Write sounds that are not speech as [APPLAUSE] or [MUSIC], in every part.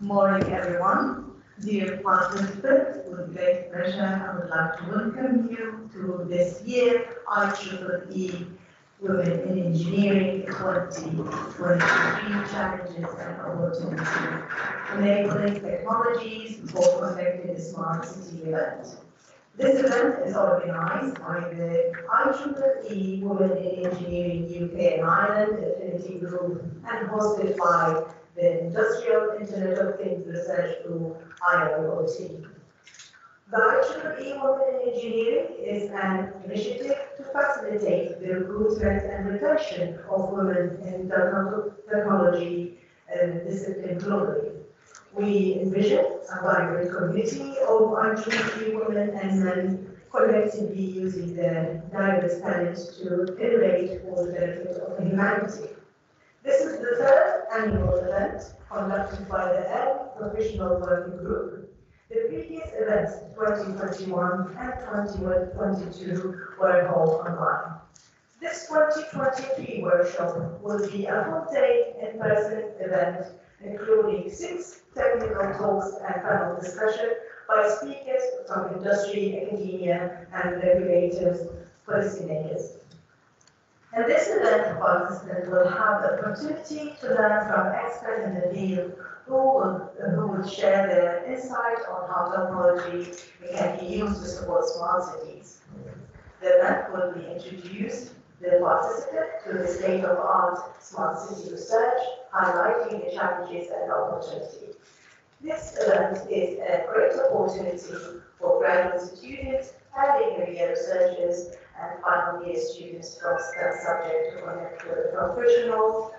Morning, everyone. Dear participants, with great pleasure, I would like to welcome you to this year IEEE Women in Engineering Equality 2023 Challenges and Opportunities, Enabling Technologies for Connected Smart City event. This event is organized by the IEEE Women in Engineering UK and Ireland Affinity Group and hosted by the Industrial Internet of Things Research Group, IIoT. The IEEE Women in Engineering is an initiative to facilitate the recruitment and retention of women in technology and discipline globally. We envision a vibrant community of IEEE women and men collectively using their diverse talents to innovate for the benefit of humanity. This is the third annual event conducted by the ED Professional Working Group. The previous events, 2021 and 2022, were held online. This 2023 workshop will be a full-day in-person event, including six technical talks and panel discussion by speakers from industry, academia, and regulators, policymakers. And this event, will have the opportunity to learn from experts in the field who will, who will share their insight on how technology can be used to support smart cities. The event will be introduced the participant to the state-of-art smart city research, highlighting the challenges and opportunities. This event is a great opportunity for graduate students and career researchers and finally, students from STEM subject to connect with a professional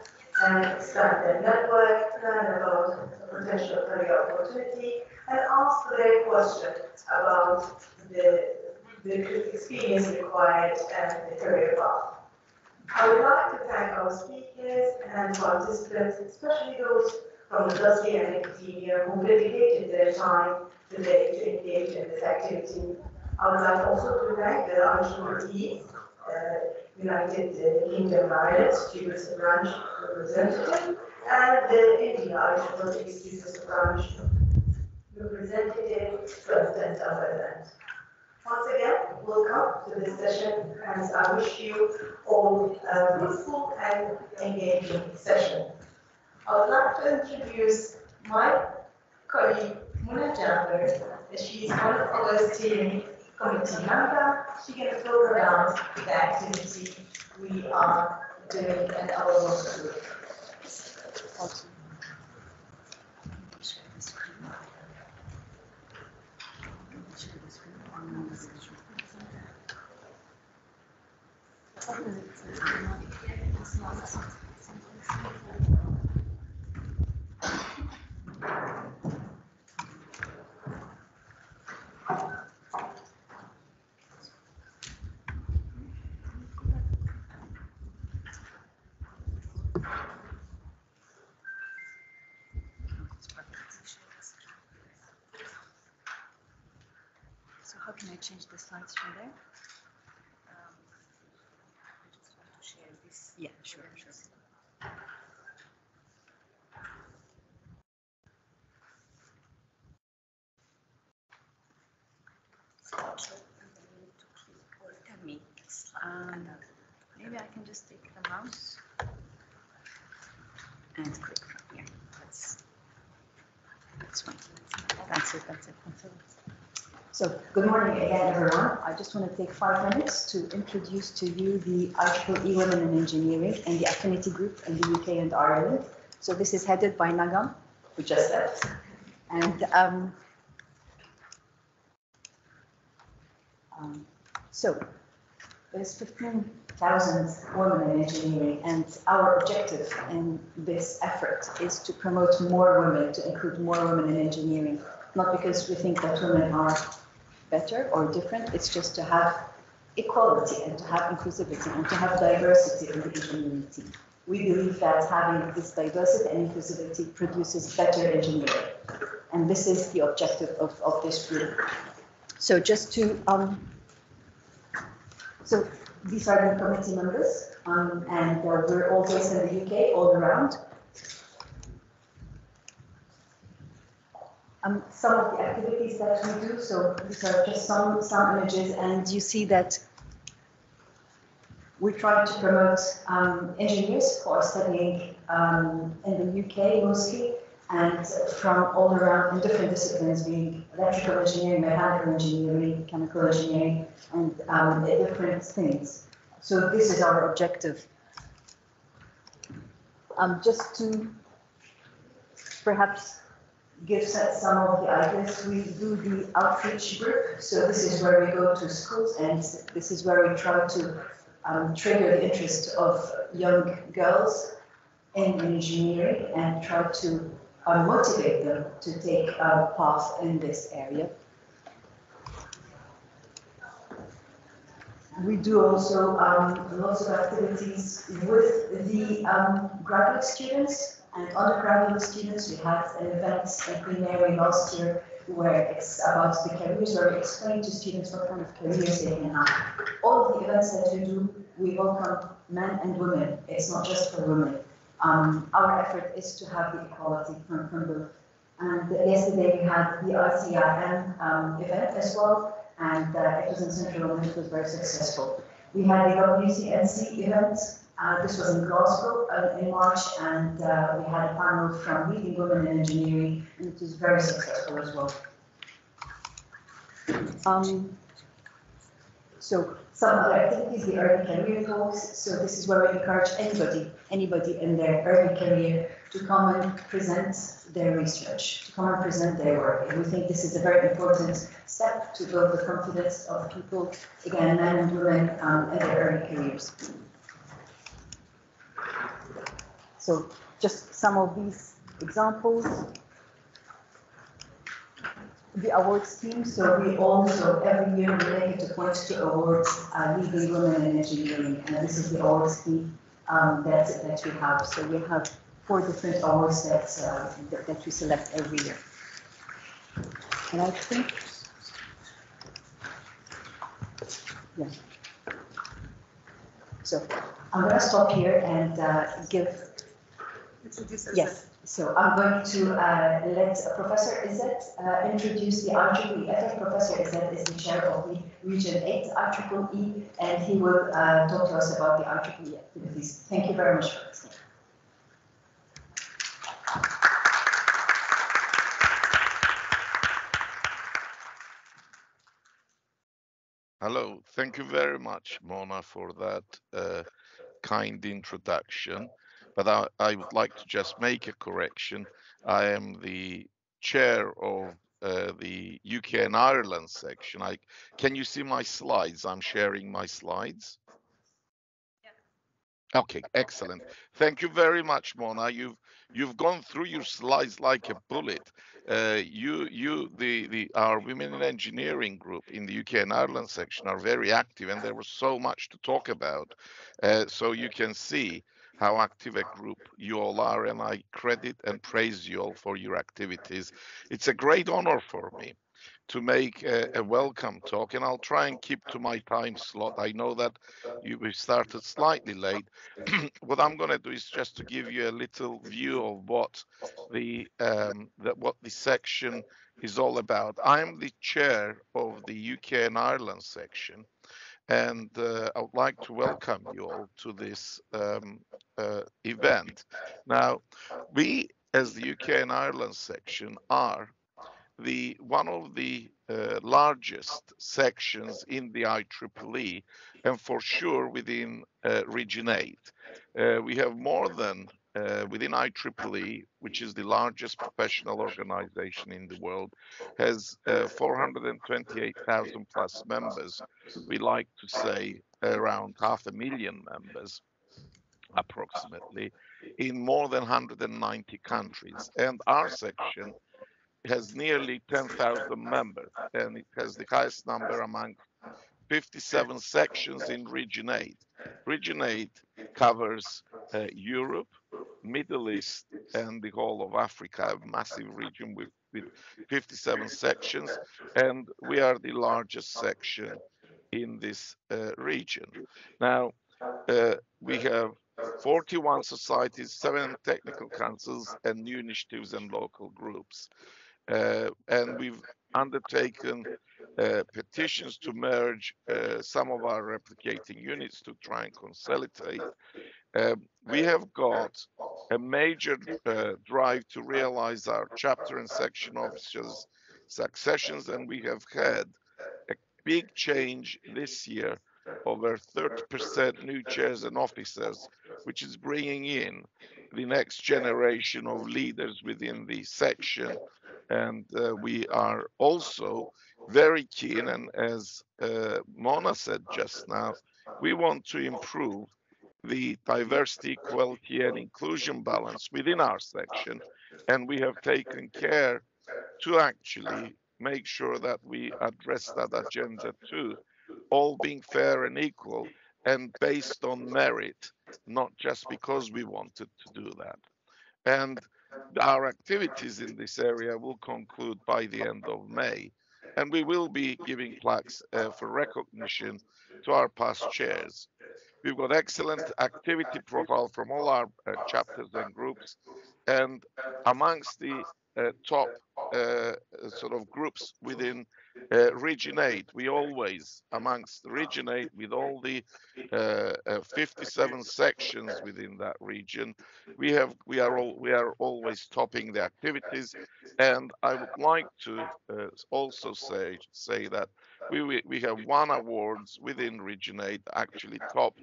and expand their network, learn about potential career opportunity, and ask their question about the, the experience required and the career path. I would like to thank our speakers and participants, especially those from industry and academia who dedicated their time today to engage in this activity I would like also to thank the IEEE uh, United Kingdom Ireland Students Branch representative and the India IEEE Students Branch representative to attend our event. Once again, welcome to this session and I wish you all a fruitful and engaging session. I would like to introduce my colleague Muna Jabber. She's one of our steering committee member. She can talk about the activity we are doing in our work group. Can I change the slides from there? Um, I just want to share this. Yeah, sure, sure. Tell me. Um, maybe I can just take the mouse and click from here. That's that's. That's it. That's it. That's it. So good morning again, everyone. I just want to take five minutes to introduce to you the IEEE Women in Engineering and the Affinity Group in the UK and Ireland. So this is headed by Nagham, who just left. And um, um, so there's 15,000 women in engineering, and our objective in this effort is to promote more women, to include more women in engineering, not because we think that women are better or different. It's just to have equality and to have inclusivity and to have diversity in the engineering team. We believe that having this diversity and inclusivity produces better engineering. And this is the objective of, of this group. So just to, um, so these are the committee members, um, and uh, we're all based in the UK, all around. um, some of the activities that we do. So these are just some, some images, and you see that we try to promote um, engineers who are studying um, in the UK mostly, and from all around in different disciplines, being electrical engineering, mechanical engineering, chemical engineering, and um, different things. So this is our objective. Um, just to perhaps give some of the ideas, we do the outreach group. So this is where we go to schools and this is where we try to um, trigger the interest of young girls in engineering and try to motivate them to take a path in this area. We do also um, lots of activities with the um, graduate students and undergraduate students. We had an event at Queen last year where it's about the careers, where we explain to students what kind of careers they can have. All of the events that we do, we welcome men and women. It's not just for women. Um, our effort is to have the equality from, from both. And yesterday we had the ICIM um, event as well, and uh, it was in Central London, it was very successful. We had the WCNC event, uh, this was in Glasgow uh, in March, and uh, we had a panel from leading women in engineering, and it was very successful as well. Um, so some of other activities, the early career talks. So this is where we encourage anybody, anybody in their early career to come and present their research, to come and present their work. And we think this is a very important step to build the confidence of people, again, men and women um, in their early careers. So just some of these examples. The award scheme, so we also, every year, we make it a point to award uh, leading women in engineering, and this is the award scheme um, that, that we have. So we have four different awards that, uh, that, that we select every year. And I think, yeah. So I'm going to stop here and uh, give introduce Yes, so I'm going to uh, let Professor Izzet uh, introduce the IEEE. Professor Izzet is the chair of the Region 8 IEEE, and he will uh, talk to us about the IEEE activities. Thank you very much for listening. Hello, thank you very much, Mona, for that uh, kind introduction but I, I, would like to just make a correction. I am the chair of uh, the UK and Ireland section. I, can you see my slides? I'm sharing my slides. Okay, excellent. Thank you very much, Mona. You've you've gone through your slides like a bullet. Uh, you you the the our women in engineering group in the UK and Ireland section are very active, and there was so much to talk about. Uh, so you can see how active a group you all are, and I credit and praise you all for your activities. It's a great honor for me to make a, a, welcome talk, and I'll try and keep to my time slot. I know that you we started slightly late. [CLEARS THROAT] what I'm going to do is just to give you a little view of what the um, what the section is all about. I'm the chair of the UK and Ireland section, and uh, I would like to welcome you all to this um, uh, event. Now, we as the UK and Ireland section are the one of the uh, largest sections in the IEEE and for sure within uh, Region 8. Uh, we have more than uh, within IEEE, which is the largest professional organization in the world, has uh, 428,000 plus members. We like to say around half a million members, approximately, in more than 190 countries. And our section has nearly 10,000 members, and it has the highest number among 57 sections in Region 8. Region 8 covers uh, Europe, Middle East, and the whole of Africa, a massive region with, with 57 sections, and we are the largest section in this uh, region. Now, uh, we have 41 societies, seven technical councils, and new initiatives and local groups. Uh, and we've undertaken uh, petitions to merge uh, some of our replicating units to try and consolidate. Um, we have got a major uh, drive to realize our chapter and section officers successions, and we have had a big change this year over 30% new chairs and officers, which is bringing in the next generation of leaders within the section. And uh, we are also very keen, and as uh, Mona said just now, we want to improve the diversity, equality, and inclusion balance within our section. And we have taken care to actually make sure that we address that agenda too, all being fair and equal and based on merit, not just because we wanted to do that. And our activities in this area will conclude by the end of May. And we will be giving plaques uh, for recognition to our past chairs. We've got excellent activity profile from all our uh, chapters and groups. And amongst the uh, top uh, sort of groups within uh, Region 8. We always, amongst 8, with all the uh, uh, 57 sections within that region, we have we are all we are always topping the activities. And I would like to uh, also say say that we we have won awards within Region 8, actually topped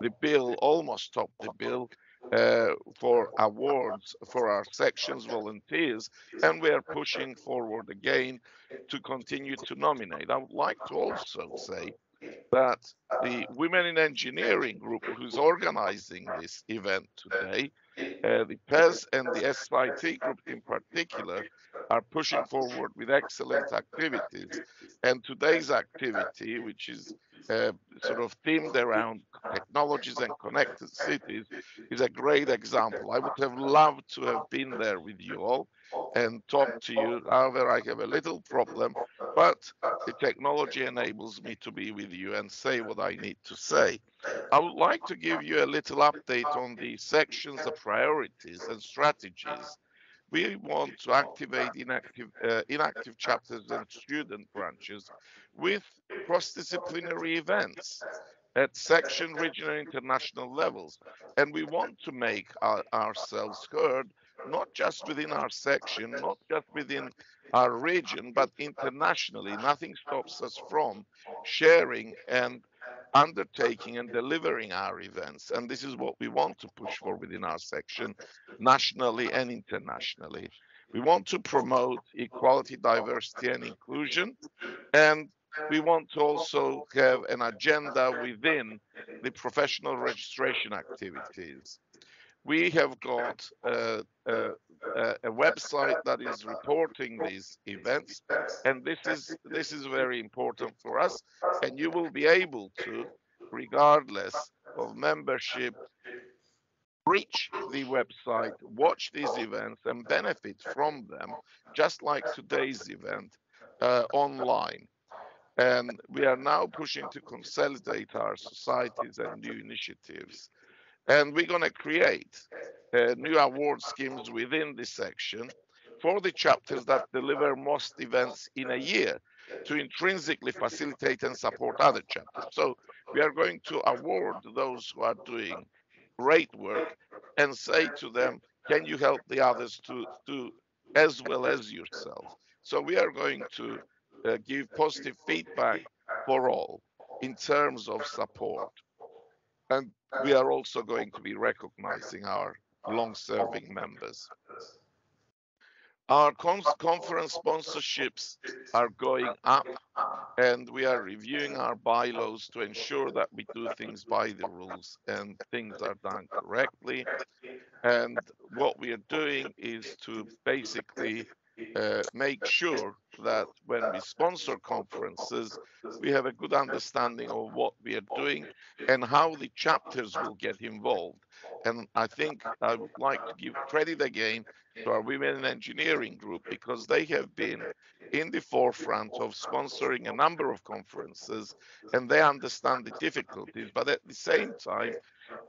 the bill, almost topped the bill uh, for awards for our sections volunteers, and we are pushing forward again to continue to nominate. I would like to also say that the Women in Engineering group who's organizing this event today, uh, the PES and the SIT group in particular, are pushing forward with excellent activities. And today's activity, which is sort of themed around technologies and connected cities, is a great example. I would have loved to have been there with you all and talk to you. However, I have a little problem, but the technology enables me to be with you and say what I need to say. I would like to give you a little update on the sections, the priorities and strategies we want to activate inactive, uh, inactive chapters and student branches with cross-disciplinary events at section, regional, international levels. And we want to make our, ourselves heard, not just within our section, not just within our region, but internationally. Nothing stops us from sharing and undertaking and delivering our events. And this is what we want to push for within our section, nationally and internationally. We want to promote equality, diversity, and inclusion. And we want to also have an agenda within the professional registration activities. We have got uh, uh, website that is reporting these events, and this is this is very important for us. And you will be able to, regardless of membership, reach the website, watch these events, and benefit from them, just like today's event uh, online. And we are now pushing to consolidate our societies and new initiatives. And we're going to create new award schemes within this section for the chapters that deliver most events in a year to intrinsically facilitate and support other chapters. So we are going to award those who are doing great work and say to them, can you help the others to do as well as yourself? So we are going to uh, give positive feedback for all in terms of support. And we are also going to be recognizing our long-serving members. Our conference sponsorships are going up and we are reviewing our bylaws to ensure that we do things by the rules and things are done correctly. And what we are doing is to basically uh, make sure that when we sponsor conferences, we have a good understanding of what we are doing and how the chapters will get involved. And I think I would like to give credit again to our Women in Engineering group because they have been in the forefront of sponsoring a number of conferences and they understand the difficulties. But at the same time,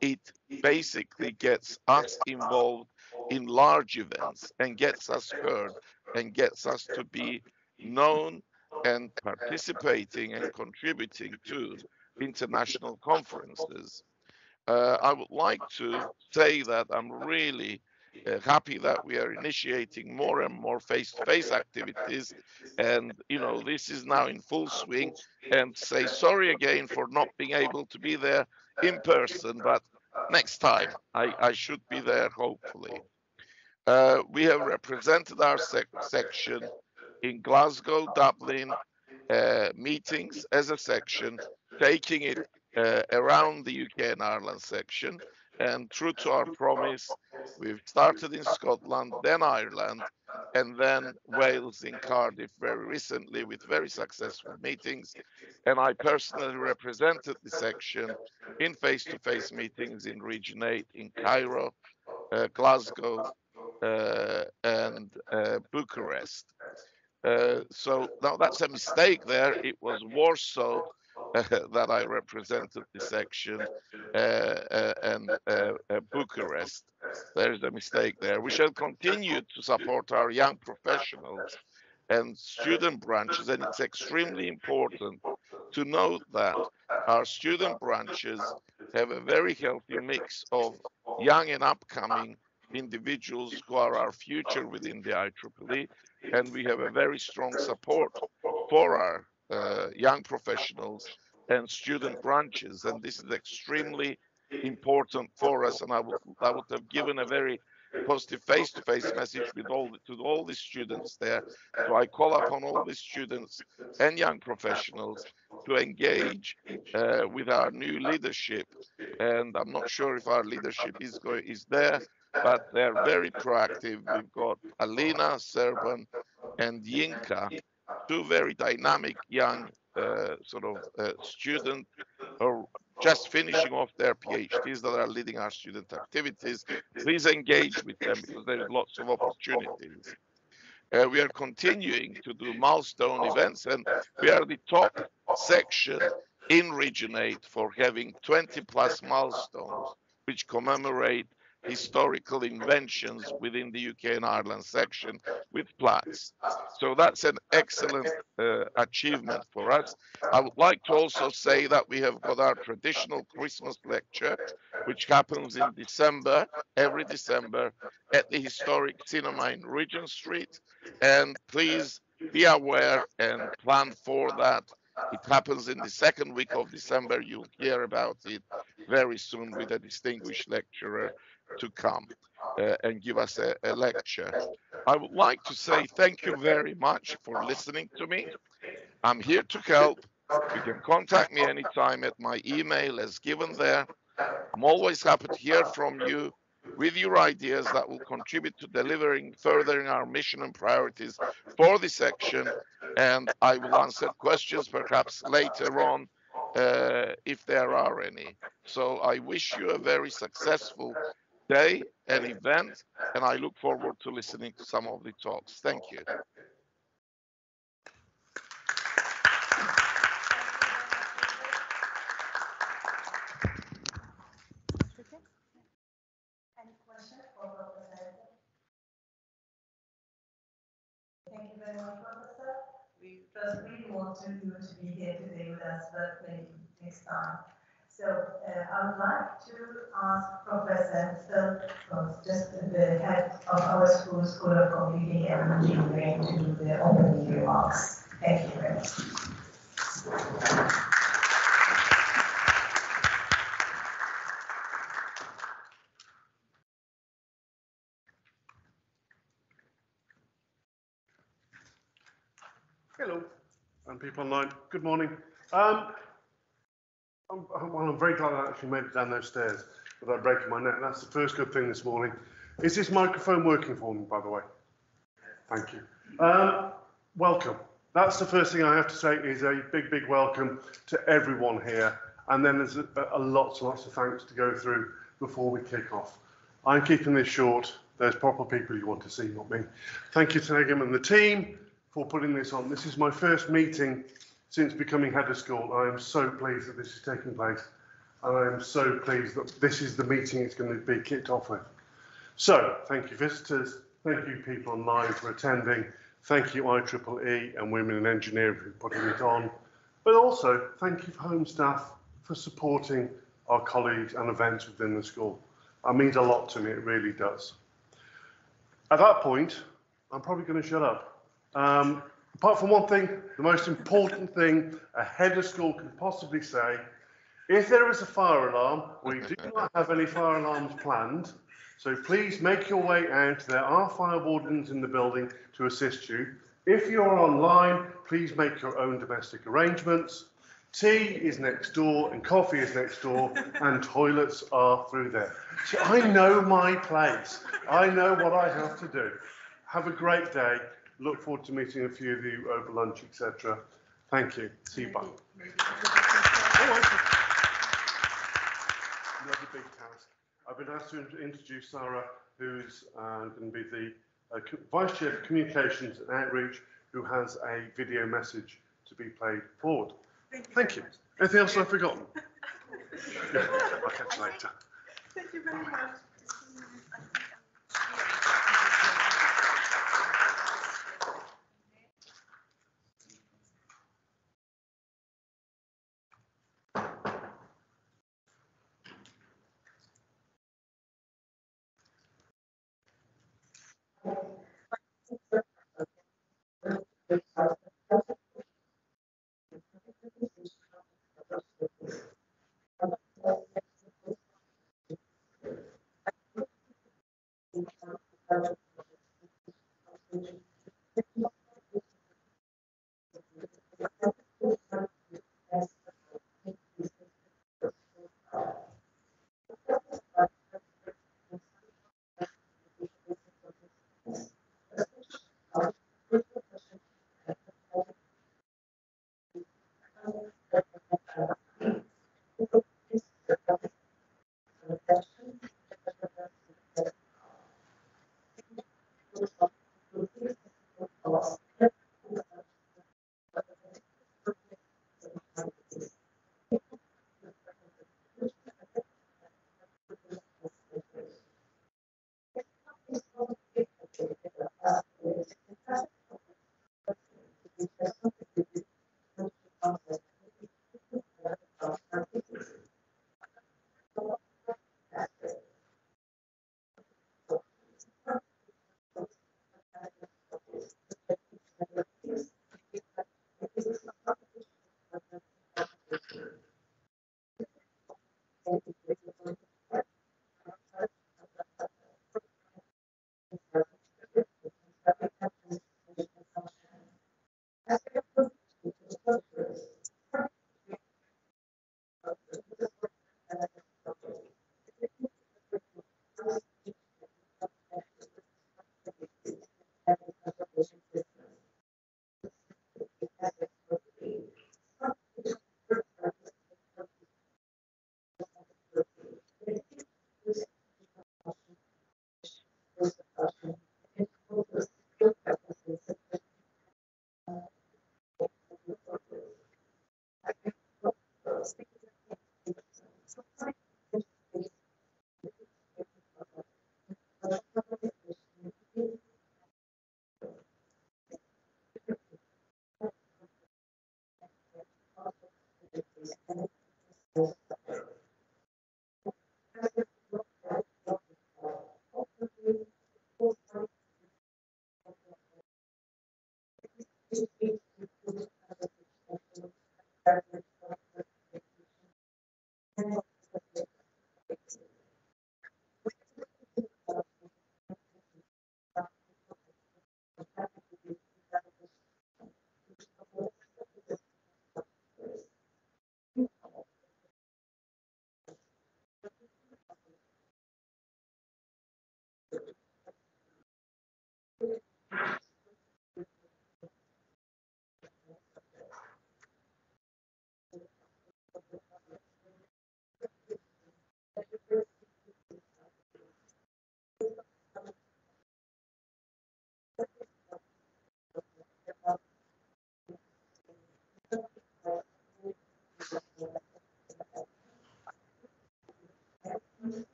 it basically gets us involved in large events and gets us heard and gets us to be known and participating and contributing to international conferences. Uh, I would like to say that I'm really uh, happy that we are initiating more and more face-to-face activities. And you know this is now in full swing. And say sorry again for not being able to be there in person but next time i, I should be there hopefully. Uh, we have represented our sec section in glasgow dublin uh, meetings as a section taking it uh, around the uk and ireland section and true to our promise, we've started in Scotland, then Ireland, and then Wales in Cardiff very recently with very successful meetings. And I personally represented the section in face-to-face meetings in Region 8 in Cairo, uh, Glasgow, uh, and uh, Bucharest. Uh, so now that's a mistake there. It was Warsaw [LAUGHS] that I represented the section uh, uh, and uh, Bucharest. There's a mistake there. We shall continue to support our young professionals and student branches, and it's extremely important to note that our student branches have a very healthy mix of young and upcoming individuals who are our future within the IEEE, and we have a very strong support for our uh, young professionals and student branches. And this is extremely important for us. And I would, I would have given a very positive face-to-face message with all to all the students there. So I call upon all the students and young professionals to engage uh, with our new leadership. And I'm not sure if our leadership is going is there, but they're very proactive. We've got Alina Serban and Yinka two very dynamic young uh, sort of uh, student or just finishing off their PhDs that are leading our student activities. Please engage with them because there is lots of opportunities. Uh, we are continuing to do milestone events and we are the top section in Region 8 for having 20 plus milestones which commemorate historical inventions within the UK and Ireland section with plaques. So that's an excellent uh, achievement for us. I would like to also say that we have got our traditional Christmas lecture, which happens in December, every December, at the historic cinema in Regent Street. And please be aware and plan for that. It happens in the second week of December. You'll hear about it very soon with a distinguished lecturer to come uh, and give us a, a, lecture. I would like to say thank you very much for listening to me. I'm here to help. You can contact me anytime at my email as given there. I'm always happy to hear from you with your ideas that will contribute to delivering furthering our mission and priorities for this section and I will answer questions perhaps later on uh, if there are any. So I wish you a very successful day and event, and I look forward to listening to some of the talks. Thank you. Thank you very much, Professor. We just really wanted you to be here today with us, but maybe next time. So uh, I would like to ask Professor Phil, just the head of our school, School of Computing and Engineering, to do the opening remarks. Thank you very much. Hello, and people online. Good morning. Um, I'm, well, I'm very glad I actually made it down those stairs without breaking my neck. That's the first good thing this morning. Is this microphone working for me, by the way? Thank you. Um, welcome. That's the first thing I have to say is a big, big welcome to everyone here. And then there's a, a lots and lots of thanks to go through before we kick off. I'm keeping this short. There's proper people you want to see, not me. Thank you to Nagham and the team for putting this on. This is my first meeting since becoming head of school. I am so pleased that this is taking place. And I am so pleased that this is the meeting it's going to be kicked off with. So, thank you visitors, thank you people online for attending, Thank you IEEE and Women in Engineering for putting it on. But also, thank you Home Staff for supporting our colleagues and events within the school. That means a lot to me, it really does. At that point, I'm probably going to shut up. Um, apart from one thing, the most important thing a head of school can possibly say, if there is a fire alarm, we do [LAUGHS] not have any fire alarms planned, so please make your way out. There are fire wardens in the building to assist you. If you're online, please make your own domestic arrangements. Tea is next door and coffee is next door [LAUGHS] and toilets are through there. So I know my place. I know what I have to do. Have a great day. Look forward to meeting a few of you over lunch, etc. Thank you. See you. Bye. Another big task. I've been asked to introduce Sarah, who's uh, going to be the uh, Vice Chair for Communications and Outreach, who has a video message to be played forward. Thank you. Anything else I've forgotten? [LAUGHS] Yeah, I'll catch you later. Thank you very much.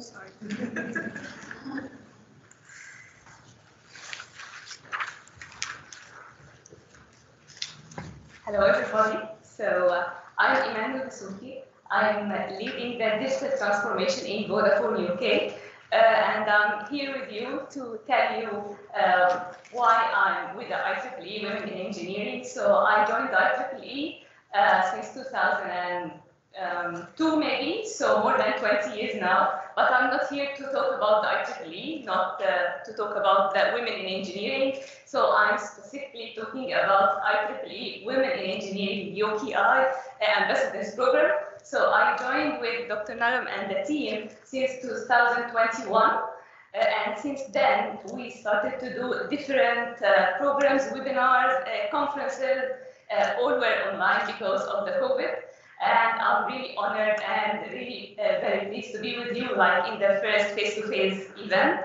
Sorry. Hello, everybody. So uh, I'm Emmanuel Dasuki. I'm leading the digital transformation in Vodafone UK. Uh, and I'm here with you to tell you uh, why I'm with the IEEE Women in Engineering. So I joined the IEEE uh, since 2002 maybe, so more than 20 years now. But I'm not here to talk about the IEEE, not uh, to talk about the women in engineering. So I'm specifically talking about IEEE Women in Engineering UKI uh, Ambassadors Program. So I joined and the team since 2021. Uh, and since then, we started to do different uh, programs, webinars, uh, conferences, uh, all were online because of the COVID. And I'm really honored and really uh, very pleased to be with you, like in the first face-to-face event.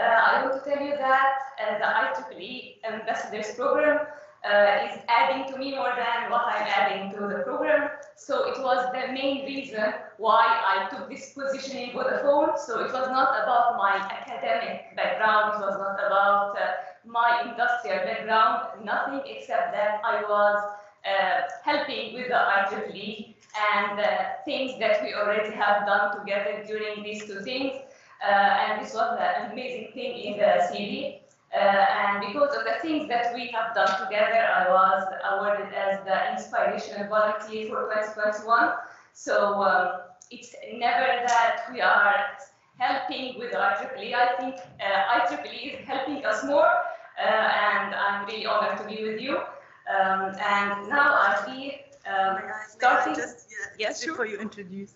Uh, I want to tell you that the IEEE Ambassadors Program uh, is adding to me more than what I'm adding to the program. So it was the main reason why I took this position in Vodafone. So it was not about my academic background, it was not about uh, my industrial background, nothing except that I was uh, helping with the IEEE and uh, things that we already have done together during these two things. Uh, and this was an amazing thing in the CV. Uh, and because of the things that we have done together, I was awarded as the Inspirational Volunteer for 2021. So um, it's never that we are helping with IEEE. I think uh, IEEE is helping us more, uh, and I'm really honored to be with you. Um, and now I'll be um, I- may I starting. Just, yeah, Yes, sure. before you introduce,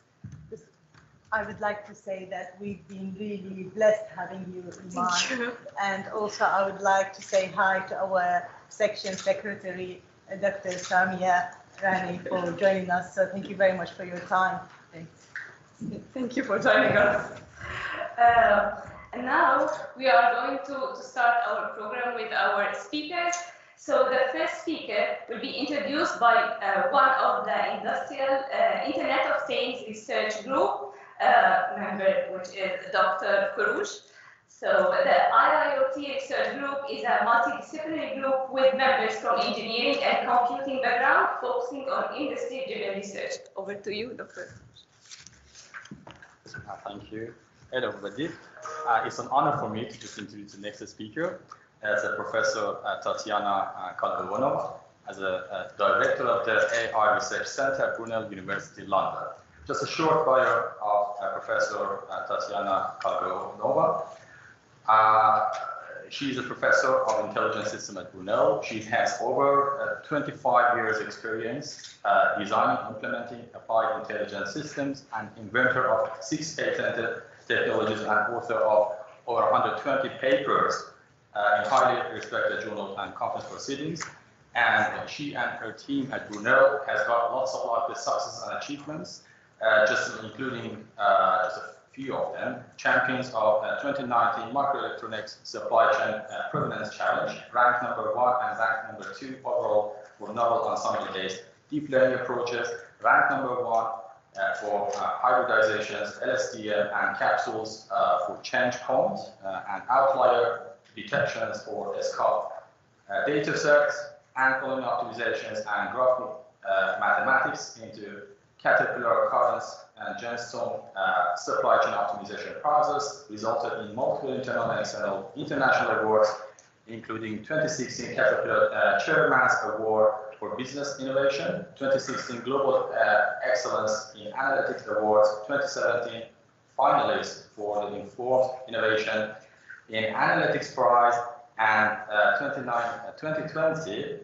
I would like to say that we've been really blessed having you in mind. And also, I would like to say hi to our section secretary, uh, Dr. Samia Rani, for joining us. So thank you very much for your time. Thanks. Thank you for joining us. Uh, and now we are going to, to start our program with our speakers. So the first speaker will be introduced by uh, one of the industrial uh, Internet of Things research group uh, member, which is Dr. Kurush. So the IIoT research group is a multidisciplinary group with members from engineering and computing background, focusing on industry-driven research. Over to you, Dr. Uh, Thank you. Hello, everybody. Uh, it's an honor for me to just introduce the next speaker as a Professor uh, Tatiana uh, as a, uh Director of the AI Research Center at Brunel University, London. Just a short bio of uh, Professor uh, Tatiana Kalganova. Uh, she is a professor of intelligence system at Brunel. She has over uh, 25 years experience uh, designing, implementing applied intelligence systems and inventor of six patented technologies and author of over 120 papers uh, in highly respected journal and conference proceedings. And she and her team at Brunel has got lots of like successes and achievements, just including uh, just a few of them. Champions of uh, 2019 Microelectronics Supply Chain uh, Provenance Challenge, ranked number one and ranked number two overall for novel ensemble-based deep learning approaches, ranked number one uh, for uh, hybridizations, LSTM, and capsules uh, for change count uh, and outlier detections for uh, data sets, and following optimizations and graph uh, mathematics into Caterpillar Currents and Gemstone uh, supply chain optimization process resulted in multiple internal and external international awards, including 2016 Caterpillar uh, Chairman's Award for Business Innovation, 2016 Global uh, Excellence in Analytics Awards, 2017 finalist for the INFORMS Innovation in Analytics Prize, and 29, uh, 2020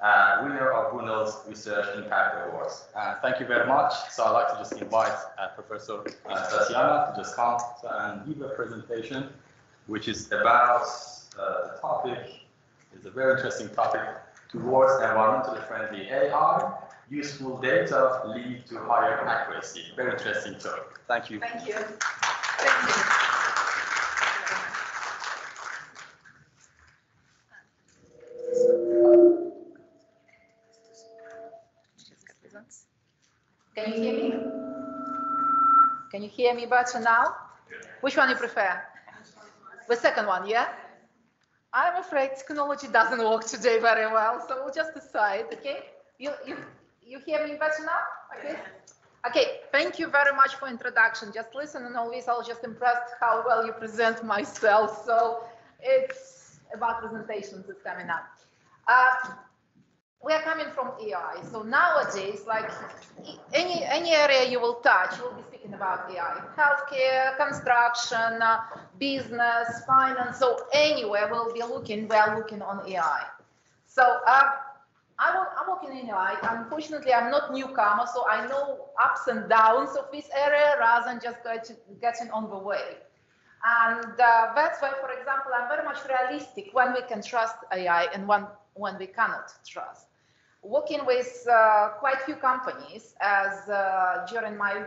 uh, winner of Brunel's Research Impact Awards. Uh, thank you very much. So I'd like to just invite uh, Professor uh, Tatiana to just come and give a presentation, which is about uh, the topic, it's a very interesting topic, towards environmentally friendly AI, useful data lead to higher accuracy. Very interesting talk. Thank you. Thank you. Thank you. Can you hear me? Better now? Which one you prefer? The second one, yeah? I'm afraid technology doesn't work today very well, so we'll just decide, okay? You, you, you hear me better now? Okay. Okay, thank you very much for introduction. Just listen and always I was just impressed how well you present myself. So it's about presentations that's coming up. Uh, we are coming from AI. So nowadays, like any any area you will touch, we'll be speaking about AI. Healthcare, construction, uh, business, finance. So anywhere we'll be looking, we are looking on AI. So uh, I am working in AI. Unfortunately, I'm not newcomer, so I know ups and downs of this area rather than just getting on the way. And uh, that's why, for example, I'm very much realistic when we can trust AI and when, when we cannot trust. Working with uh, quite few companies as uh, during my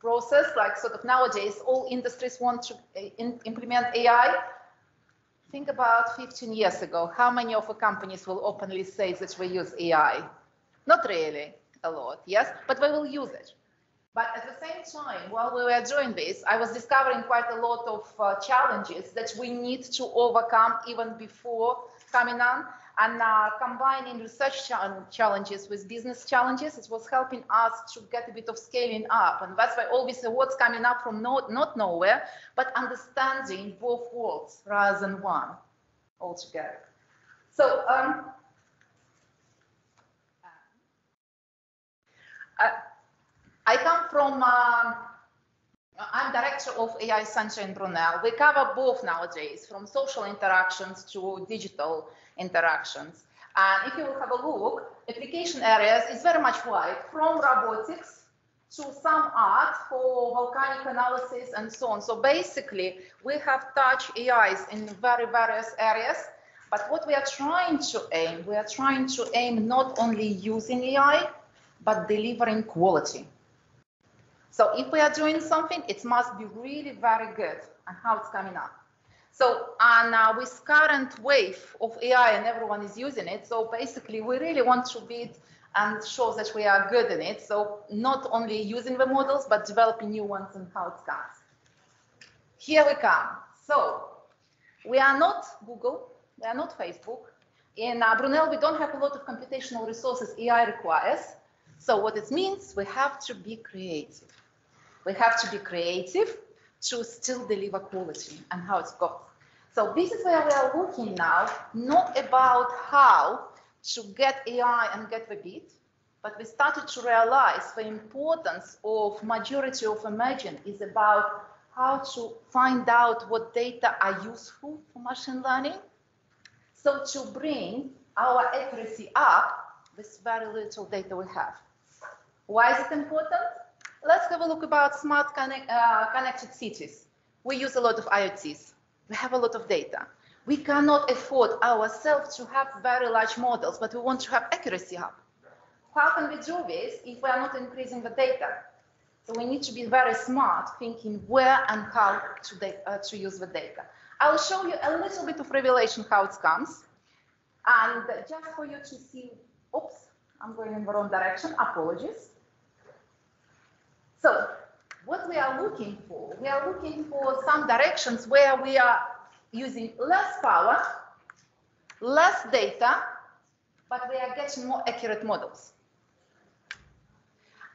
process, like sort of nowadays, all industries want to uh, in, implement AI. Think about 15 years ago, how many of the companies will openly say that we use AI? Not really a lot, yes, but we will use it. But at the same time, while we were doing this, I was discovering quite a lot of uh, challenges that we need to overcome even before coming on. And uh, combining research challenges with business challenges, it was helping us to get a bit of scaling up. And that's why all these awards coming up from no, not nowhere, but understanding both worlds rather than one altogether. So um, uh, I come from, um, I'm director of AI Center in Brunel. We cover both nowadays, from social interactions to digital interactions. And if you will have a look, application areas is very much wide, from robotics to some art for volcanic analysis and so on. So basically, we have touched AIs in very various areas. But what we are trying to aim, we are trying to aim not only using AI, but delivering quality. So if we are doing something, it must be really very good and how it's coming up. So, and uh, with current wave of AI and everyone is using it, so basically we really want to beat and show that we are good in it. So not only using the models, but developing new ones and how it comes. Here we come. So we are not Google, we are not Facebook. In uh, Brunel, we don't have a lot of computational resources AI requires. So what it means, we have to be creative. We have to be creative to still deliver quality and how it's got. So this is where we are looking now, not about how to get AI and get the beat, but we started to realize the importance of majority of emerging is about how to find out what data are useful for machine learning. So to bring our accuracy up with very little data we have. Why is it important? Let's have a look about smart connect, uh, connected cities. We use a lot of IoTs. We have a lot of data. We cannot afford ourselves to have very large models, but we want to have accuracy up. How can we do this if we are not increasing the data? So we need to be very smart, thinking where and how to, uh, to use the data. I'll show you a little bit of revelation how it comes. And just for you to see, oops, I'm going in the wrong direction, apologies. So what we are looking for, we are looking for some directions where we are using less power, less data, but we are getting more accurate models.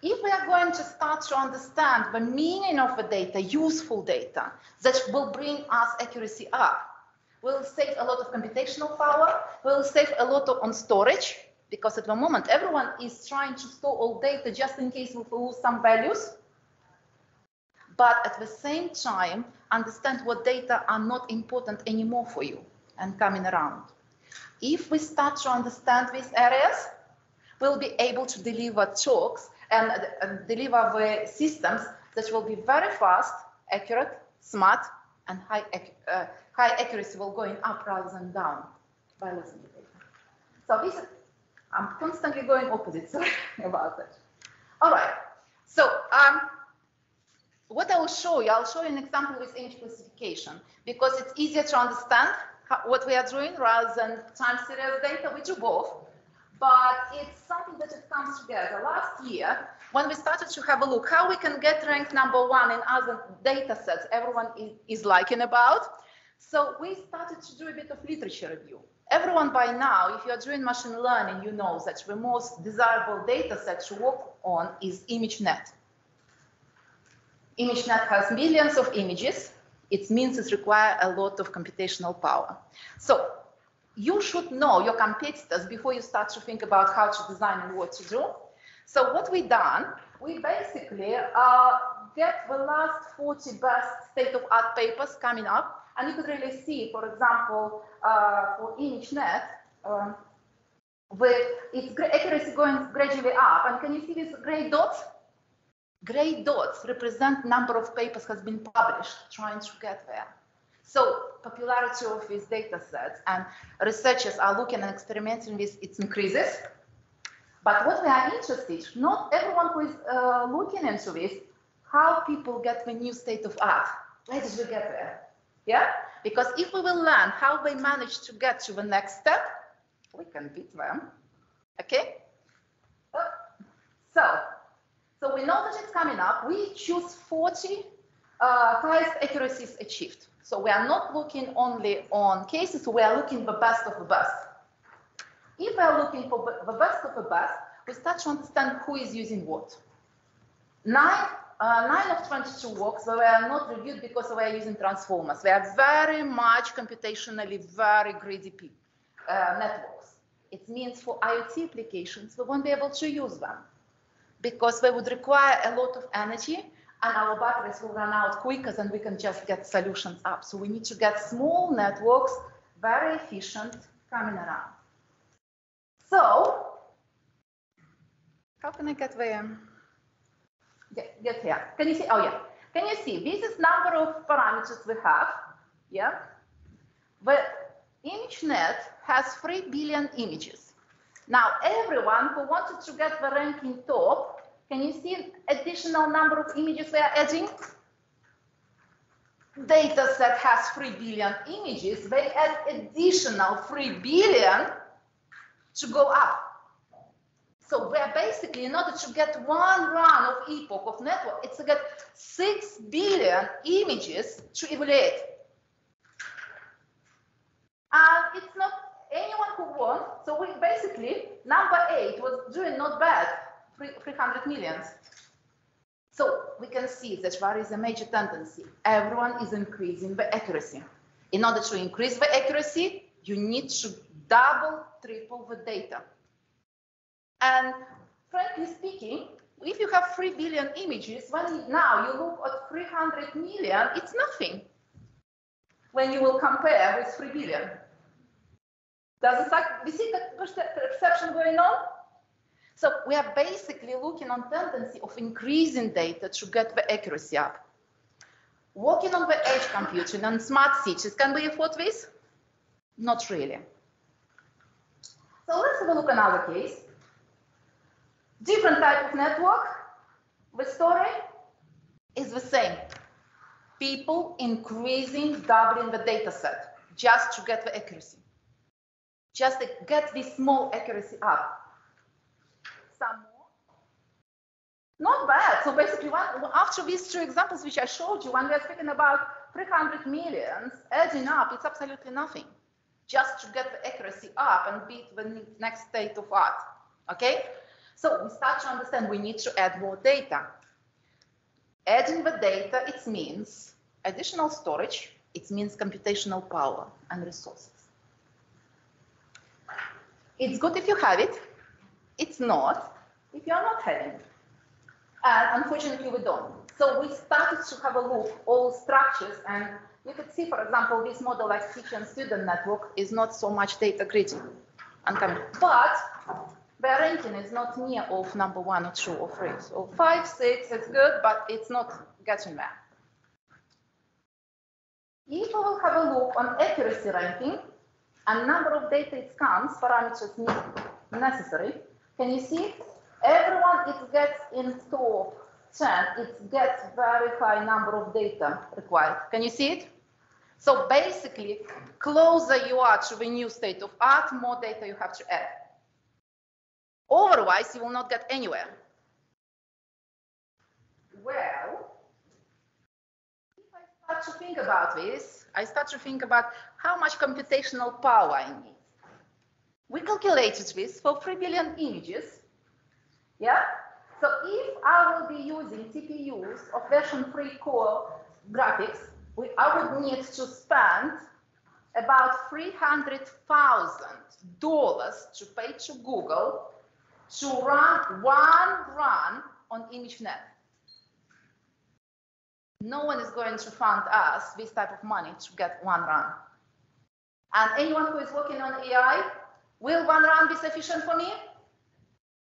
If we are going to start to understand the meaning of the data, useful data, that will bring us accuracy up, we'll save a lot of computational power, we'll save a lot of, on storage, because at the moment everyone is trying to store all data just in case we lose some values but at the same time understand what data are not important anymore for you and coming around. If we start to understand these areas we'll be able to deliver talks and, and deliver the systems that will be very fast accurate smart and high uh, high accuracy will going up rather than down by listening to data. So this is I'm constantly going opposite, [LAUGHS] sorry about that. All right, so um, what I will show you, I'll show you an example with image classification because it's easier to understand how, what we are doing rather than time series data. We do both. but it's something that it comes together. Last year, when we started to have a look how we can get ranked number one in other data sets everyone is, is liking about, so we started to do a bit of literature review. Everyone by now, if you're doing machine learning, you know that the most desirable data set to work on is ImageNet. ImageNet has millions of images. It means it requires a lot of computational power. So you should know your competitors before you start to think about how to design and what to do. So what we done, we basically uh, get the last 40 best state-of-art papers coming up, and you could really see, for example, uh, for ImageNet, um, with its accuracy going gradually up. And can you see these gray dots? Gray dots represent number of papers has been published trying to get there. So popularity of these data sets and researchers are looking and experimenting with its increases. But what we are interested, not everyone who is uh, looking into this, how people get the new state of art. Where did we get there? Yeah, because if we will learn how they manage to get to the next step, we can beat them. Okay. Uh, so, so we know that it's coming up. We choose 40 uh, highest accuracies achieved. So we are not looking only on cases, we are looking the best of the best. If we are looking for the best of the best, we start to understand who is using what. Nine, uh, nine of 22 works were not reviewed because we are using transformers. They are very much computationally very greedy uh, networks. It means for IoT applications, we won't be able to use them because they would require a lot of energy and our batteries will run out quicker than we can just get solutions up. So we need to get small networks, very efficient, coming around. So, how can I get there? Get, get here. Can you see? Oh, yeah. Can you see? This is number of parameters we have. Yeah. The ImageNet has 3 billion images. Now, everyone who wanted to get the ranking top can you see additional number of images we are adding? Data set has 3 billion images. They add additional 3 billion to go up. So we're basically, in order to get one run of epoch of network, it's to get 6 billion images to evaluate. And it's not anyone who won. So we basically, number eight was doing not bad. 300 millions. So we can see that there is a major tendency. Everyone is increasing the accuracy. In order to increase the accuracy, you need to double, triple the data. And frankly speaking, if you have 3 billion images, when now you look at 300 million, it's nothing when you will compare with 3 billion. Does it, we see that perception going on? So we are basically looking on tendency of increasing data to get the accuracy up. Working on the edge computing and smart cities, can we afford this? Not really. So let's have a look another case. Different type of network. The story is the same. People increasing, doubling the data set just to get the accuracy. Just to get this small accuracy up some more. Not bad. So basically, one, after these two examples which I showed you, when we are speaking about 300 millions adding up, it's absolutely nothing. Just to get the accuracy up and beat the next state of art. Okay? So we start to understand we need to add more data. Adding the data, it means additional storage, it means computational power and resources. It's good if you have it, it's not if you're not having. And unfortunately, we don't. So we started to have a look all structures and you could see, for example, this model like teacher and student network is not so much data greedy. But the ranking is not near of number one or two or three. So five, six is good, but it's not getting there. If we will have a look on accuracy ranking and number of data it comes, parameters necessary, can you see? Everyone it gets in top 10, it gets very high number of data required. Can you see it? So basically, closer you are to the new state of art, more data you have to add. Otherwise, you will not get anywhere. Well, if I start to think about this, I start to think about how much computational power I need. We calculated this for 3 billion images. Yeah? So if I will be using TPUs of version 3 core graphics, we, I would need to spend about $300,000 to pay to Google to run one run on ImageNet. No one is going to fund us this type of money to get one run. And anyone who is working on AI, will one run be sufficient for me?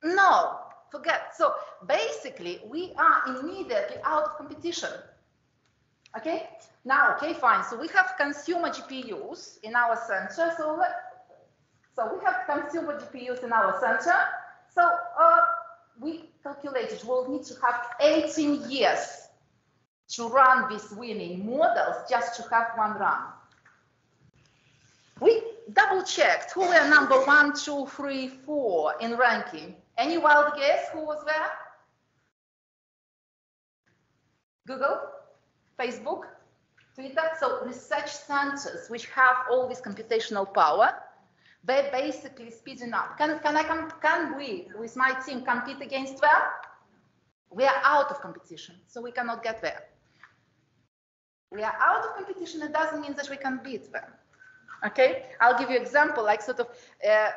No, forget. So basically, we are immediately out of competition. Okay, now, okay, fine. So we have consumer GPUs in our center. So, so we have consumer GPUs in our center. So uh, we calculated we'll need to have 18 years to run these winning models just to have one run. We double checked who were number one, two, three, four in ranking. Any wild guess who was there? Google, Facebook, Twitter. So research centers which have all this computational power, they're basically speeding up. Can, can, I, can, can we, with my team, compete against them? We are out of competition, so we cannot get there. We are out of competition, it doesn't mean that we can beat them. Okay, I'll give you example, like sort of, uh,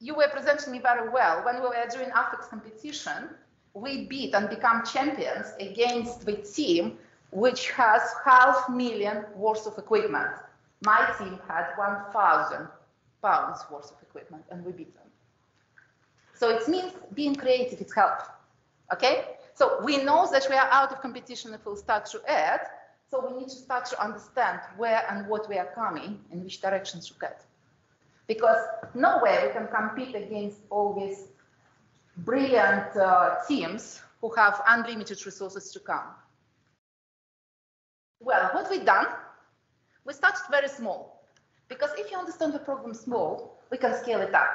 you were presenting me very well. When we were doing AFIX competition, we beat and become champions against the team which has half million worth of equipment. My team had 1,000 pounds worth of equipment and we beat them. So it means being creative, it's help. Okay? So we know that we are out of competition if we'll start to add. So we need to start to understand where and what we are coming and which directions to get. Because nowhere we can compete against all these brilliant uh, teams who have unlimited resources to come. Well, what we've done, we started very small. Because if you understand the problem small, we can scale it up.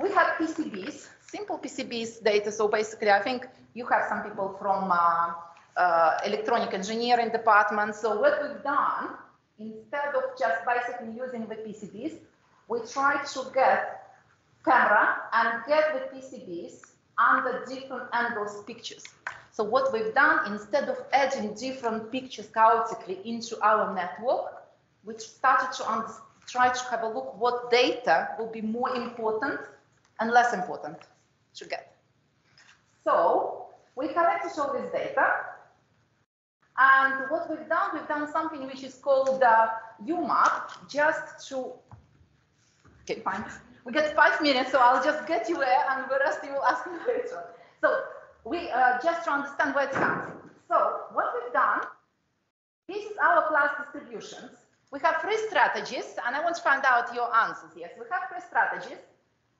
We had PCBs, simple PCBs data. So basically, I think you have some people from uh, uh, electronic engineering department. So what we've done, instead of just basically using the PCBs, we tried to get camera and get the PCBs under different angles pictures. So what we've done, instead of adding different pictures chaotically into our network, we started to try to have a look what data will be more important and less important to get. So we collected all this data. And what we've done, we've done something which is called uh, UMAP, just to, okay, fine. We get five minutes, so I'll just get you there and the rest you will ask me [LAUGHS] later. So we uh, just to understand where it comes. So what we've done, this is our class distributions. We have three strategies, and I want to find out your answers. Yes, we have three strategies.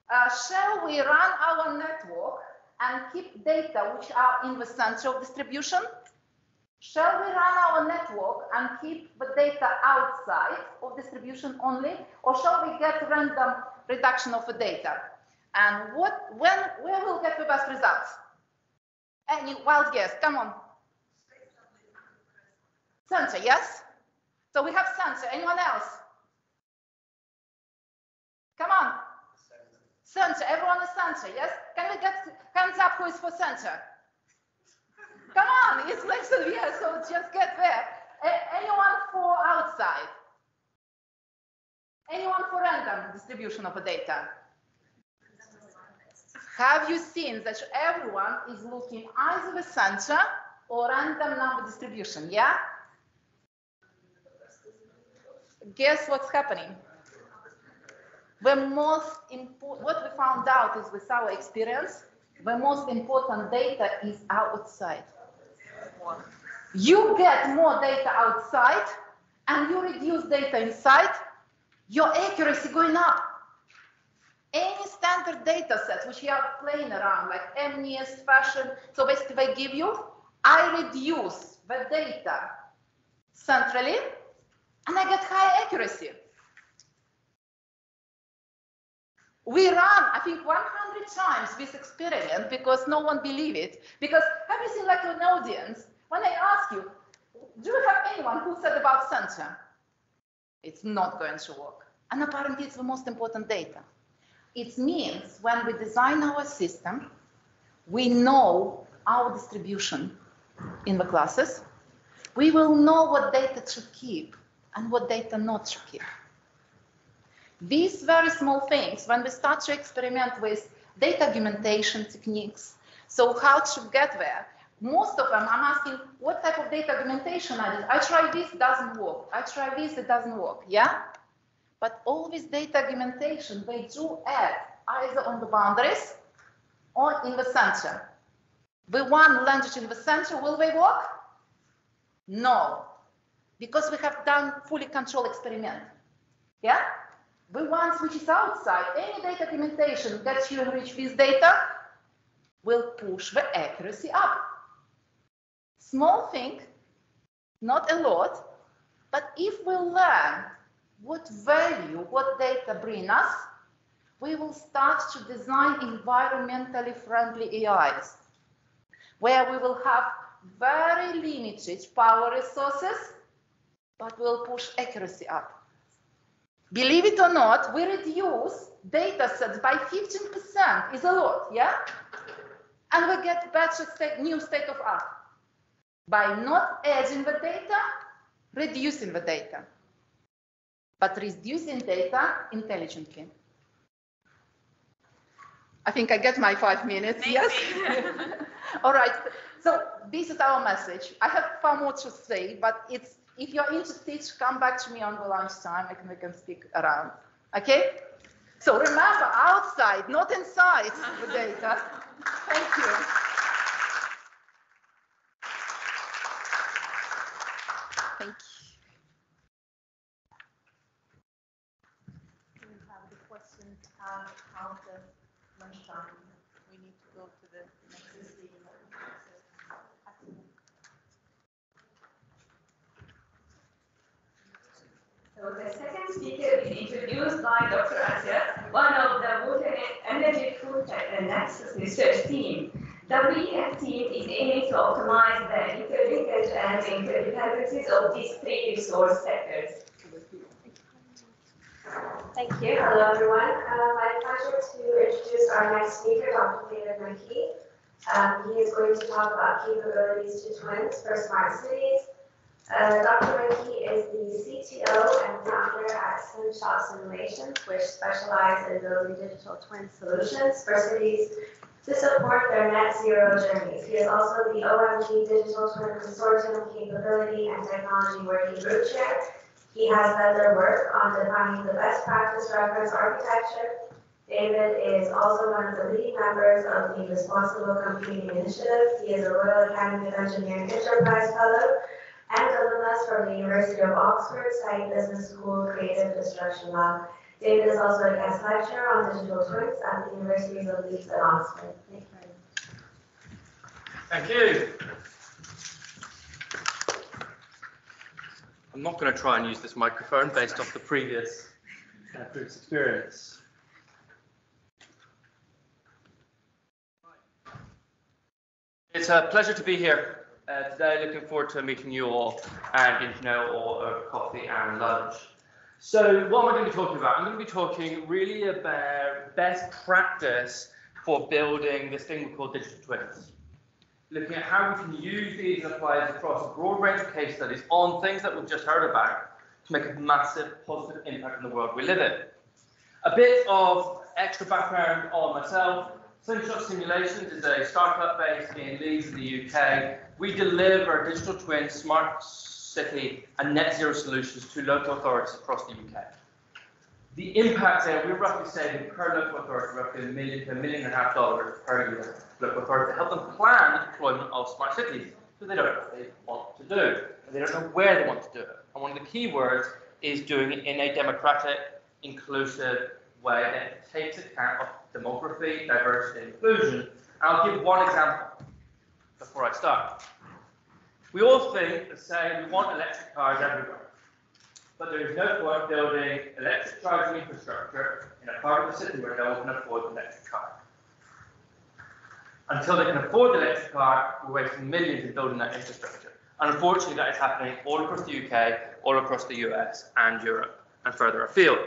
Uh, shall we run our network and keep data which are in the center of distribution? Shall we run our network and keep the data outside of distribution only, or shall we get random reduction of the data? And what, when, where will get the best results? Any wild guess? Come on. Center, yes? So we have center. Anyone else? Come on. Center. Everyone is center, yes? Can we get hands up who is for center? Come on, it's next to here, so just get there. A anyone for outside? Anyone for random distribution of the data? Have you seen that everyone is looking either the center or random number distribution, yeah? Guess what's happening? The most important, what we found out is with our experience, the most important data is outside. You get more data outside and you reduce data inside, your accuracy going up. Any standard data set which you are playing around, like MNIST, fashion, so basically they give you, I reduce the data centrally and I get high accuracy. We ran, I think, 100 times this experiment because no one believed it. Because seen like an audience, when I ask you, do you have anyone who said about center? It's not going to work. And apparently it's the most important data. It means when we design our system, we know our distribution in the classes. We will know what data to keep and what data not to keep. These very small things, when we start to experiment with data augmentation techniques, so how to get there, most of them, I'm asking, what type of data augmentation I? I try this, doesn't work. I try this, it doesn't work, yeah? But all this data augmentation, they do add either on the boundaries or in the center. The one landed in the center, will they work? No, because we have done fully controlled experiment. Yeah? The ones which is outside, any data augmentation that you enrich this data will push the accuracy up. Small thing, not a lot, but if we learn what value, what data bring us, we will start to design environmentally friendly AIs, where we will have very limited power resources, but we'll push accuracy up. Believe it or not, we reduce data sets by 15%, is a lot, yeah? And we get better state, new state of art by not adding the data, reducing the data, but reducing data intelligently. I think I get my five minutes, yes? [LAUGHS] All right, so this is our message. I have far more to say, but it's if you're interested, come back to me on the lunchtime and we can speak around. Okay? So remember, outside, not inside the data. Thank you. Thank. We have the questions uh, out after lunchtime. We need to go to the next scene. So the second speaker is introduced by Dr. Asya, one of the Water Energy Food and Nexus research team. The team is aiming to optimize the interlinkage and interdependencies of these three resource sectors. Thank you. Hello, everyone. Uh, my pleasure to introduce our next speaker, Dr. David McKee. Um, he is going to talk about capabilities to twins for smart cities. Uh, Dr. McKee is the CTO and founder at Slingshot Simulations, which specializes in building digital twin solutions for cities to support their net zero journeys. He is also the OMG Digital Twin Consortium Capability and Technology Working Group Chair he has led their work on defining the best practice reference architecture. David is also one of the leading members of the Responsible Computing Initiative. He is a Royal Academy of Engineering Enterprise Fellow and alumnus from the University of Oxford Saïd Business School Creative Destruction Lab. David is also a guest lecturer on digital twins at the Universities of Leeds and Oxford. Thank you. Thank you. I'm not going to try and use this microphone based off the previous, uh, experience. It's a pleasure to be here uh, today. Looking forward to meeting you all and getting to know all over coffee and lunch. So what am I going to be talking about? I'm going to be talking really about best practice for building this thing we call digital twins looking at how we can use these and apply across a broad range of case studies on things that we've just heard about to make a massive positive impact in the world we live in. A bit of extra background on myself. Slingshot Simulations is a startup based in Leeds in the UK. We deliver digital twin, smart city and net zero solutions to local authorities across the UK. The impact there, we're roughly saving per local authority roughly a million to a million and a half dollars per year local authority to help them plan the deployment of smart cities. So they don't know what they want to do, and they don't know where they want to do it. And one of the key words is doing it in a democratic, inclusive way that takes account of demography, diversity, and inclusion. I'll give one example before I start. We all think, say, we want electric cars everywhere. But there is no point building electric charging infrastructure in in a part of the city where no one can afford an electric car. Until they can afford the electric car, we're wasting millions in building that infrastructure. And unfortunately, that is happening all across the UK, all across the US and Europe, and further afield.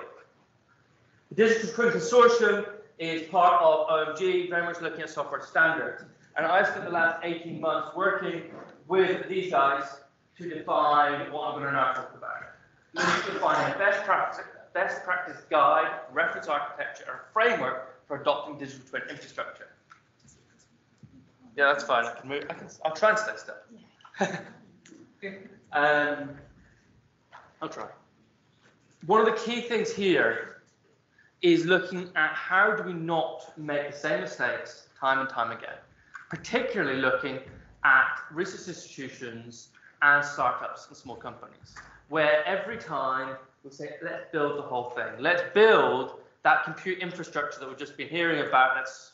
The Digital Twin Consortium is part of OMG, very much looking at software standards. And I've spent the last 18 months working with these guys to define what I'm going to now talk about. We need to define a best practice, best practice guide, reference architecture, or framework for adopting digital twin infrastructure. Yeah, that's fine. I can move. I can. I'll try and stay still. [LAUGHS] um, I'll try. One of the key things here is looking at how do we not make the same mistakes time and time again, particularly looking at research institutions and startups and small companies, where every time we say, let's build the whole thing, let's build that compute infrastructure that we've just been hearing about, that's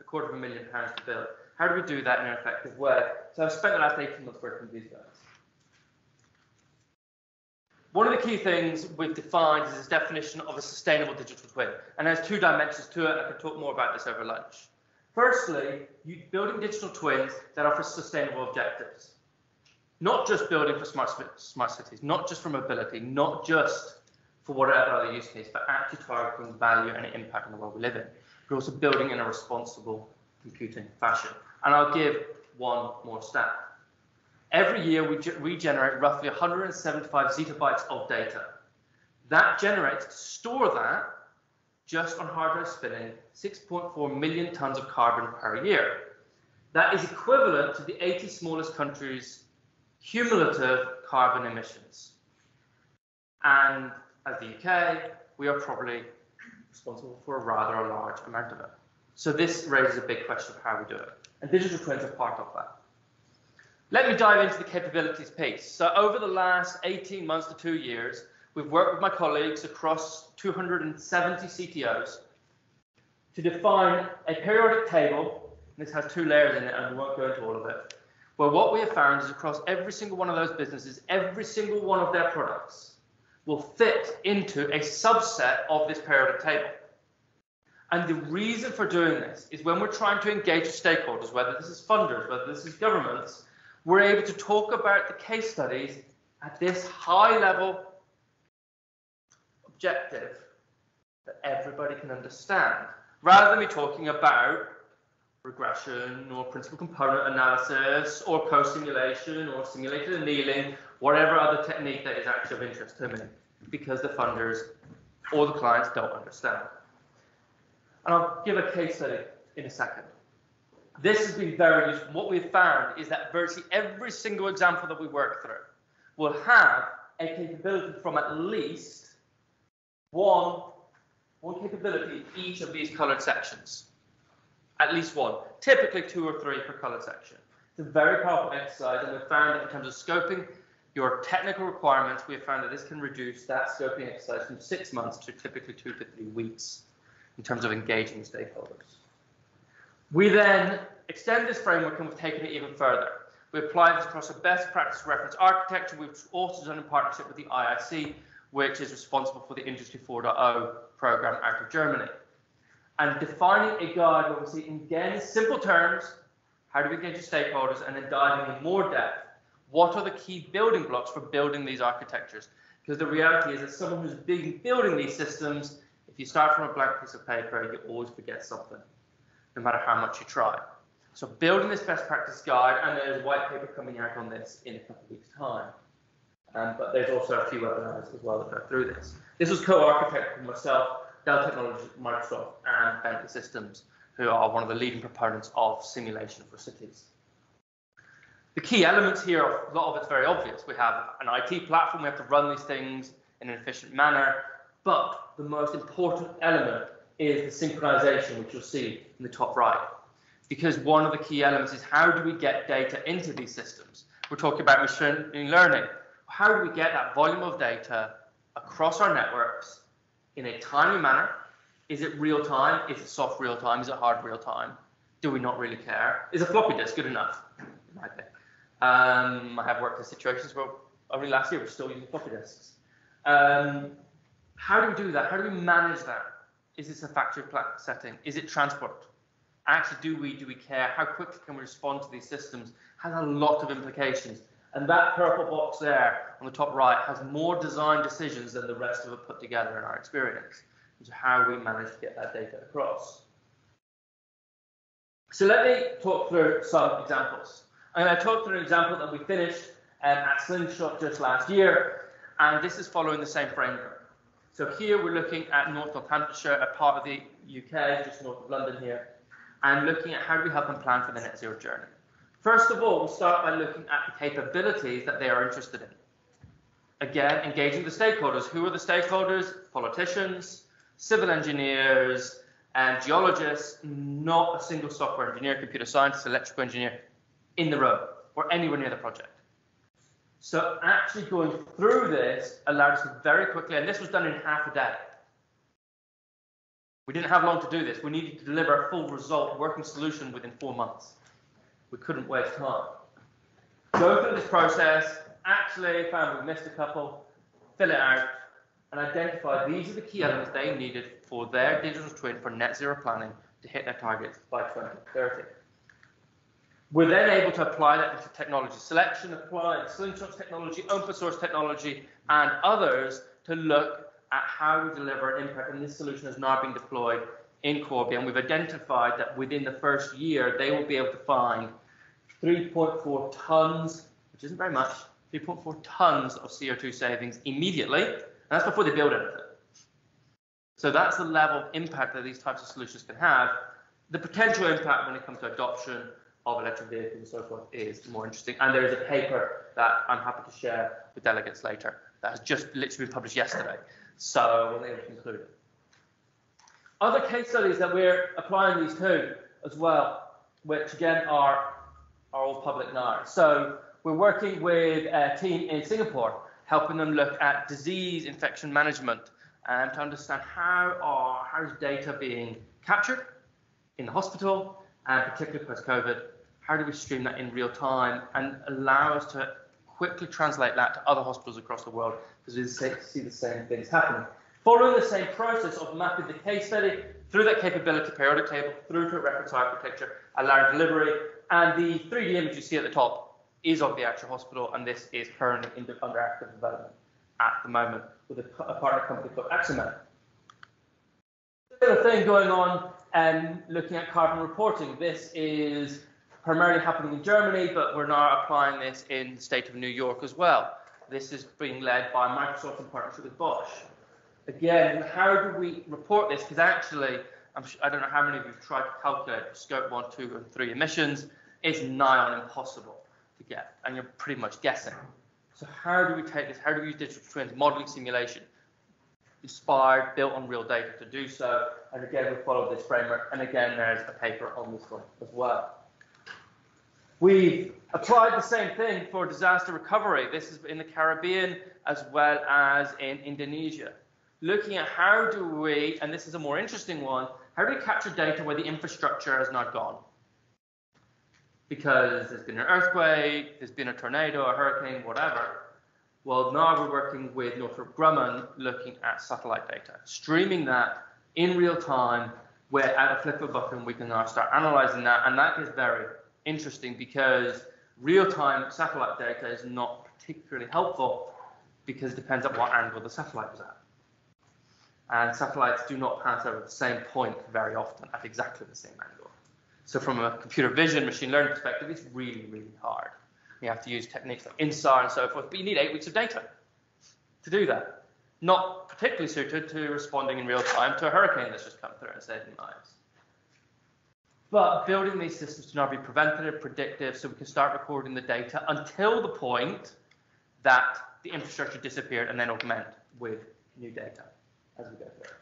a quarter of a million pounds to build. How do we do that in an effective way? So I've spent the last 18 months working with these guys. One of the key things we've defined is this definition of a sustainable digital twin. And there's two dimensions to it. I can talk more about this over lunch. Firstly, you building digital twins that offer sustainable objectives. Not just building for smart, smart cities, not just for mobility, not just for whatever other use case, but actually targeting value and impact on the world we live in. But also building in a responsible computing fashion. And I'll give one more stat. Every year we, we generate roughly 175 zettabytes of data. That generates, to store that, just on hard drive spinning, 6.4 million tons of carbon per year. That is equivalent to the 80 smallest countries' cumulative carbon emissions. And as the UK, we are probably responsible for a rather large amount of it. So this raises a big question of how we do it. And digital twins are part of that. Let me dive into the capabilities piece. So over the last 18 months to two years, we've worked with my colleagues across 270 CTOs to define a periodic table. This has two layers in it, and we won't go into all of it. Well, what we have found is across every single one of those businesses, every single one of their products will fit into a subset of this periodic table. And the reason for doing this is when we're trying to engage stakeholders, whether this is funders, whether this is governments, we're able to talk about the case studies at this high level objective that everybody can understand, rather than me talking about regression or principal component analysis or co-simulation or simulated annealing, whatever other technique that is actually of interest to me, because the funders or the clients don't understand. And I'll give a case study in a second. This has been very useful. What we've found is that virtually every single example that we work through will have a capability from at least one, one capability in each of these colored sections. At least one, typically two or three per colored section. It's a very powerful exercise, and we've found that in terms of scoping your technical requirements, we've found that this can reduce that scoping exercise from six months to typically two to three weeks in terms of engaging stakeholders. We then extend this framework and we've taken it even further. We apply this across a best practice reference architecture. We've also done in partnership with the IIC, which is responsible for the Industry 4.0 program out of Germany. And defining a guide where we see, again, simple terms, how do we engage stakeholders, and then diving in more depth. What are the key building blocks for building these architectures? Because the reality is that someone who's been building these systems, if you start from a blank piece of paper, you always forget something no matter how much you try. So building this best practice guide, and there's white paper coming out on this in a couple of weeks' time. Um, but there's also a few webinars as well that go through this. This was co-architected with myself, Dell Technologies, Microsoft, and Bentley Systems, who are one of the leading proponents of simulation for cities. The key elements here, a lot of it's very obvious. We have an IT platform, we have to run these things in an efficient manner, but the most important element is the synchronization, which you'll see in the top right. Because one of the key elements is how do we get data into these systems? We're talking about machine learning. How do we get that volume of data across our networks in a timely manner? Is it real time? Is it soft real time? Is it hard real time? Do we not really care? Is a floppy disk good enough? Um, I have worked in situations where only last year we're still using floppy disks. Um, how do we do that? How do we manage that? Is this a factory setting? Is it transport? Actually, do we do we care? How quickly can we respond to these systems? Has a lot of implications. And that purple box there on the top right has more design decisions than the rest of it put together in our experience into how we manage to get that data across. So let me talk through some examples. And I'm going to talk through an example that we finished um, at Slingshot just last year, and this is following the same framework. So here we're looking at North Northamptonshire, a part of the UK, just north of London here, and looking at how do we help them plan for the net zero journey. First of all, we'll start by looking at the capabilities that they are interested in. Again, engaging the stakeholders. Who are the stakeholders? Politicians, civil engineers, and geologists, not a single software engineer, computer scientist, electrical engineer in the room or anywhere near the project. So actually going through this allowed us to very quickly, and this was done in half a day. We didn't have long to do this. We needed to deliver a full result, working solution within four months. We couldn't waste time. Go through this process, actually found we missed a couple, fill it out, and identify these are the key elements they needed for their digital twin for net zero planning to hit their targets by 2030. We're then able to apply that into technology selection, apply Slingshot's technology, open source technology, and others to look at how we deliver an impact. And this solution has now been deployed in Corby, and we've identified that within the first year, they will be able to find 3.4 tons, which isn't very much, 3.4 tons of CO2 savings immediately. And that's before they build anything. So that's the level of impact that these types of solutions can have. The potential impact when it comes to adoption of electric vehicles and so forth is more interesting. And there is a paper that I'm happy to share with delegates later that has just literally been published yesterday. So we'll able to include it. Other case studies that we're applying these to as well, which again are, are all public now. So we're working with a team in Singapore, helping them look at disease infection management and to understand how are how is data being captured in the hospital and particularly post-COVID how do we stream that in real time and allow us to quickly translate that to other hospitals across the world because we see the same things happening. Following the same process of mapping the case study through that capability periodic table, through to a reference architecture, a allowing delivery, and the 3D image you see at the top is of the actual hospital, and this is currently in, under active development at the moment with a, a partner company called Axomed. Similar thing going on and um, looking at carbon reporting. This is primarily happening in Germany, but we're now applying this in the state of New York as well. This is being led by Microsoft in partnership with Bosch. Again, how do we report this? Because actually, I'm I don't know how many of you have tried to calculate scope one, two, and three emissions. It's nigh on impossible to get, and you're pretty much guessing. So how do we take this? How do we use digital twins, modeling simulation, inspired, built on real data to do so? And again, we follow this framework. And again, there's a paper on this one as well. We've applied the same thing for disaster recovery. This is in the Caribbean as well as in Indonesia. Looking at how do we, and this is a more interesting one, how do we capture data where the infrastructure has not gone? Because there's been an earthquake, there's been a tornado, a hurricane, whatever. Well, now we're working with Northrop Grumman looking at satellite data, streaming that in real time, where at a flip of a button we can now start analyzing that, and that is very interesting because real-time satellite data is not particularly helpful because it depends on what angle the satellite was at. And satellites do not pass over the same point very often at exactly the same angle. So from a computer vision, machine learning perspective, it's really, really hard. You have to use techniques like INSAR and so forth, but you need eight weeks of data to do that. Not particularly suited to responding in real time to a hurricane that's just come through and saving lives. But building these systems to now be preventative, predictive, so we can start recording the data until the point that the infrastructure disappeared and then augment with new data as we go through.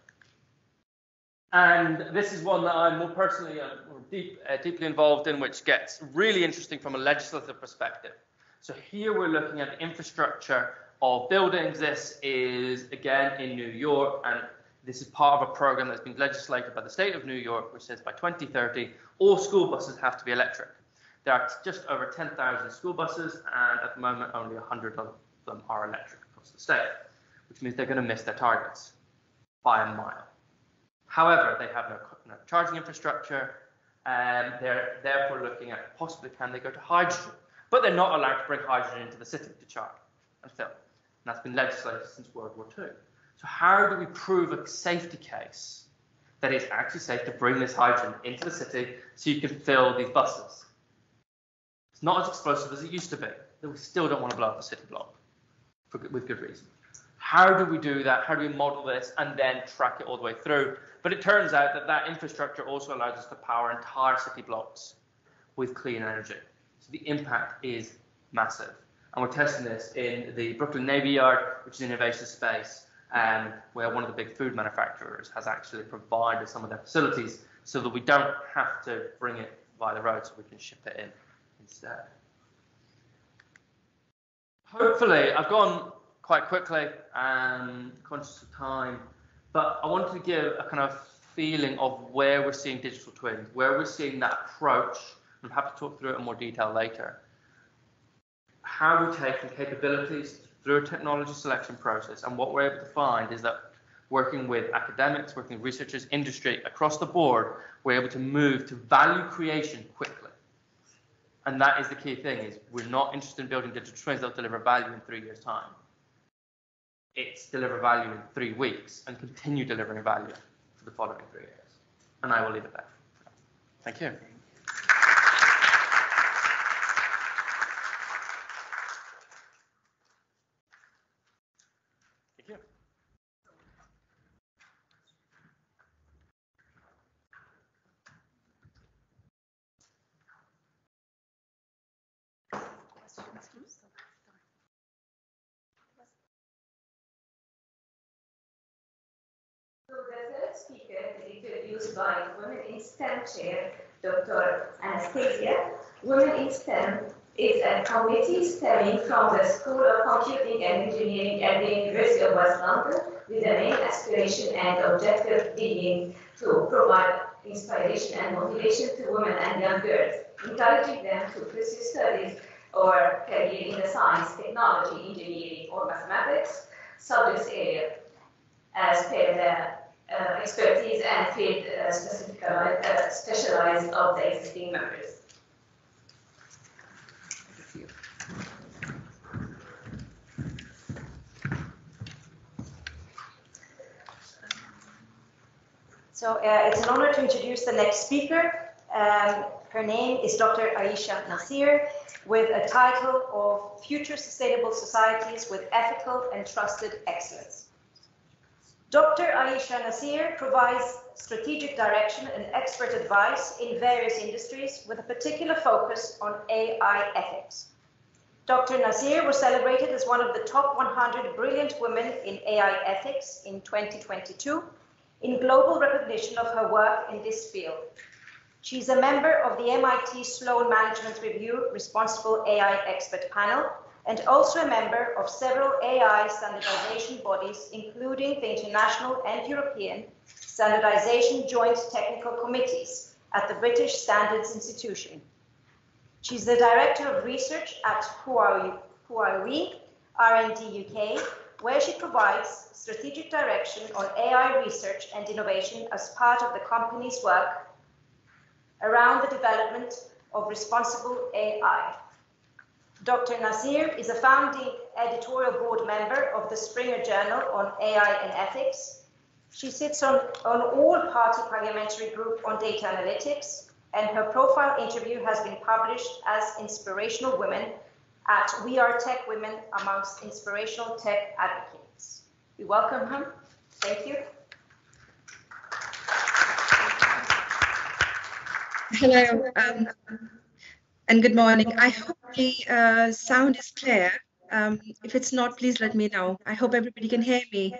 And this is one that I'm more personally uh, deep, uh, deeply involved in, which gets really interesting from a legislative perspective. So here we're looking at the infrastructure of buildings. This is again in New York, and this is part of a program that's been legislated by the state of New York, which says by 2030, all school buses have to be electric. There are just over 10,000 school buses, and at the moment, only 100 of them are electric across the state, which means they're going to miss their targets by a mile. However, they have no, no charging infrastructure, and they're therefore looking at possibly can they go to hydrogen, but they're not allowed to bring hydrogen into the city to charge and fill. And that's been legislated since World War II. So how do we prove a safety case that it's actually safe to bring this hydrogen into the city so you can fill these buses? It's not as explosive as it used to be. We still don't want to blow up a city block for, with good reason. How do we do that? How do we model this and then track it all the way through? But it turns out that that infrastructure also allows us to power entire city blocks with clean energy. So the impact is massive. And we're testing this in the Brooklyn Navy Yard, which is an innovation space, um, where one of the big food manufacturers has actually provided some of their facilities so that we don't have to bring it by the road, so we can ship it in instead. Hopefully, I've gone quite quickly and conscious of time, but I wanted to give a kind of feeling of where we're seeing digital twins, where we're seeing that approach. I'm happy to talk through it in more detail later. How we're taking capabilities through a technology selection process, and what we're able to find is that working with academics, working with researchers, industry across the board, we're able to move to value creation quickly. And that is the key thing: is we're not interested in building digital twins that will deliver value in three years' time it's deliver value in three weeks and continue delivering value for the following three years. And I will leave it there. Thank you. Thank you. So the third speaker is introduced by Women in STEM Chair, Dr. Anastasia. Women in STEM is a committee stemming from the School of Computing and Engineering at the University of West London with the main aspiration and objective being to provide inspiration and motivation to women and young girls, encouraging them to pursue studies or career in the science, technology, engineering, or mathematics subject area as per the uh, expertise and field uh, specific, uh, specialized of the existing members. So uh, it's an honor to introduce the next speaker. Um, her name is Dr. Aisha Naseer with a title of Future Sustainable Societies with Ethical and Trusted Excellence. Dr. Aisha Naseer provides strategic direction and expert advice in various industries with a particular focus on AI ethics. Dr. Naseer was celebrated as one of the top 100 brilliant women in AI ethics in 2022 in global recognition of her work in this field. She's a member of the MIT Sloan Management Review Responsible AI Expert Panel and also a member of several AI standardization bodies, including the International and European Standardization Joint Technical Committees at the British Standards Institution. She's the Director of Research at Huawei R&D UK, where she provides strategic direction on AI research and innovation as part of the company's work around the development of responsible AI. Dr. Naseer is a founding editorial board member of the Springer Journal on AI and Ethics. She sits on, on all party parliamentary group on data analytics, and her profile interview has been published as Inspirational Women at We Are Tech Women amongst inspirational tech advocates. We welcome her. Thank you. Hello, um, and good morning. I hope the uh, sound is clear. Um, if it's not, please let me know. I hope everybody can hear me.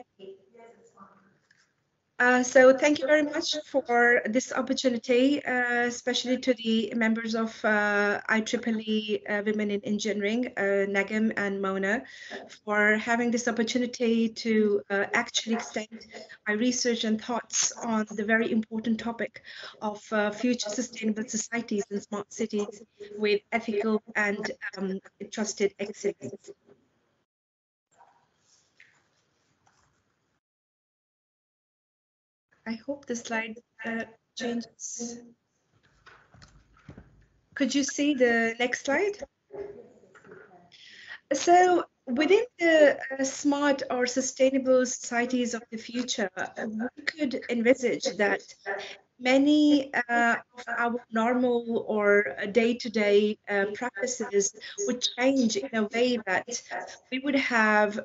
Uh, so thank you very much for this opportunity, uh, especially to the members of uh, IEEE uh, Women in Engineering, uh, Nagham and Mona, for having this opportunity to uh, actually extend my research and thoughts on the very important topic of future sustainable societies and smart cities with ethical and um, trusted excellence. I hope the slide uh, changes. Could you see the next slide? So within the uh, smart or sustainable societies of the future, we could envisage that many uh, of our normal or day-to-day uh, practices would change in a way that we would have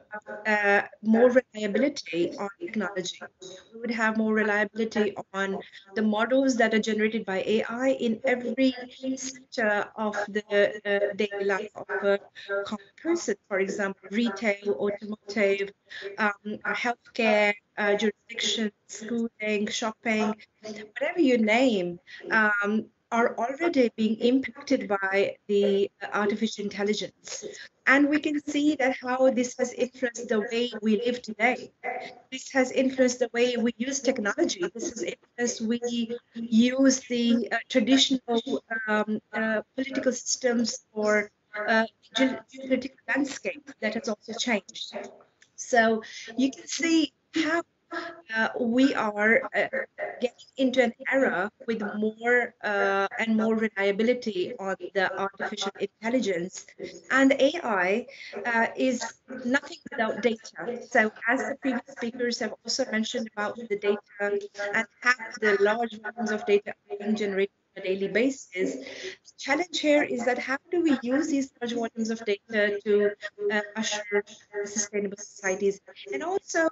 uh, more reliability on technology. We would have more reliability on the models that are generated by AI in every sector of the uh, daily life of a person, for example, retail, automotive, um, healthcare, uh, jurisdiction, schooling, shopping, whatever you name, um, are already being impacted by the artificial intelligence. And we can see that how this has influenced the way we live today. This has influenced the way we use technology. This has influenced we use the uh, traditional um, uh, political systems or uh, geopolitical landscape that has also changed. So you can see how uh, we are uh, getting into an era with more uh, and more reliability on the artificial intelligence. And AI uh, is nothing without data. So as the previous speakers have also mentioned about the data and how the large volumes of data are being generated a daily basis. The challenge here is that how do we use these large volumes of data to uh, assure sustainable societies? And also,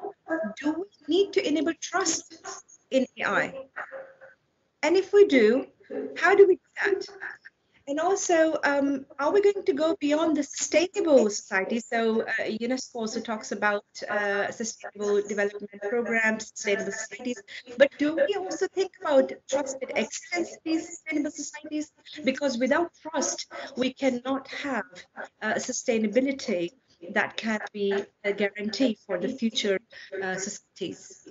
do we need to enable trust in AI? And if we do, how do we do that? And also, um, are we going to go beyond the sustainable society? So uh, UNESCO also talks about uh, sustainable development programs, sustainable societies, but do we also think about trusted excellence in sustainable societies? Because without trust, we cannot have uh, sustainability that can be a guarantee for the future uh, societies.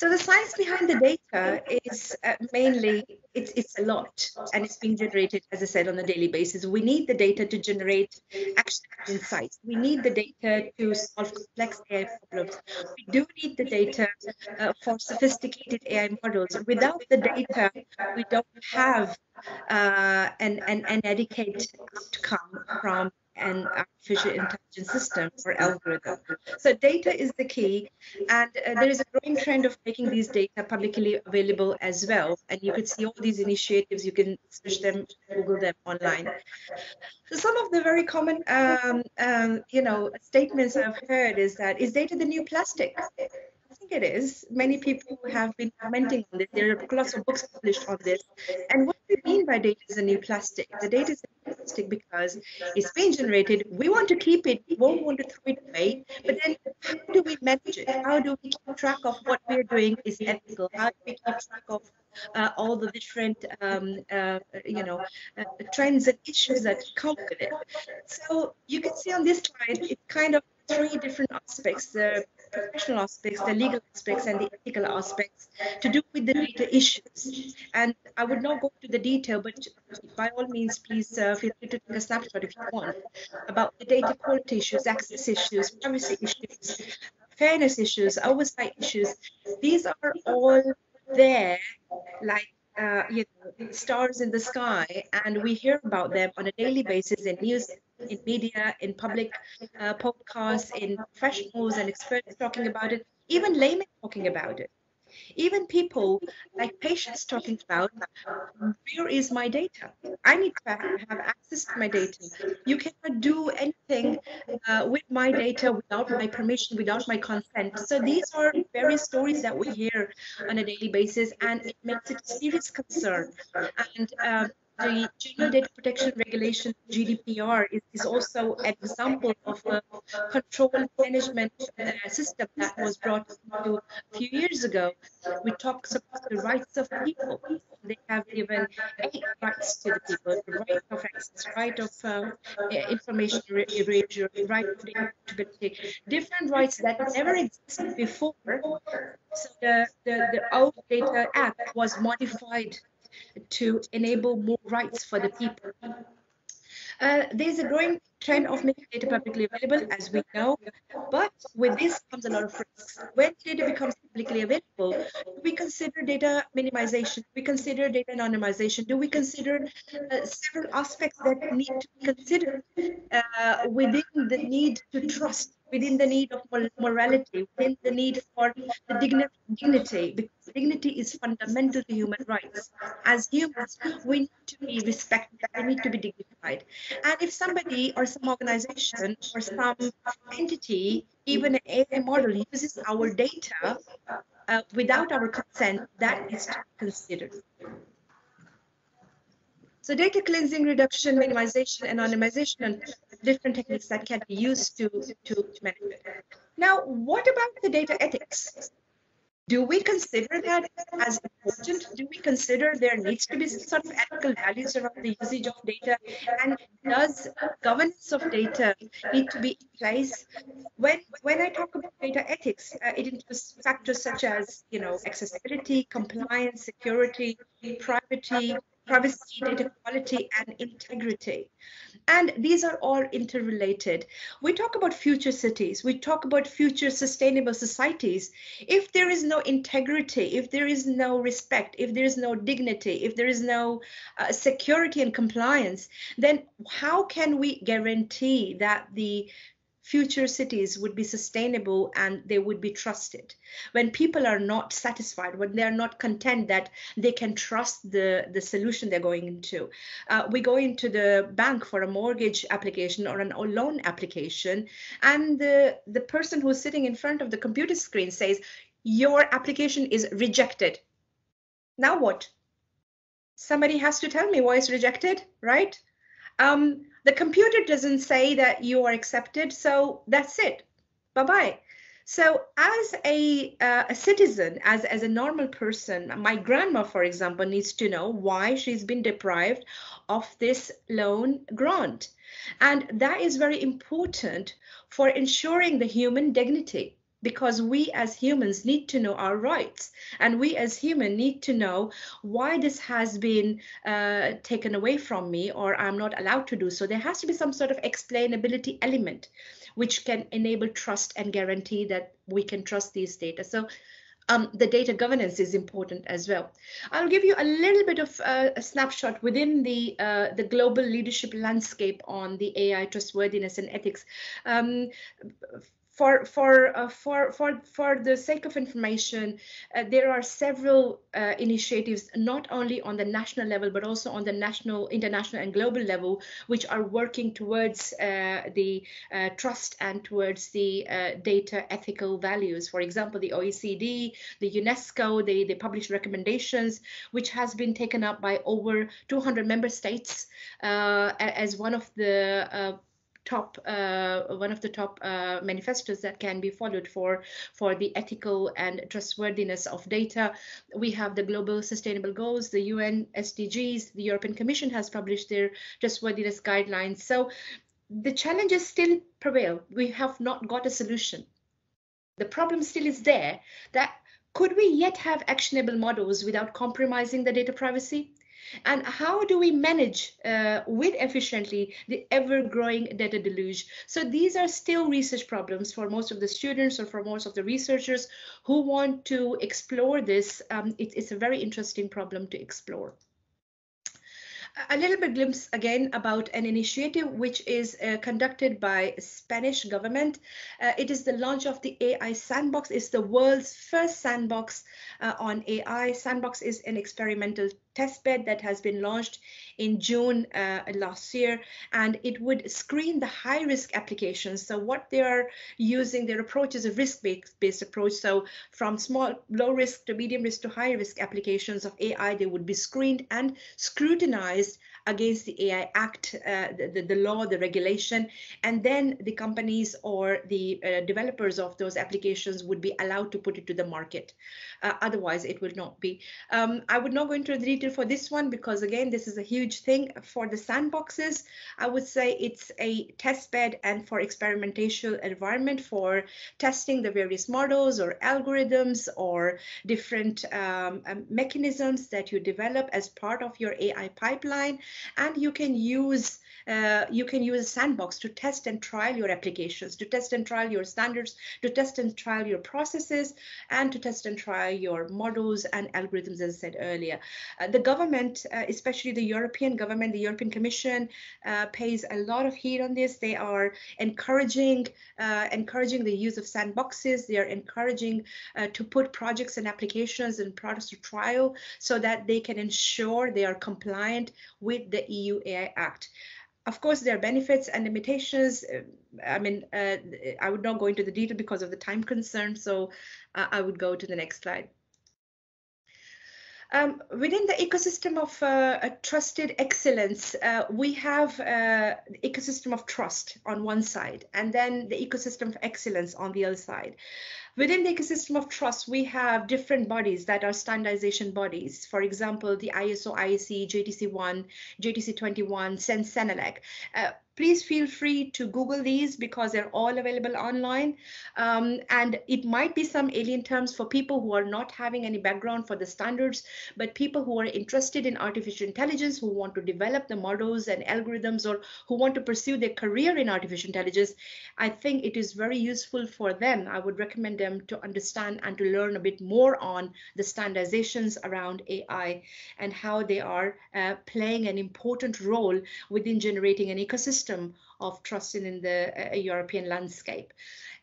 So the science behind the data is uh, mainly, it's, it's a lot and it's being generated, as I said, on a daily basis. We need the data to generate action insights. We need the data to solve complex AI problems. We do need the data uh, for sophisticated AI models. Without the data, we don't have uh, an, an, an adequate outcome from an artificial intelligence system or algorithm. So data is the key, and uh, there is a growing trend of making these data publicly available as well. And you could see all these initiatives. You can search them, Google them online. So some of the very common, um, um, you know, statements I've heard is that is data the new plastic? It is. Many people have been commenting on this. There are lots of books published on this. And what we mean by data is a new plastic. The data is a new plastic because it's being generated. We want to keep it. We won't want to throw it away. But then how do we manage it? How do we keep track of what we're doing is ethical? How do we keep track of uh, all the different, um, uh, you know, uh, trends and issues that come with it? So you can see on this slide, it's kind of three different aspects. The professional aspects, the legal aspects, and the ethical aspects to do with the data issues. And I would not go into the detail, but by all means, please uh, feel free to take a snapshot if you want about the data quality issues, access issues, privacy issues, fairness issues, oversight issues. These are all there, like uh, you know, stars in the sky, and we hear about them on a daily basis in news, in media, in public uh, podcasts, in professionals and experts talking about it, even laymen talking about it. Even people like patients talking about where is my data? I need to have access to my data. You cannot do anything uh, with my data without my permission, without my consent. So these are various stories that we hear on a daily basis, and it makes it a serious concern. And um, the General Data Protection Regulation, GDPR, is, is also an example of a control management system that was brought into a few years ago. We talk about the rights of people. They have given eight rights to the people, the right of access, right of uh, information erasure, right of accountability, different rights that never existed before. So the, the, the old Data Act was modified to enable more rights for the people. Uh, there's a growing trend of making data publicly available, as we know, but with this comes a lot of risks. When data becomes publicly available, do we consider data minimization? Do we consider data anonymization? Do we consider uh, several aspects that need to be considered uh, within the need to trust within the need of morality, within the need for the dignity, because dignity is fundamental to human rights. As humans, we need to be respected, we need to be dignified. And if somebody or some organization or some entity, even an AI model, uses our data uh, without our consent, that is considered. So data cleansing, reduction, minimization, anonymization, and different techniques that can be used to, to, to manage it. Now, what about the data ethics? Do we consider that as important? Do we consider there needs to be some sort of ethical values around the usage of data? And does governance of data need to be in place? When when I talk about data ethics, uh, it includes factors such as you know accessibility, compliance, security, privacy, privacy, data quality, and integrity. And these are all interrelated. We talk about future cities, we talk about future sustainable societies. If there is no integrity, if there is no respect, if there is no dignity, if there is no uh, security and compliance, then how can we guarantee that the future cities would be sustainable and they would be trusted. When people are not satisfied, when they're not content that they can trust the, the solution they're going into. Uh, we go into the bank for a mortgage application or an, a loan application, and the, the person who's sitting in front of the computer screen says, Your application is rejected. Now what? Somebody has to tell me why it's rejected, right? Um, the computer doesn't say that you are accepted, so that's it. Bye bye. So, as a, uh, a citizen, as, as a normal person, my grandma, for example, needs to know why she's been deprived of this loan grant. And that is very important for ensuring the human dignity because we as humans need to know our rights and we as human need to know why this has been uh, taken away from me or i'm not allowed to do so there has to be some sort of explainability element which can enable trust and guarantee that we can trust these data so um, the data governance is important as well. I'll give you a little bit of uh, a snapshot within the uh, the global leadership landscape on the AI trustworthiness and ethics. Um, for for uh, for for for the sake of information, uh, there are several uh, initiatives not only on the national level but also on the national, international, and global level, which are working towards uh, the uh, trust and towards the uh, data ethical values. For example, the OECD, the UNESCO, they they publish recommendations, which has been taken up by over 200 member states as one of the top uh, one of the top uh, manifestos that can be followed for for the ethical and trustworthiness of data. We have the global sustainable goals, the UN SDGs, the European Commission has published their trustworthiness guidelines. So the challenges still prevail. We have not got a solution. The problem still is there that could we yet have actionable models without compromising the data privacy? And how do we manage uh, with efficiently the ever-growing data deluge? So these are still research problems for most of the students or for most of the researchers who want to explore this. Um, it, it's a very interesting problem to explore a little bit glimpse again about an initiative which is uh, conducted by Spanish government. Uh, it is the launch of the AI Sandbox. It's the world's first sandbox uh, on AI. Sandbox is an experimental testbed that has been launched in June uh, last year, and it would screen the high risk applications. So what they are using, their approach is a risk based approach. So from small, low risk to medium risk to high risk applications of AI, they would be screened and scrutinized against the AI Act, uh, the, the law, the regulation, and then the companies or the uh, developers of those applications would be allowed to put it to the market. Uh, otherwise, it will not be. Um, I would not go into the detail for this one because again, this is a huge thing for the sandboxes. I would say it's a test bed and for experimental environment for testing the various models or algorithms or different um, mechanisms that you develop as part of your AI pipeline. And you can use uh, you can use a sandbox to test and trial your applications, to test and trial your standards, to test and trial your processes, and to test and trial your models and algorithms, as I said earlier. Uh, the government, uh, especially the European government, the European Commission, uh, pays a lot of heed on this. They are encouraging uh, encouraging the use of sandboxes. They are encouraging uh, to put projects and applications and products to trial so that they can ensure they are compliant with the EU AI Act. Of course, there are benefits and limitations. I mean, uh, I would not go into the detail because of the time concern, so uh, I would go to the next slide. Um, within the ecosystem of uh, trusted excellence, uh, we have uh, the ecosystem of trust on one side, and then the ecosystem of excellence on the other side. Within the ecosystem of trust, we have different bodies that are standardization bodies. For example, the ISO, IEC, JTC1, JTC21, SENS, CENELEC. Uh, please feel free to Google these because they're all available online. Um, and it might be some alien terms for people who are not having any background for the standards, but people who are interested in artificial intelligence, who want to develop the models and algorithms, or who want to pursue their career in artificial intelligence, I think it is very useful for them. I would recommend them to understand and to learn a bit more on the standardizations around AI and how they are uh, playing an important role within generating an ecosystem of trust in the uh, European landscape.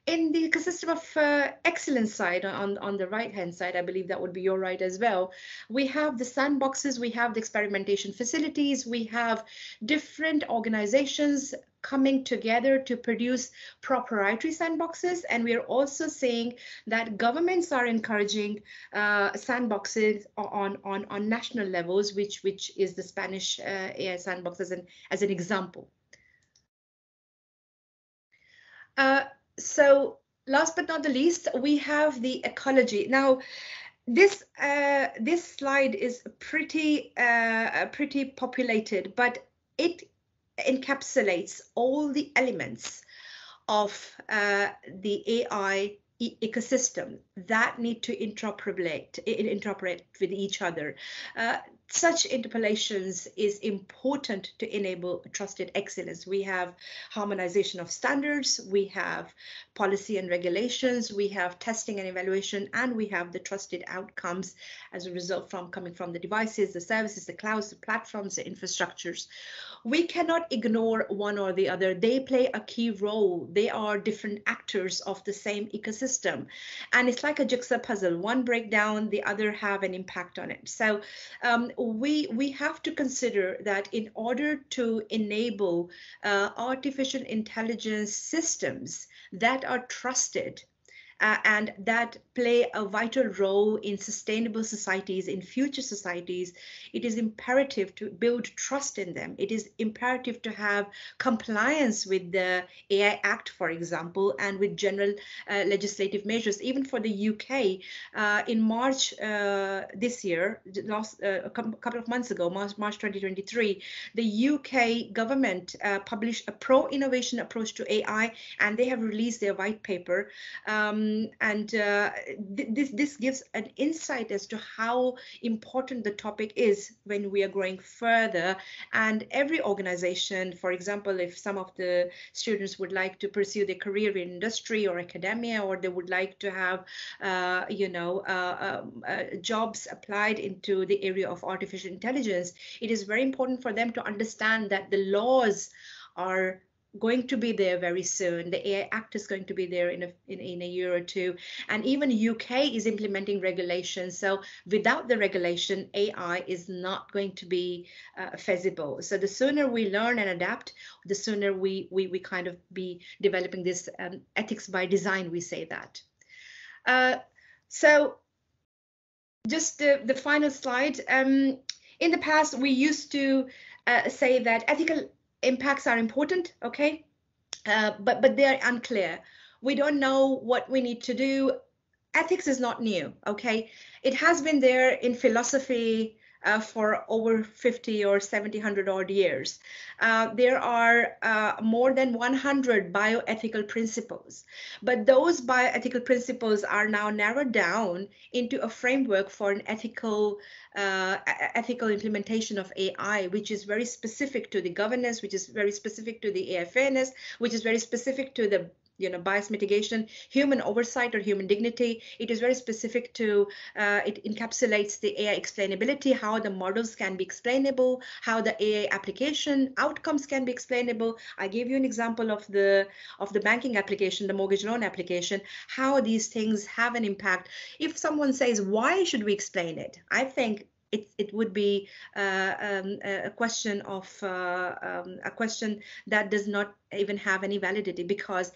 In the ecosystem of uh, excellence side, on, on the right-hand side, I believe that would be your right as well, we have the sandboxes, we have the experimentation facilities, we have different organizations coming together to produce proprietary sandboxes. And we are also seeing that governments are encouraging uh, sandboxes on, on, on national levels, which, which is the Spanish uh, AI sandbox as an, as an example. Uh, so last but not the least, we have the ecology. Now, this uh, this slide is pretty uh, pretty populated, but it encapsulates all the elements of uh, the AI e ecosystem that need to interoperate, interoperate with each other. Uh, such interpolations is important to enable trusted excellence. We have harmonization of standards, we have policy and regulations, we have testing and evaluation, and we have the trusted outcomes as a result from coming from the devices, the services, the clouds, the platforms, the infrastructures. We cannot ignore one or the other. They play a key role. They are different actors of the same ecosystem. And it's like a jigsaw puzzle. One breakdown, the other have an impact on it. So um, we, we have to consider that in order to enable uh, artificial intelligence systems that are trusted uh, and that play a vital role in sustainable societies, in future societies, it is imperative to build trust in them. It is imperative to have compliance with the AI Act, for example, and with general uh, legislative measures. Even for the UK, uh, in March uh, this year, last uh, a couple of months ago, March, March 2023, the UK government uh, published a pro-innovation approach to AI, and they have released their white paper. Um, and uh, th this this gives an insight as to how important the topic is when we are going further. And every organization, for example, if some of the students would like to pursue their career in industry or academia, or they would like to have, uh, you know, uh, um, uh, jobs applied into the area of artificial intelligence, it is very important for them to understand that the laws are going to be there very soon. The AI Act is going to be there in a, in, in a year or two. And even UK is implementing regulations. So without the regulation, AI is not going to be uh, feasible. So the sooner we learn and adapt, the sooner we, we, we kind of be developing this um, ethics by design, we say that. Uh, so just the, the final slide. Um, in the past, we used to uh, say that ethical impacts are important, okay, uh, but but they're unclear. We don't know what we need to do. Ethics is not new, okay. It has been there in philosophy uh, for over 50 or 70, 100 odd years. Uh, there are uh, more than 100 bioethical principles, but those bioethical principles are now narrowed down into a framework for an ethical uh, ethical implementation of AI, which is very specific to the governance, which is very specific to the AI fairness, which is very specific to the you know bias mitigation human oversight or human dignity. It is very specific to uh, it encapsulates the ai explainability how the models can be explainable how the ai application outcomes can be explainable. I gave you an example of the of the banking application the mortgage loan application how these things have an impact. If someone says why should we explain it? I think it, it would be uh, um, a question of uh, um, a question that does not even have any validity because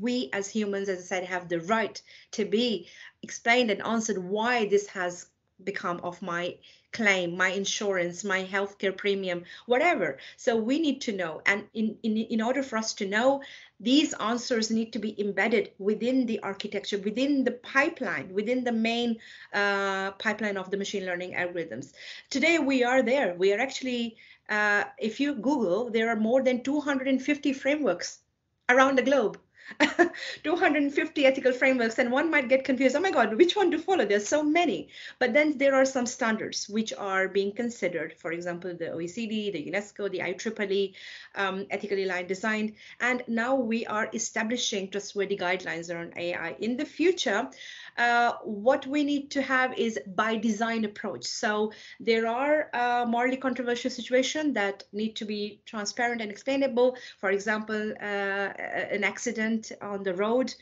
we as humans, as I said, have the right to be explained and answered why this has become of my claim, my insurance, my healthcare premium, whatever. So we need to know. And in, in, in order for us to know, these answers need to be embedded within the architecture, within the pipeline, within the main uh, pipeline of the machine learning algorithms. Today we are there. We are actually, uh, if you Google, there are more than 250 frameworks around the globe [LAUGHS] 250 ethical frameworks and one might get confused oh my god which one to follow? There's so many. But then there are some standards which are being considered for example the oecd the unesco the ieee um, ethically aligned design. And now we are establishing trustworthy guidelines around ai in the future uh, what we need to have is by design approach. So there are uh, morally controversial situations that need to be transparent and explainable. For example, uh, an accident on the road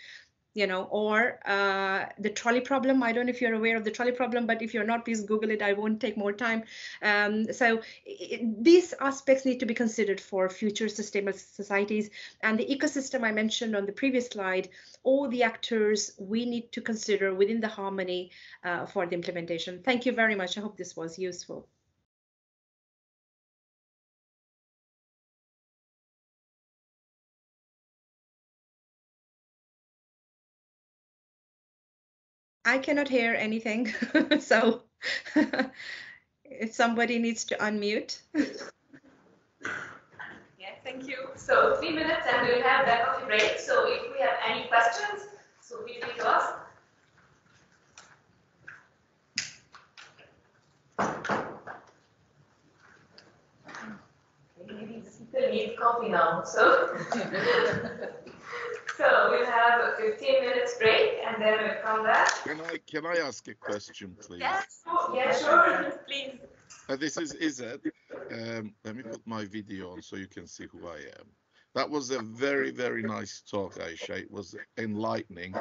you know, or uh, the trolley problem. I don't know if you're aware of the trolley problem, but if you're not, please Google it. I won't take more time. Um, so it, these aspects need to be considered for future sustainable societies. And the ecosystem I mentioned on the previous slide, all the actors we need to consider within the harmony uh, for the implementation. Thank you very much. I hope this was useful. I cannot hear anything. [LAUGHS] so [LAUGHS] if somebody needs to unmute. yeah, thank you. So three minutes and we'll have that coffee break. So if we have any questions, so free to ask. Maybe people need coffee now, so [LAUGHS] So we'll have a 15 minutes break and then we'll come back. Can I can I ask a question, please? Yes, yeah, sure, please. Uh, this is Izzet. Um, let me put my video on so you can see who I am. That was a very, very nice talk, Aisha. It was enlightening.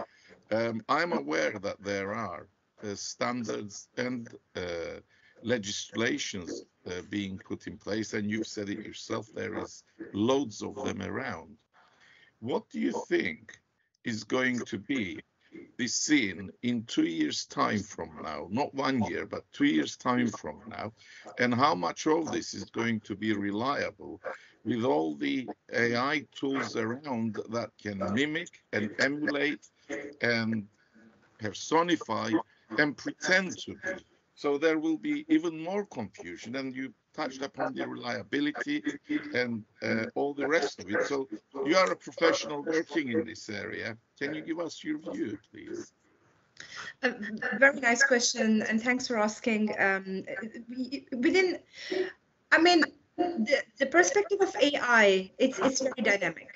Um, I'm aware that there are uh, standards and uh, legislations uh, being put in place, and you've said it yourself, there is loads of them around. What do you oh. think is going to be the scene in two years' time from now? Not one oh. year, but two years' time from now, and how much of this is going to be reliable with all the AI tools around that can mimic and emulate and personify and pretend to be. So there will be even more confusion, and you touched upon the reliability and uh, all the rest of it. So you are a professional working in this area. Can you give us your view, please? A very nice question, and thanks for asking. Um, within, I mean, the, the perspective of AI, it's it's very dynamic.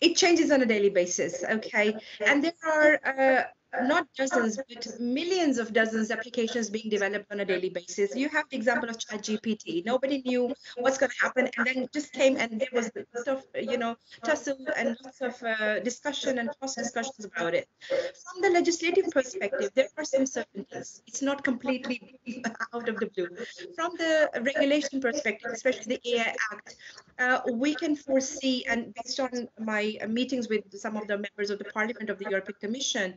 It changes on a daily basis, okay? And there are uh, not dozens, but millions of dozens applications being developed on a daily basis. You have the example of ChatGPT. Nobody knew what's going to happen, and then just came, and there was lots of, you know, tussle and lots of uh, discussion and cross discussions about it. From the legislative perspective, there are some certainties. It's not completely [LAUGHS] out of the blue. From the regulation perspective, especially the AI Act, uh, we can foresee, and based on my meetings with some of the members of the Parliament of the European Commission,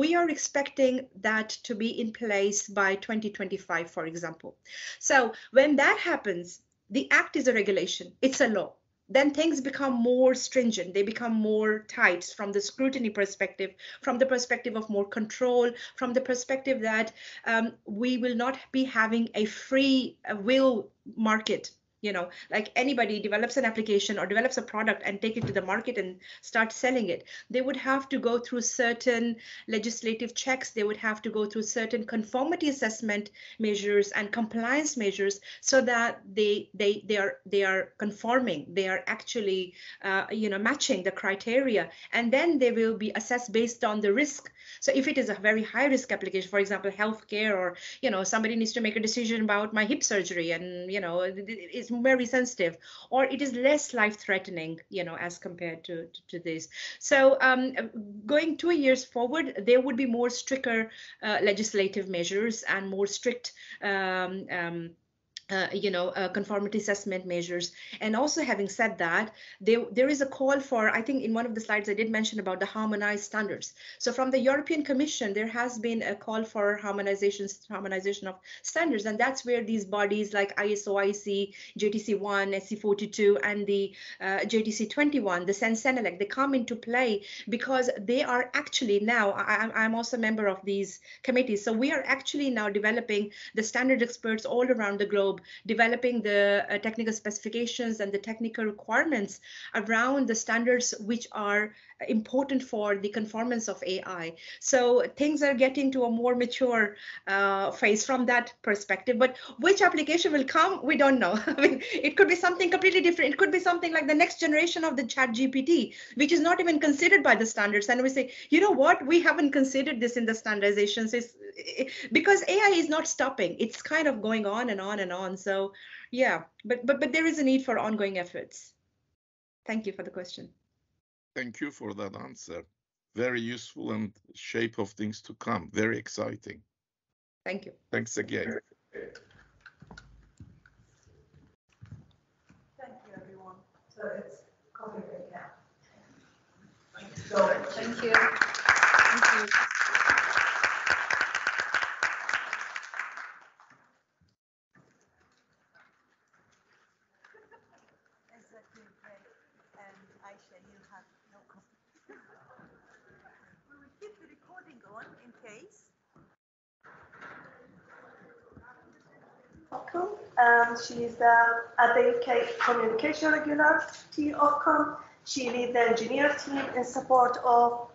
we are expecting that to be in place by 2025, for example. So when that happens, the act is a regulation, it's a law. then things become more stringent they become more tight from the scrutiny perspective from the perspective of more control from the perspective that um, we will not be having a free uh, will market you know like anybody develops an application or develops a product and take it to the market and start selling it they would have to go through certain legislative checks. They would have to go through certain conformity assessment measures and compliance measures so that they they they are they are conforming. They are actually uh, you know matching the criteria. And then they will be assessed based on the risk. So if it is a very high risk application for example healthcare or you know somebody needs to make a decision about my hip surgery and you know it's very sensitive or it is less life threatening you know as compared to to, to this. So um, going two years forward there would be more stricter uh, legislative measures and more strict um, um, uh, you know, uh, conformity assessment measures. And also having said that, there, there is a call for, I think in one of the slides I did mention about the harmonized standards. So from the European Commission, there has been a call for harmonization, harmonization of standards. And that's where these bodies like ISO-IEC, JTC1, SC42, and the uh, JTC21, the CEN-CENELEC, they come into play because they are actually now, I, I'm also a member of these committees. So we are actually now developing the standard experts all around the globe developing the uh, technical specifications and the technical requirements around the standards which are important for the conformance of AI. So things are getting to a more mature uh, phase from that perspective. But which application will come, we don't know. [LAUGHS] I mean, it could be something completely different. It could be something like the next generation of the Chat GPT, which is not even considered by the standards. And we say, you know what, we haven't considered this in the standardizations. It's, because AI is not stopping. It's kind of going on and on and on. So yeah, but but but there is a need for ongoing efforts. Thank you for the question. Thank you for that answer. Very useful and shape of things to come. Very exciting. Thank you. Thanks again. Thank you, everyone. So it's coffee break now. So, Thank you. Thank you. Exactly, great. And Aisha, you have no comment. We will keep the recording on in case. Ofcom. Um, she's at the UK Communication Regularity Ofcom. She leads the engineer team in support of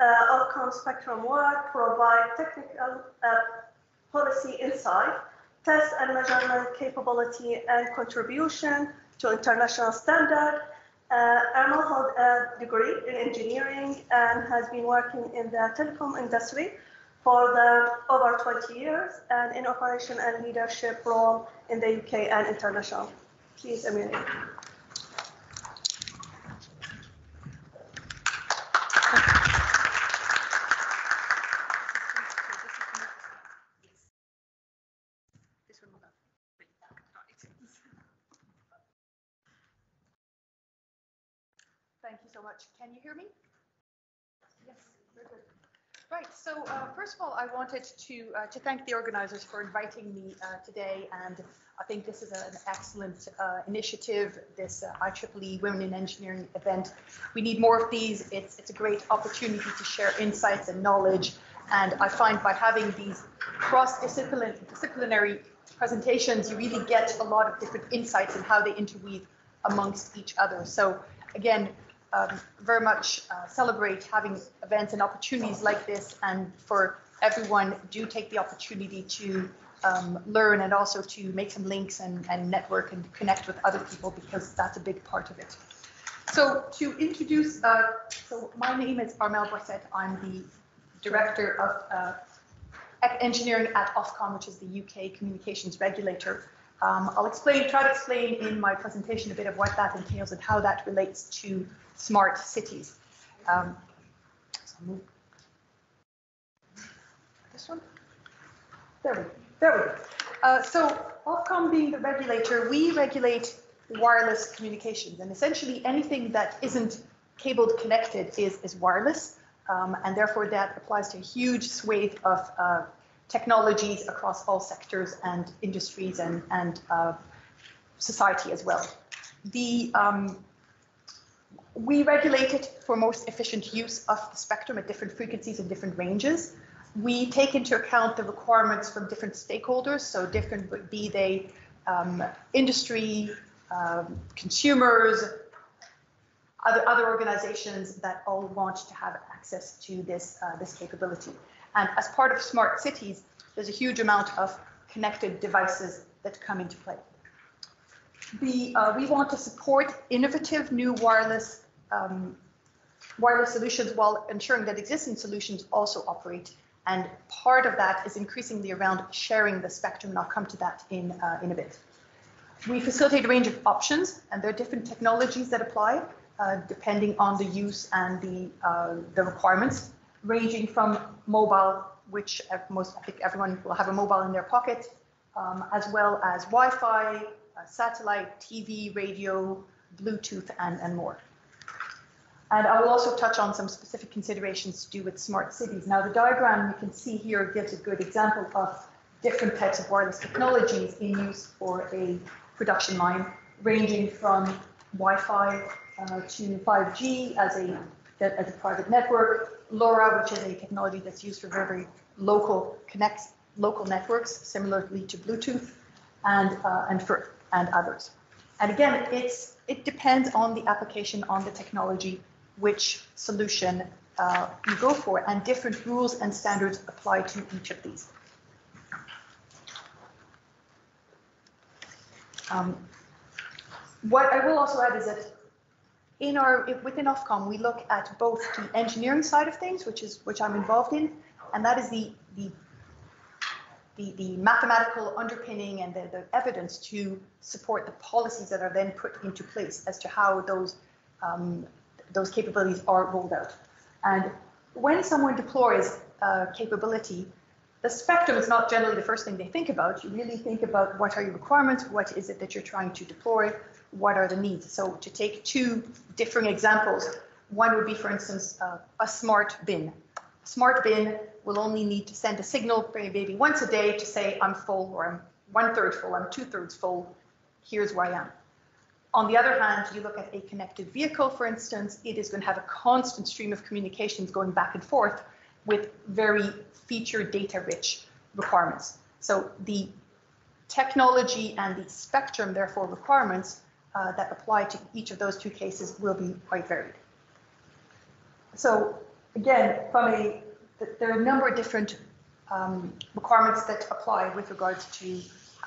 uh, Spectrum work, provide technical uh, policy insight, test and measurement capability and contribution to international standard. Uh, held a degree in engineering and has been working in the telecom industry for the over 20 years and in operation and leadership role in the UK and international. Please, Amelia. Thank you so much. Can you hear me? Yes, very good. Right, so uh, first of all, I wanted to uh, to thank the organizers for inviting me uh, today, and I think this is an excellent uh, initiative, this uh, IEEE Women in Engineering event. We need more of these. It's, it's a great opportunity to share insights and knowledge, and I find by having these cross-disciplinary presentations, you really get a lot of different insights and in how they interweave amongst each other. So again, um, very much uh, celebrate having events and opportunities like this and for everyone do take the opportunity to um, learn and also to make some links and, and network and connect with other people because that's a big part of it. So to introduce, uh, so my name is Armel Boisset. I'm the director of uh, engineering at Ofcom, which is the UK communications regulator. Um, I'll explain, try to explain in my presentation a bit of what that entails and how that relates to smart cities. Um, so. This one? There we go. There we go. Uh, so Ofcom being the regulator, we regulate wireless communications and essentially anything that isn't cabled connected is, is wireless. Um, and therefore that applies to a huge swathe of uh, technologies across all sectors and industries and, and uh, society as well. The um, we regulate it for most efficient use of the spectrum at different frequencies and different ranges. We take into account the requirements from different stakeholders, so different, be they um, industry, um, consumers, other, other organizations that all want to have access to this, uh, this capability. And as part of smart cities, there's a huge amount of connected devices that come into play. The, uh, we want to support innovative new wireless um, wireless solutions while ensuring that existing solutions also operate. And part of that is increasingly around sharing the spectrum, and I'll come to that in, uh, in a bit. We facilitate a range of options, and there are different technologies that apply uh, depending on the use and the, uh, the requirements, ranging from mobile, which most, I think everyone will have a mobile in their pocket, um, as well as Wi-Fi, uh, satellite, TV, radio, Bluetooth, and, and more. And I will also touch on some specific considerations to do with smart cities. Now, the diagram you can see here gives a good example of different types of wireless technologies in use for a production line, ranging from Wi-Fi uh, to 5G as a, as a private network, LoRa, which is a technology that's used for very, local connects, local networks, similarly to Bluetooth, and, uh, and, for, and others. And again, it's, it depends on the application, on the technology, which solution uh, you go for, and different rules and standards apply to each of these. Um, what I will also add is that in our within Ofcom, we look at both the engineering side of things, which is which I'm involved in, and that is the the the, the mathematical underpinning and the, the evidence to support the policies that are then put into place as to how those um, those capabilities are rolled out. And when someone deploys a capability, the spectrum is not generally the first thing they think about. You really think about what are your requirements, what is it that you're trying to deploy, what are the needs. So to take two different examples, one would be, for instance, uh, a smart bin. A smart bin will only need to send a signal maybe once a day to say I'm full or I'm one third full, I'm two thirds full, here's where I am. On the other hand, you look at a connected vehicle, for instance, it is going to have a constant stream of communications going back and forth with very feature data rich requirements. So the technology and the spectrum, therefore, requirements uh, that apply to each of those two cases will be quite varied. So again, from a, there are a number of different um, requirements that apply with regards to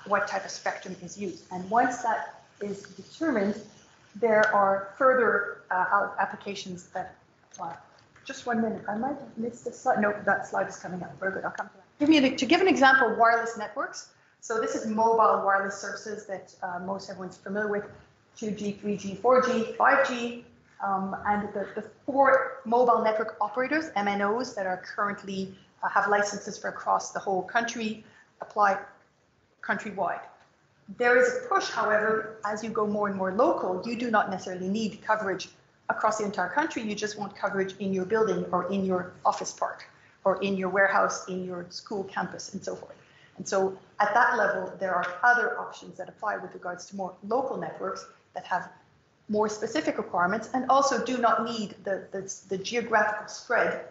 what type of spectrum is used. And once that is determined, there are further uh, applications that apply. Just one minute, I might have missed a slide. No, that slide is coming up. Very good, I'll come to that. Give me a, to give an example, wireless networks. So this is mobile wireless services that uh, most everyone's familiar with, 2G, 3G, 4G, 5G, um, and the, the, four mobile network operators, MNOs, that are currently uh, have licenses for across the whole country, apply countrywide. There is a push, however, as you go more and more local, you do not necessarily need coverage across the entire country. You just want coverage in your building or in your office park or in your warehouse, in your school campus, and so forth. And so at that level, there are other options that apply with regards to more local networks that have more specific requirements and also do not need the, the, the geographical spread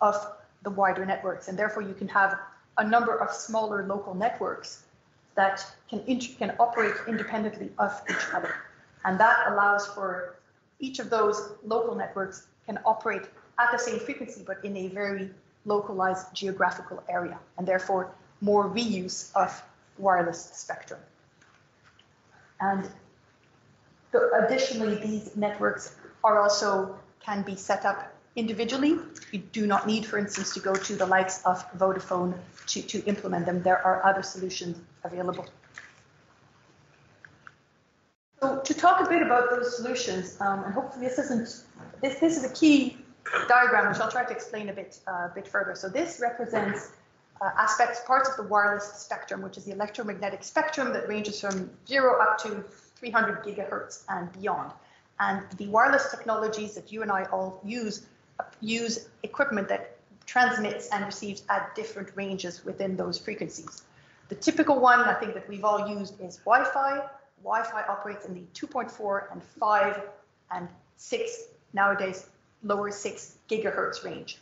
of the wider networks. And therefore, you can have a number of smaller local networks that can, can operate independently of each other. And that allows for each of those local networks can operate at the same frequency, but in a very localized geographical area, and therefore more reuse of wireless spectrum. And the, additionally, these networks are also can be set up individually. You do not need, for instance, to go to the likes of Vodafone to, to implement them. There are other solutions available. So to talk a bit about those solutions, um, and hopefully this isn't, this, this is a key diagram, which I'll try to explain a bit, uh, bit further. So this represents uh, aspects, parts of the wireless spectrum, which is the electromagnetic spectrum that ranges from zero up to 300 gigahertz and beyond. And the wireless technologies that you and I all use use equipment that transmits and receives at different ranges within those frequencies. The typical one I think that we've all used is Wi-Fi. Wi-Fi operates in the 2.4 and 5 and six nowadays lower six gigahertz range.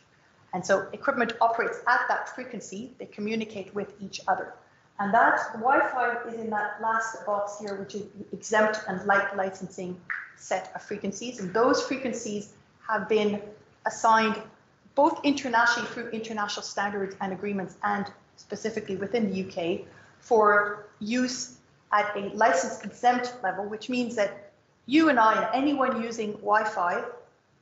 And so equipment operates at that frequency, they communicate with each other. And that Wi-Fi is in that last box here, which is exempt and light licensing set of frequencies. And those frequencies have been assigned both internationally through international standards and agreements and specifically within the UK for use at a license exempt level, which means that you and I and anyone using Wi-Fi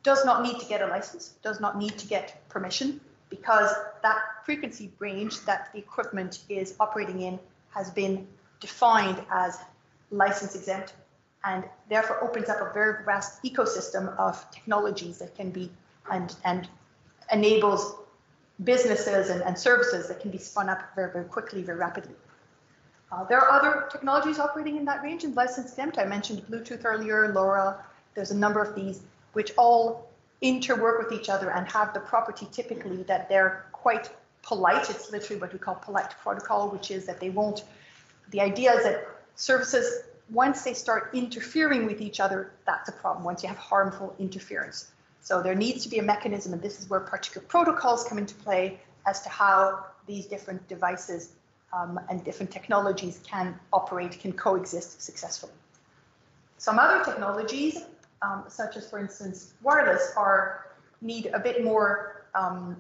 does not need to get a license, does not need to get permission because that frequency range that the equipment is operating in has been defined as license exempt and therefore opens up a very vast ecosystem of technologies that can be and and enables businesses and, and services that can be spun up very, very quickly, very rapidly. Uh, there are other technologies operating in that range and license exempt. I mentioned Bluetooth earlier, LoRa. There's a number of these which all interwork with each other and have the property typically that they're quite polite. It's literally what we call polite protocol, which is that they won't, the idea is that services, once they start interfering with each other, that's a problem, once you have harmful interference. So there needs to be a mechanism, and this is where particular protocols come into play as to how these different devices um, and different technologies can operate, can coexist successfully. Some other technologies um, such as, for instance, wireless, are need a bit more um,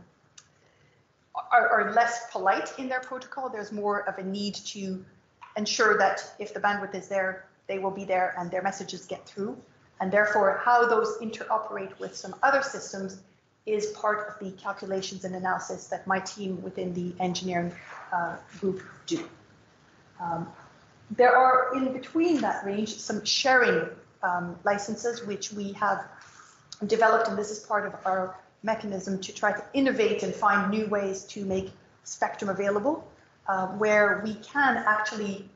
are, are, less polite in their protocol. There's more of a need to ensure that if the bandwidth is there, they will be there and their messages get through. And therefore, how those interoperate with some other systems is part of the calculations and analysis that my team within the engineering uh, group do. Um, there are in between that range some sharing um, licenses, which we have developed, and this is part of our mechanism to try to innovate and find new ways to make spectrum available, uh, where we can actually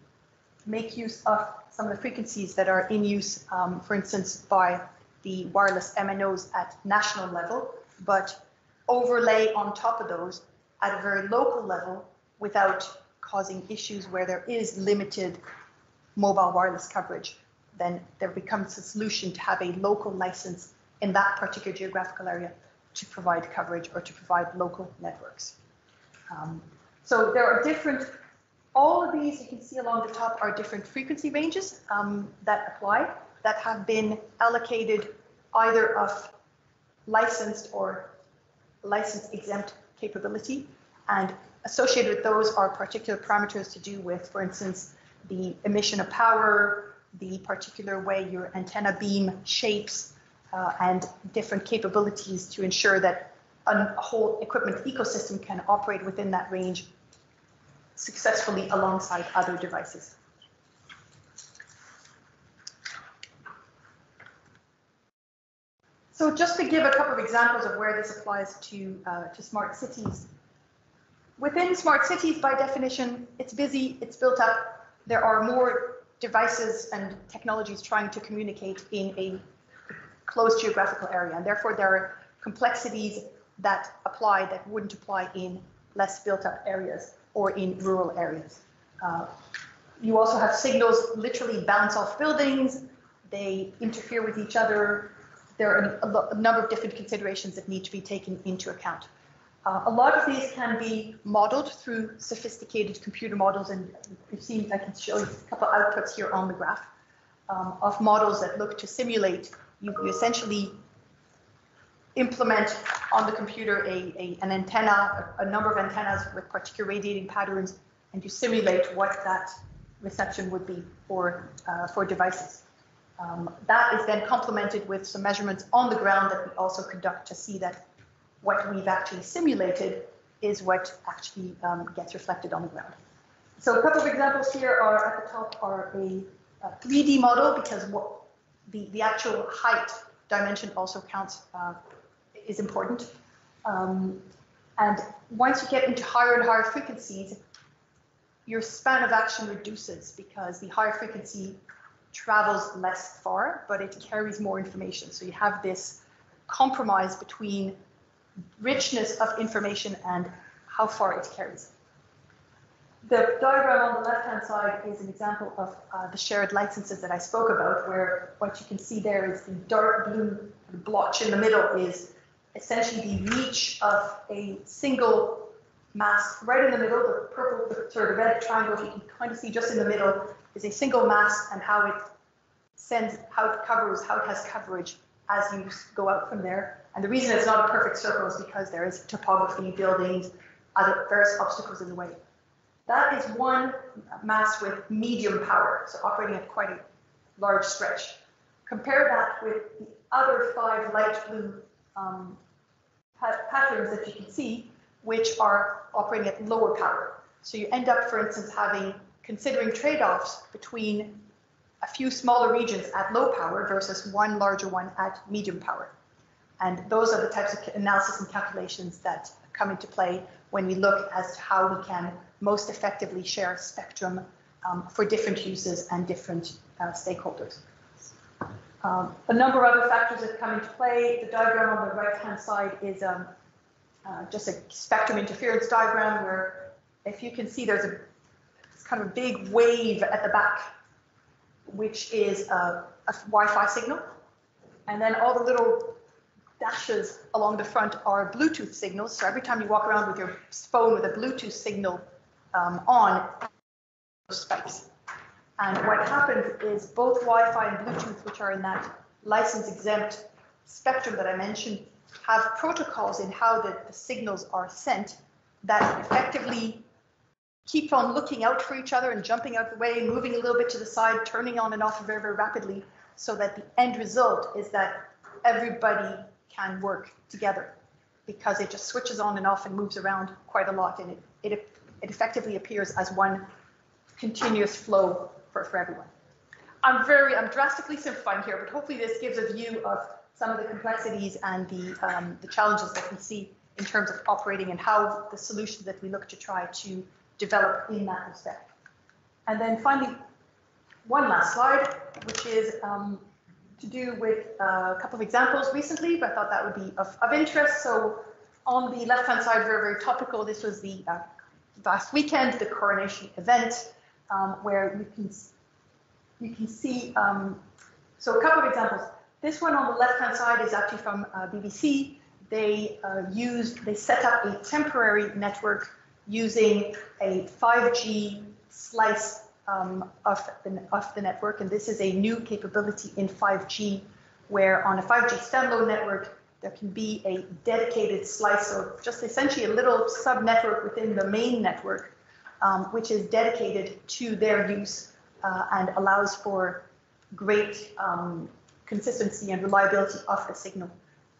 make use of some of the frequencies that are in use, um, for instance, by the wireless MNOs at national level, but overlay on top of those at a very local level without causing issues where there is limited mobile wireless coverage then there becomes a solution to have a local license in that particular geographical area to provide coverage or to provide local networks. Um, so there are different, all of these you can see along the top are different frequency ranges um, that apply that have been allocated either of licensed or license exempt capability. And associated with those are particular parameters to do with, for instance, the emission of power, the particular way your antenna beam shapes uh, and different capabilities to ensure that a whole equipment ecosystem can operate within that range successfully alongside other devices. So just to give a couple of examples of where this applies to, uh, to smart cities. Within smart cities, by definition, it's busy, it's built up. There are more devices and technologies trying to communicate in a closed geographical area. And therefore, there are complexities that apply that wouldn't apply in less built up areas or in rural areas. Uh, you also have signals literally bounce off buildings, they interfere with each other. There are a, a number of different considerations that need to be taken into account. Uh, a lot of these can be modeled through sophisticated computer models, and you've seen, I can show you a couple outputs here on the graph um, of models that look to simulate. You, you essentially implement on the computer a, a, an antenna, a, number of antennas with particular radiating patterns, and you simulate what that reception would be for, uh, for devices. Um, that is then complemented with some measurements on the ground that we also conduct to see that what we've actually simulated is what actually um, gets reflected on the ground. So a couple of examples here are at the top are a, a 3D model because what the, the actual height dimension also counts, uh, is important. Um, and once you get into higher and higher frequencies, your span of action reduces because the higher frequency travels less far, but it carries more information. So you have this compromise between richness of information and how far it carries. the diagram on the left-hand side is an example of uh, the shared licenses that I spoke about, where what you can see there is the dark blue blotch in the middle is essentially the reach of a single mast right in the middle, the purple, the sort of red triangle you can kind of see just in the middle is a single mast and how it sends, how it covers, how it has coverage as you go out from there. And the reason it's not a perfect circle is because there is topography, buildings, other various obstacles in the way. That is one mass with medium power, so operating at quite a large stretch. Compare that with the other five light blue um, patterns that you can see, which are operating at lower power. So you end up, for instance, having considering trade-offs between a few smaller regions at low power versus one larger one at medium power. And those are the types of analysis and calculations that come into play when we look as to how we can most effectively share spectrum um, for different uses and different uh, stakeholders. Um, a number of other factors that come into play. The diagram on the right-hand side is um, uh, just a spectrum interference diagram where if you can see there's a kind of a big wave at the back, which is a, a Wi-Fi signal. And then all the little dashes along the front are Bluetooth signals. So every time you walk around with your phone with a Bluetooth signal um, on, spikes. And what happens is both Wi-Fi and Bluetooth, which are in that license exempt spectrum that I mentioned, have protocols in how the, the signals are sent that effectively keep on looking out for each other and jumping out of the way, moving a little bit to the side, turning on and off very, very rapidly, so that the end result is that everybody can work together because it just switches on and off and moves around quite a lot and it, it, it effectively appears as one continuous flow for, for everyone. I'm very, I'm drastically simplifying here, but hopefully this gives a view of some of the complexities and the, um, the challenges that we see in terms of operating and how the solutions that we look to try to develop in that respect. And then finally, one last slide, which is um, to do with a couple of examples recently, but I thought that would be of, of interest. So on the left-hand side, very, very topical, this was the uh, last weekend, the coronation event, um, where you can, you can see, um, so a couple of examples. This one on the left-hand side is actually from uh, BBC. They uh, used, they set up a temporary network using a 5G slice um, of, the, the network. And this is a new capability in 5G, where on a 5G standalone network, there can be a dedicated slice of just essentially a little sub network within the main network, um, which is dedicated to their use uh, and allows for great um, consistency and reliability of the signal.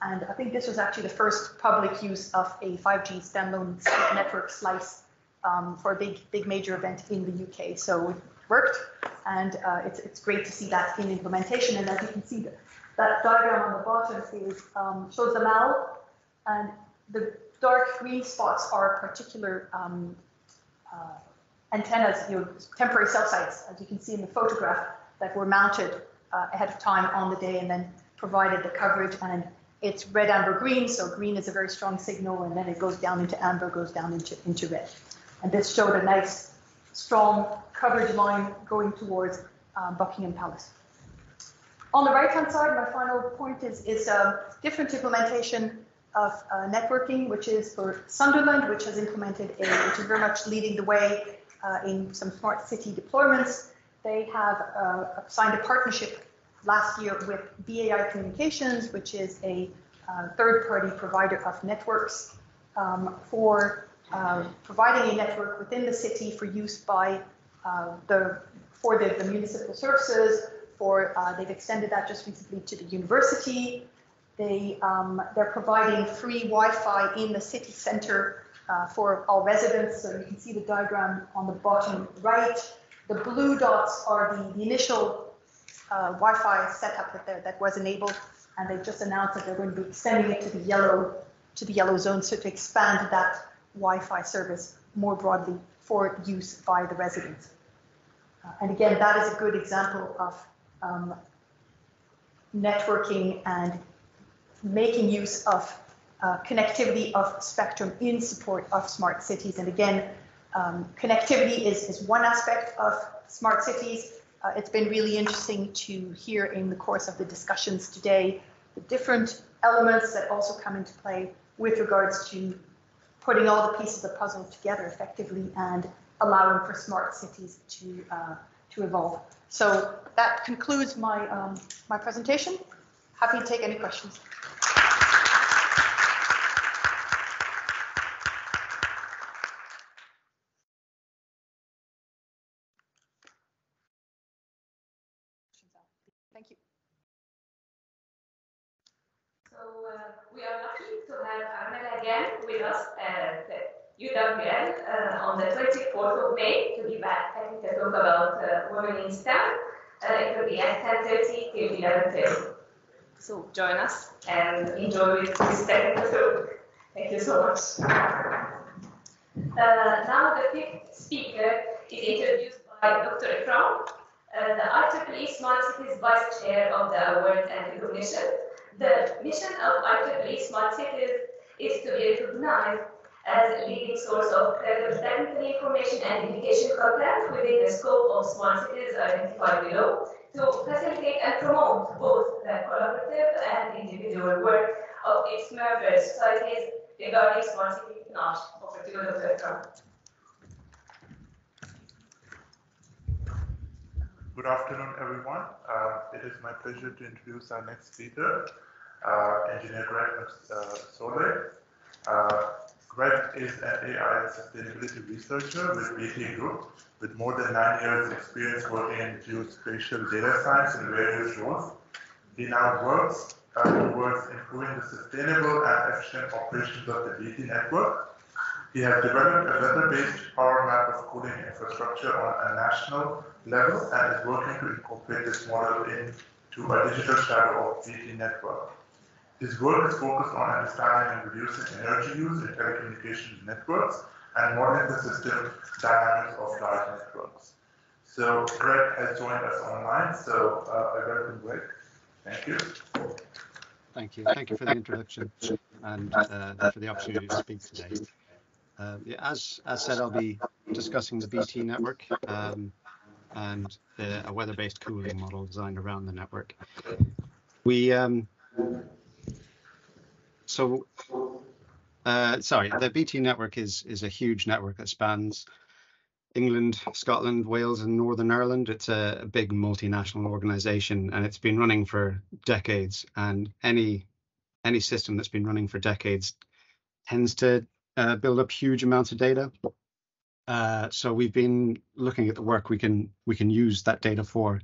And I think this was actually the first public use of a 5G standalone network slice um, for a big, big major event in the UK. So it worked, and uh, it's, it's great to see that in implementation. And as you can see, that, that diagram on the bottom is, um, shows the Mall, and the dark green spots are particular um, uh, antennas, you know, temporary cell sites, as you can see in the photograph, that were mounted uh, ahead of time on the day and then provided the coverage and it's red, amber, green. So green is a very strong signal, and then it goes down into amber, goes down into, into red. And this showed a nice, strong coverage line going towards um, Buckingham Palace. On the right-hand side, my final point is, is a um, different implementation of uh, networking, which is for Sunderland, which has implemented a, which is very much leading the way uh, in some smart city deployments. They have uh, signed a partnership last year with BAI Communications, which is a uh, third-party provider of networks um, for uh, providing a network within the city for use by uh, the for the, the, municipal services. For uh, they've extended that just recently to the university. They um, they're providing free Wi-Fi in the city center uh, for all residents. So you can see the diagram on the bottom right. The blue dots are the, the initial uh, Wi-Fi setup that, that was enabled, and they've just announced that they're going to be extending it to the yellow to the yellow zone, so to expand that Wi-Fi service more broadly for use by the residents. Uh, and again, that is a good example of um, networking and making use of uh, connectivity of spectrum in support of smart cities. And again, Um, connectivity is, is one aspect of smart cities. Uh, it's been really interesting to hear in the course of the discussions today the different elements that also come into play with regards to putting all the pieces of the puzzle together effectively and allowing for smart cities to uh, to evolve. So that concludes my um, my presentation. Happy to take any questions. Thank you. So uh, we are lucky to have Armela again with us at UWL uh, on the 24th of May to give a technical talk about uh, women in STEM. Uh, it will be at 10.30 till 11.30. So join us and enjoy with this technical talk. Thank you so much. Uh, now the fifth speaker is introduced by Dr. Ekram, uh, the IEEE Smart Cities Vice Chair of the Award and Recognition. The mission of IEEE Smart Cities is to be recognized as a leading source of credible technical information and education content within the scope of smart cities identified below to facilitate and promote both the collaborative and individual work of its member societies regarding smart city technology. Over to. Good afternoon, everyone. Um, it is my pleasure to introduce our next speaker, uh, Engineer Greg uh. Uh, Greg is an AI sustainability researcher with BT Group, with more than nine years experience working in geospatial data science in various roles. He now works uh, towards improving the sustainable and efficient operations of the BT network. He has developed a weather-based power map of cooling infrastructure on a national level and is working to incorporate this model into a digital shadow of BT network. His work is focused on understanding and reducing energy use in telecommunications networks and modeling the system dynamics of large networks. So Greg has joined us online, so uh, I welcome Greg. Thank you. Thank you. Thank you for the introduction and uh, for the opportunity to speak today. Uh, yeah, as, as said, I'll be discussing the BT network um, and a weather-based cooling model designed around the network. We um, so uh, sorry, the BT network is is a huge network that spans England, Scotland, Wales, and Northern Ireland. It's a, a big multinational organisation, and it's been running for decades. And any any system that's been running for decades tends to uh, build up huge amounts of data. Uh, so we've been looking at the work we can we can use that data for.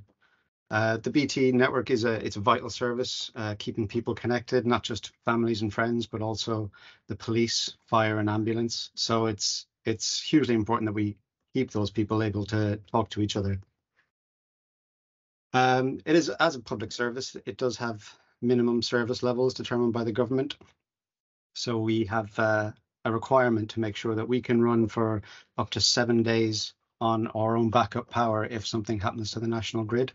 Uh, the BT network is a it's a vital service, uh, keeping people connected, not just families and friends, but also the police, fire, and ambulance. So it's it's hugely important that we keep those people able to talk to each other. Um, it is as a public service, it does have minimum service levels determined by the government. So we have uh, a requirement to make sure that we can run for up to seven days on our own backup power if something happens to the national grid.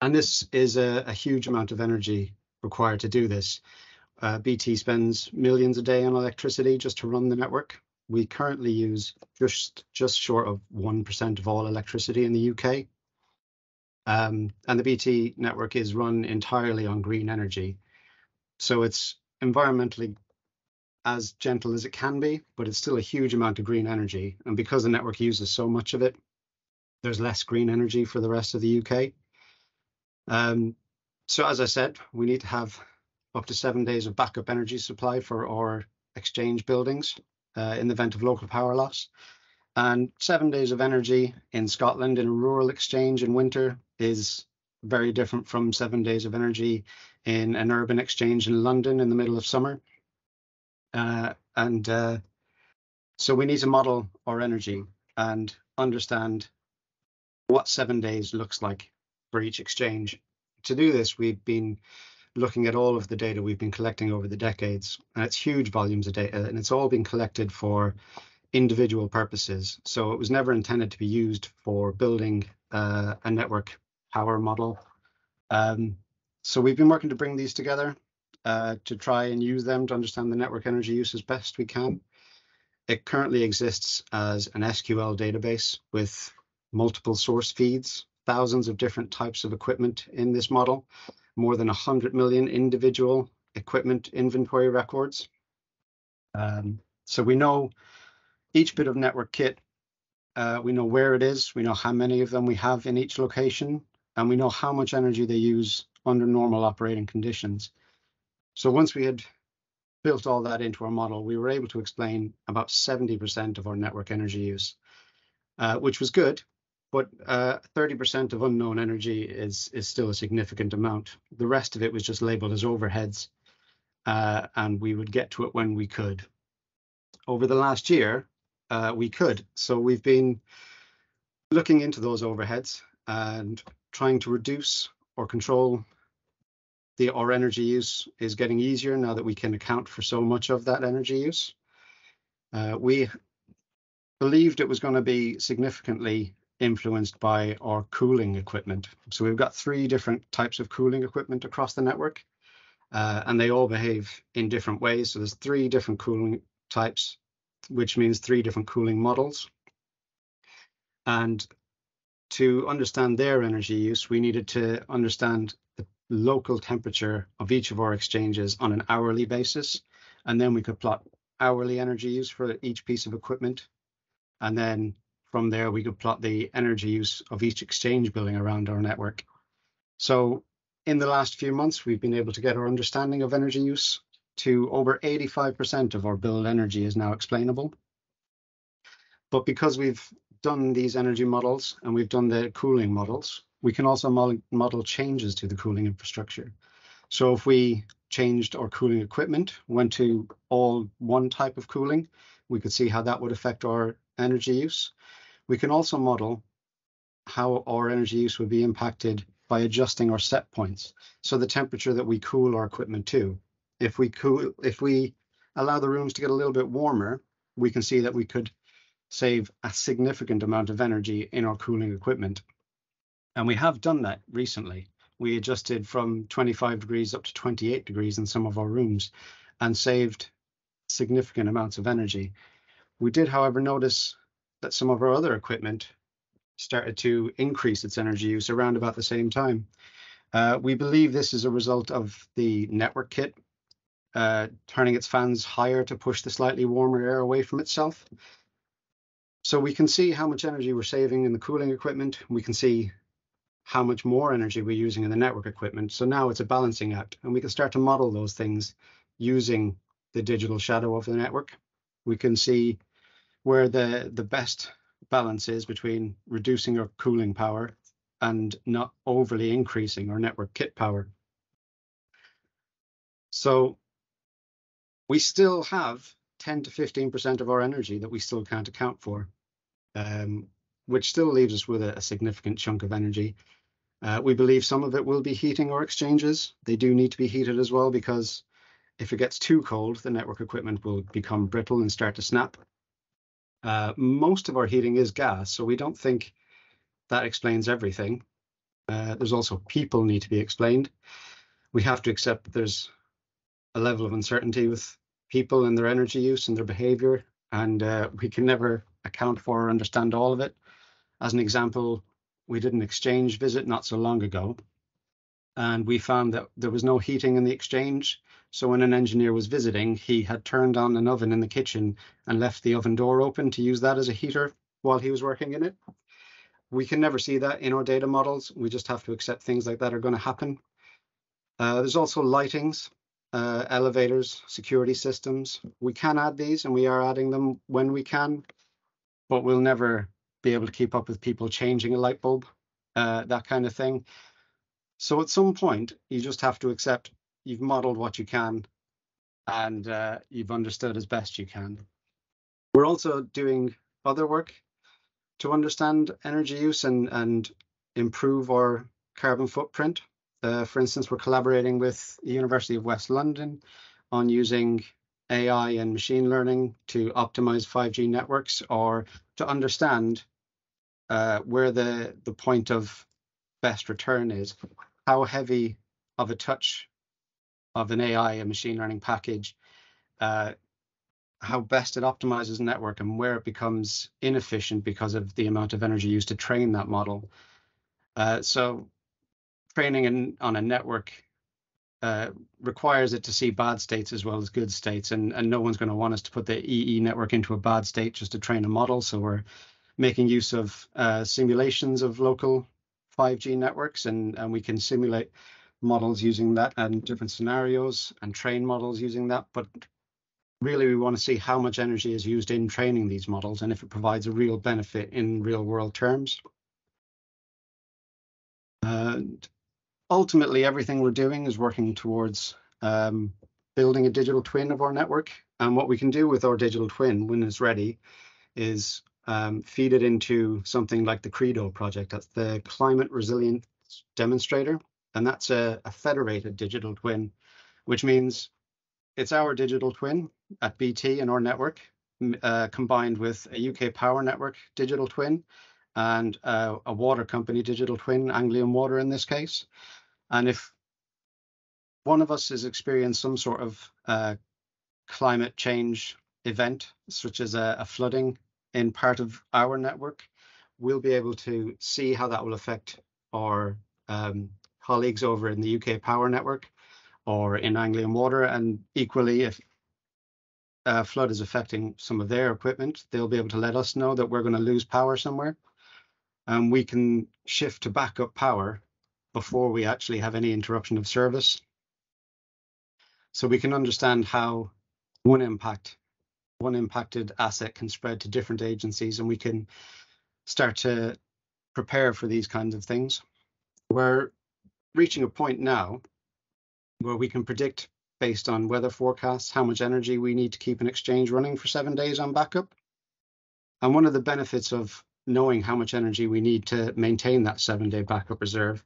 And this is a, a huge amount of energy required to do this. Uh, BT spends millions a day on electricity just to run the network. We currently use just just short of one percent of all electricity in the UK. Um, and the BT network is run entirely on green energy, so it's environmentally as gentle as it can be, but it's still a huge amount of green energy. And because the network uses so much of it, there's less green energy for the rest of the UK. Um, so as I said, we need to have up to seven days of backup energy supply for our exchange buildings uh, in the event of local power loss. And seven days of energy in Scotland in a rural exchange in winter is very different from seven days of energy in an urban exchange in London in the middle of summer. Uh, and uh, so we need to model our energy and understand what seven days looks like for each exchange. To do this, we've been looking at all of the data we've been collecting over the decades, and it's huge volumes of data, and it's all been collected for individual purposes. So it was never intended to be used for building uh, a network power model. Um, so we've been working to bring these together uh, to try and use them to understand the network energy use as best we can. it currently exists as an SQL database with multiple source feeds, thousands of different types of equipment in this model, more than 100 million individual equipment inventory records. Um, so we know each bit of network kit, uh, we know where it is, we know how many of them we have in each location, and we know how much energy they use under normal operating conditions. So once we had built all that into our model, we were able to explain about 70% of our network energy use, uh, which was good, but 30% uh, of unknown energy is, is still a significant amount. The rest of it was just labeled as overheads, uh, and we would get to it when we could. Over the last year, uh, we could. So we've been looking into those overheads and trying to reduce or control the our energy use is getting easier now that we can account for so much of that energy use. Uh, we believed it was going to be significantly influenced by our cooling equipment. So we've got three different types of cooling equipment across the network, uh, and they all behave in different ways. So there's three different cooling types, which means three different cooling models. And to understand their energy use, we needed to understand the local temperature of each of our exchanges on an hourly basis. And then we could plot hourly energy use for each piece of equipment. And then from there, we could plot the energy use of each exchange building around our network. So in the last few months, we've been able to get our understanding of energy use to over 85% of our billed energy is now explainable. But because we've done these energy models and we've done the cooling models, we can also model changes to the cooling infrastructure. So if we changed our cooling equipment, went to all one type of cooling, we could see how that would affect our energy use. We can also model how our energy use would be impacted by adjusting our set points. So the temperature that we cool our equipment to. If we cool, if we allow the rooms to get a little bit warmer, we can see that we could save a significant amount of energy in our cooling equipment. And we have done that recently. We adjusted from 25 degrees up to 28 degrees in some of our rooms and saved significant amounts of energy. We did, however, notice that some of our other equipment started to increase its energy use around about the same time. Uh, we believe this is a result of the network kit uh, turning its fans higher to push the slightly warmer air away from itself. So we can see how much energy we're saving in the cooling equipment. We can see how much more energy we're using in the network equipment. So now it's a balancing act, and we can start to model those things using the digital shadow of the network. We can see where the, the best balance is between reducing our cooling power and not overly increasing our network kit power. So we still have 10 to 15% of our energy that we still can't account for, um, which still leaves us with a, a significant chunk of energy. Uh, we believe some of it will be heating or exchanges. They do need to be heated as well because if it gets too cold, the network equipment will become brittle and start to snap. Uh, most of our heating is gas, so we don't think that explains everything. Uh, there's also people need to be explained. We have to accept that there's a level of uncertainty with people and their energy use and their behavior, and uh, we can never account for or understand all of it. As an example, we did an exchange visit not so long ago, and we found that there was no heating in the exchange. So when an engineer was visiting, he had turned on an oven in the kitchen and left the oven door open to use that as a heater while he was working in it. We can never see that in our data models. We just have to accept things like that are going to happen. Uh, there's also lightings, uh, elevators, security systems. We can add these and we are adding them when we can, but we'll never be able to keep up with people changing a light bulb, uh, that kind of thing. So at some point, you just have to accept you've modeled what you can and uh, you've understood as best you can. We're also doing other work to understand energy use and, and improve our carbon footprint. Uh, for instance, we're collaborating with the University of West London on using AI and machine learning to optimize 5G networks or to understand uh, where the the point of best return is, how heavy of a touch of an AI, a machine learning package, uh, how best it optimizes a network and where it becomes inefficient because of the amount of energy used to train that model. Uh, so training in, on a network uh, requires it to see bad states as well as good states, and, and no one's going to want us to put the EE network into a bad state just to train a model. So we're making use of uh, simulations of local 5G networks, and, and we can simulate models using that and different scenarios and train models using that. But really, we want to see how much energy is used in training these models and if it provides a real benefit in real world terms. And ultimately, everything we're doing is working towards um, building a digital twin of our network. And what we can do with our digital twin when it's ready is um, feed it into something like the CReDO project. That's the Climate Resilience Demonstrator. And that's a, a federated digital twin, which means it's our digital twin at BT and our network uh, combined with a UK power network digital twin and uh, a water company digital twin, Anglian Water in this case. And if one of us has experienced some sort of uh, climate change event, such as a, a, flooding in part of our network, we'll be able to see how that will affect our um, colleagues over in the UK Power Network or in Anglian Water. And equally, if a flood is affecting some of their equipment, they'll be able to let us know that we're going to lose power somewhere. And we can shift to backup power before we actually have any interruption of service. So we can understand how one impact, one impacted asset can spread to different agencies and we can start to prepare for these kinds of things. We're reaching a point now where we can predict based on weather forecasts how much energy we need to keep an exchange running for seven days on backup. And one of the benefits of knowing how much energy we need to maintain that seven day backup reserve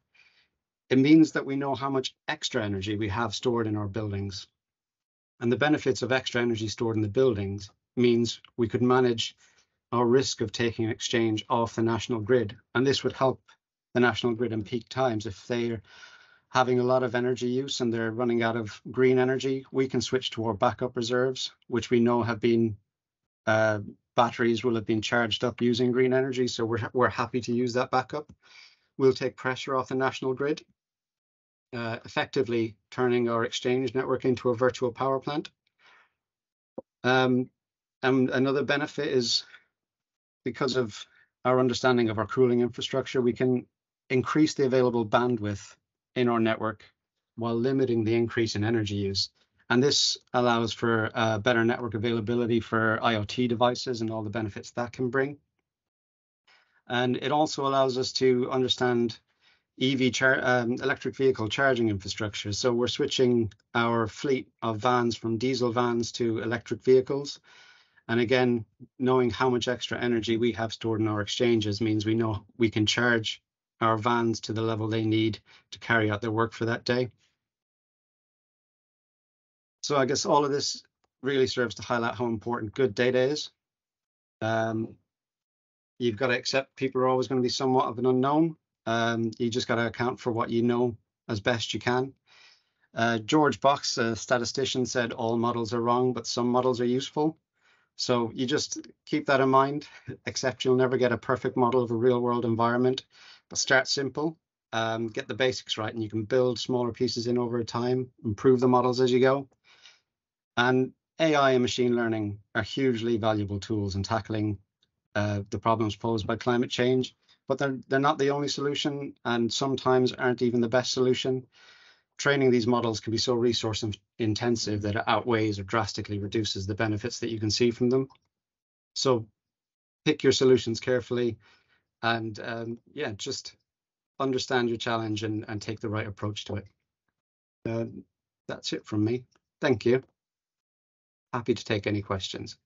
it means that we know how much extra energy we have stored in our buildings. And the benefits of extra energy stored in the buildings means we could manage our risk of taking an exchange off the national grid. And this would help the national grid in peak times. If they're having a lot of energy use and they're running out of green energy, we can switch to our backup reserves, which we know have been uh, batteries will have been charged up using green energy. So we're, we're happy to use that backup. We'll take pressure off the national grid uh, effectively turning our exchange network into a virtual power plant. Um, and another benefit is because of our understanding of our cooling infrastructure, we can increase the available bandwidth in our network while limiting the increase in energy use. And this allows for uh, better network availability for IoT devices and all the benefits that can bring. And it also allows us to understand EV char um, electric vehicle charging infrastructure. So we're switching our fleet of vans from diesel vans to electric vehicles. And again, knowing how much extra energy we have stored in our exchanges means we know we can charge our vans to the level they need to carry out their work for that day. So I guess all of this really serves to highlight how important good data is. Um, you've got to accept people are always going to be somewhat of an unknown, um, you just got to account for what you know as best you can. Uh, George Box, a statistician, said all models are wrong, but some models are useful. So you just keep that in mind, except you'll never get a perfect model of a real world environment. But start simple, um, get the basics right, and you can build smaller pieces in over time, improve the models as you go. And AI and machine learning are hugely valuable tools in tackling uh, the problems posed by climate change but they're they're not the only solution and sometimes aren't even the best solution. Training these models can be so resource intensive that it outweighs or drastically reduces the benefits that you can see from them. So pick your solutions carefully and um, yeah, just understand your challenge and, and take the right approach to it. Uh, that's it from me. Thank you. Happy to take any questions.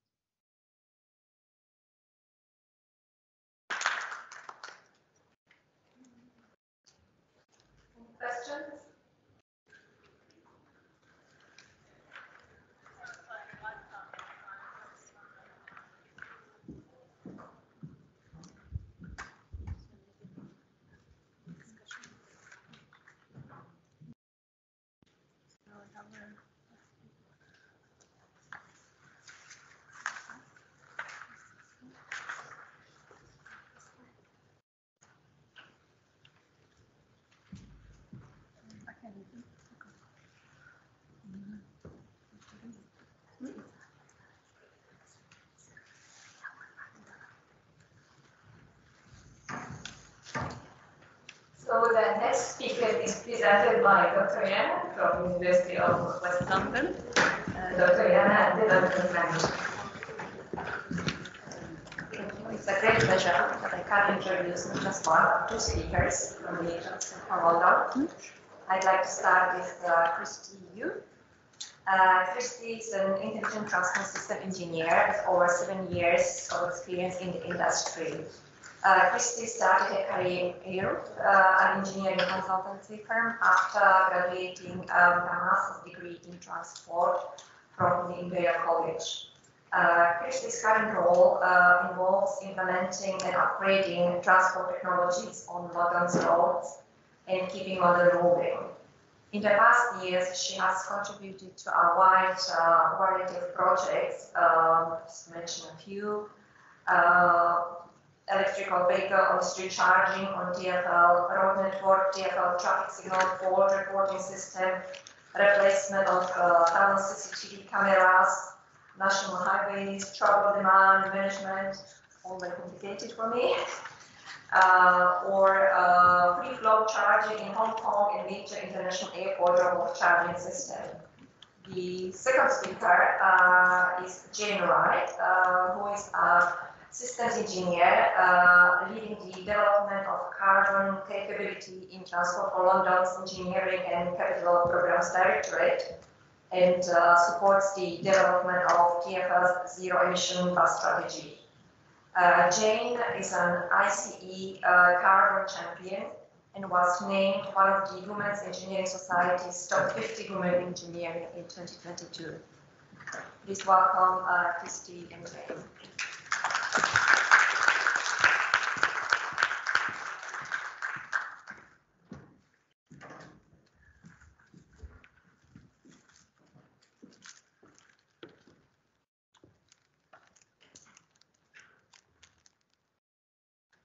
So the next speaker is presented by Dr. Yana from University of West London. Uh, Dr. Yana, Development Management. It's a great pleasure that I can introduce just one, but two speakers from the agency London. I'd like to start with uh, Christy Yu. Uh, Christy is an intelligent transport system engineer with over seven years of experience in the industry. Uh, Christy started her career in Arup, uh, an engineering consultancy firm, after graduating um, a master's degree in transport from the Imperial College. Uh, Christy's current role uh, involves implementing and upgrading transport technologies on London's roads and keeping London moving. In the past years, she has contributed to a wide uh, variety of projects, um, just to mention a few. Uh, electrical vehicle on street charging on TFL, road network, TFL traffic signal fault reporting system, replacement of uh, tunnel CCTV cameras, national highways, travel demand management, all very complicated for me. Uh, or uh, free flow charging in Hong Kong and major international airport robot charging system. The second speaker uh, is Jane Wright, uh, who is a systems engineer uh, leading the development of carbon capability in Transport for London's Engineering and Capital Programs Directorate and uh, supports the development of TFL's zero emission bus strategy. Uh, Jane is an ICE uh, carbon champion and was named one of the Women's Engineering Society's top 50 women engineering in 2022. Please welcome uh, Christy and Jane.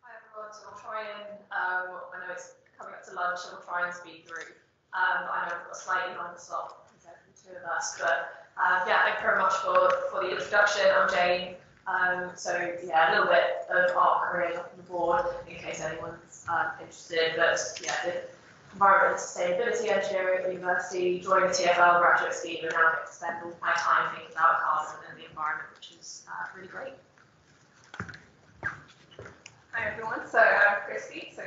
Hi everyone, so we'll try and, um, I know it's coming up to lunch, so we'll try and speed through. Um, I know we've got a slightly longer slot compared to the two of us, but uh, yeah, thank you very much for, for the introduction. I'm Jane. Um, so yeah, a little bit of our career up on the board in case anyone's uh, interested. But yeah, the environment and sustainability engineering at the university, joined the TFL graduate scheme, and now get to spend all my time thinking about carbon and the environment, which is uh, really great. Hi everyone, so I'm Christy. So,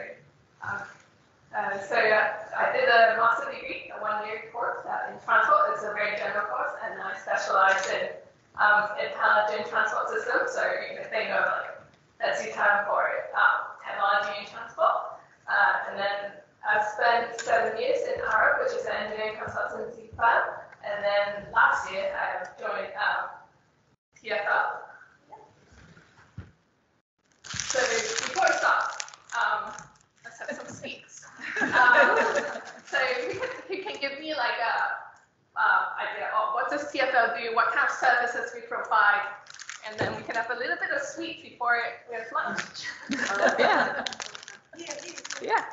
um, uh, so uh, I did a master's degree, a one-year course uh, in transport. It's a very general course, and I specialized in um, intelligent transport systems. So you can think of like that's your term for it, um, technology in transport. Uh, and then I've spent seven years in Arup, which is an engineering consultancy firm. And then last year I joined um, TFL, so before I start, um, let's have some sweets. [LAUGHS] um, so who can give me like a uh, idea of what does TFL do, what kind of services we provide, and then we can have a little bit of sweets before we have lunch. [LAUGHS] yeah. [LAUGHS] Yeah.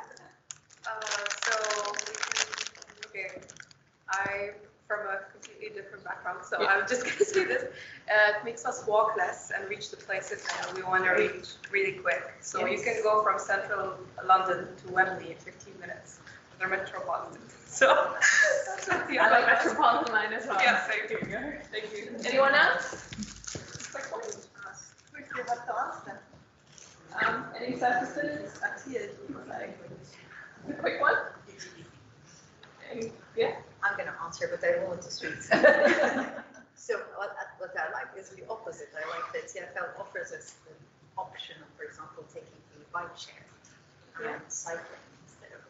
Uh, so we can, okay, I from a completely different background, so Yeah. I'm just gonna say this. Uh, it makes us walk less and reach the places that we want to reach really quick. So you can go from central London to Wembley in 15 minutes with the Metropolitan. So that's what the I like other- Metropolitan line as well. Yeah, thank you. Thank you. Anyone else? Quick, you to ask. Um, any services? That's it. Like, a quick one? Any- Yeah. I'm going to answer, but I won't to sweets. [LAUGHS] so what, what I like is the opposite. I like that TFL offers us the option of, for example, taking the bike share and cycling instead of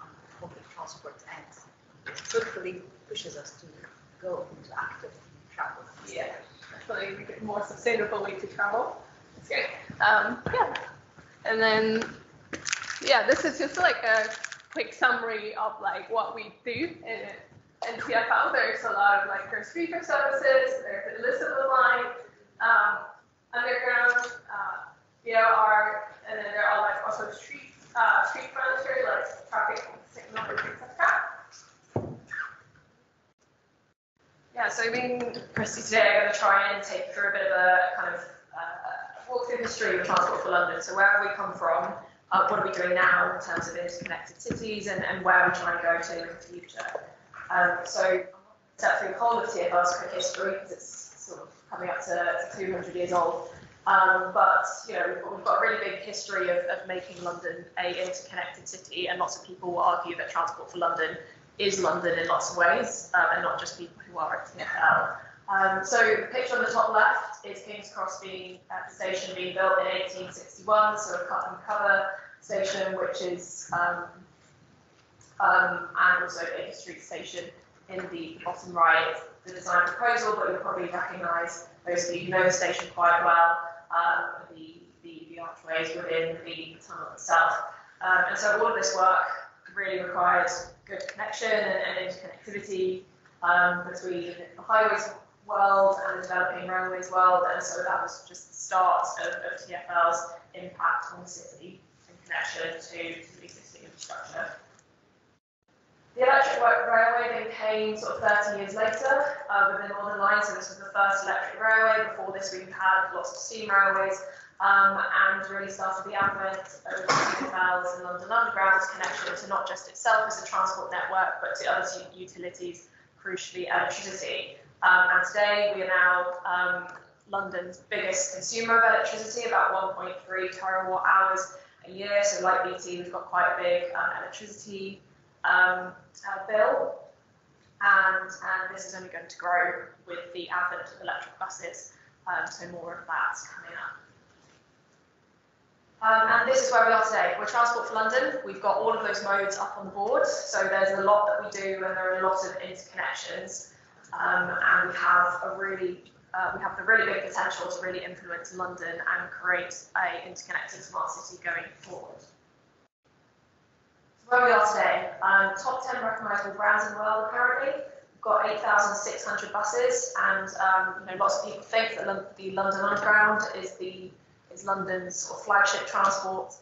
um, public transport, and hopefully pushes us to go into active travel. Yeah, definitely a more sustainable way to travel. That's great. Um, yeah, and then yeah, this is just like a quick summary of like what we do in TFL. There's a lot of like there's speaker services, there's the Elizabeth line, um, underground, uh, you know, and then there are like also street uh, street furniture like traffic Yeah, so being Christy today, I'm going to try and take through a bit of a kind of uh, walk through history of Transport for London. So where have we come from? uh, what are we doing now in terms of interconnected cities and, and where are we trying to go to in the future. Um, so step through the whole of TFL's quick history because it's sort of coming up to, to 200 years old. Um, but you know, we've got, we've got, a really big history of, of making London a interconnected city, and lots of people will argue that Transport for London is London in lots of ways, um, and not just people who are at TfL. Um, so the picture on the top left is King's Cross being at the station being built in 1861, so a cut and cover station, which is um, um, and also a Street Station in the bottom right, the design proposal, but you'll probably recognise those of you who know the station quite well, um, the, the, the, archways within the tunnel itself. Um, and so all of this work really required good connection and, and interconnectivity um, between the highways world and the developing railways world, and so that was just the start of, of TFL's impact on the city in connection to, to the existing infrastructure. The electric railway then came sort of 30 years later uh, with the Northern Line, so this was the first electric railway. Before this, we had lots of steam railways, um, and really started the advent of TfL's and London Underground's connection to not just itself as a transport network, but to other utilities, crucially electricity. Um, and today we are now um, London's biggest consumer of electricity, about 1.3 terawatt hours a year. So like BT, we've got quite a big um, electricity um, uh, bill. And, and this is only going to grow with the advent of electric buses. Um, so more of that's coming up. Um, and this is where we are today. We're Transport for London. We've got all of those modes up on the board. So there's a lot that we do and there are a lot of interconnections. Um, and we have a really uh, we have the really big potential to really influence London and create a interconnected smart city going forward. Where we are today, um, top 10 recognisable brands in the world apparently. We've got 8,600 buses and um, you know, lots of people think that the London Underground is the is London's sort of flagship transport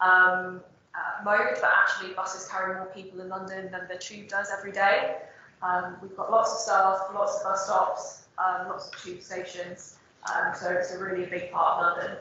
um, uh, mode, but actually buses carry more people in London than the tube does every day. Um, we've got lots of staff, lots of bus stops, um, lots of tube stations, um, so it's a really big part of London.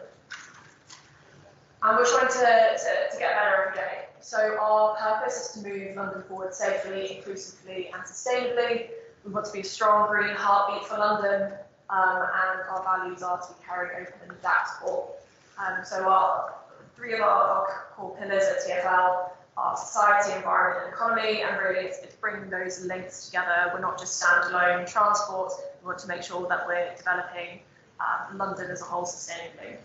And we're trying to, to, to, get better every day. So our purpose is to move London forward safely, inclusively and sustainably. We want to be a strong green heartbeat for London, um, and our values are to be carried open and adaptable. Um, so our three of our, our core pillars at TFL are society, environment, and economy, and really it's, it's bringing those links together. We're not just standalone transport. We want to make sure that we're developing uh, London as a whole sustainably.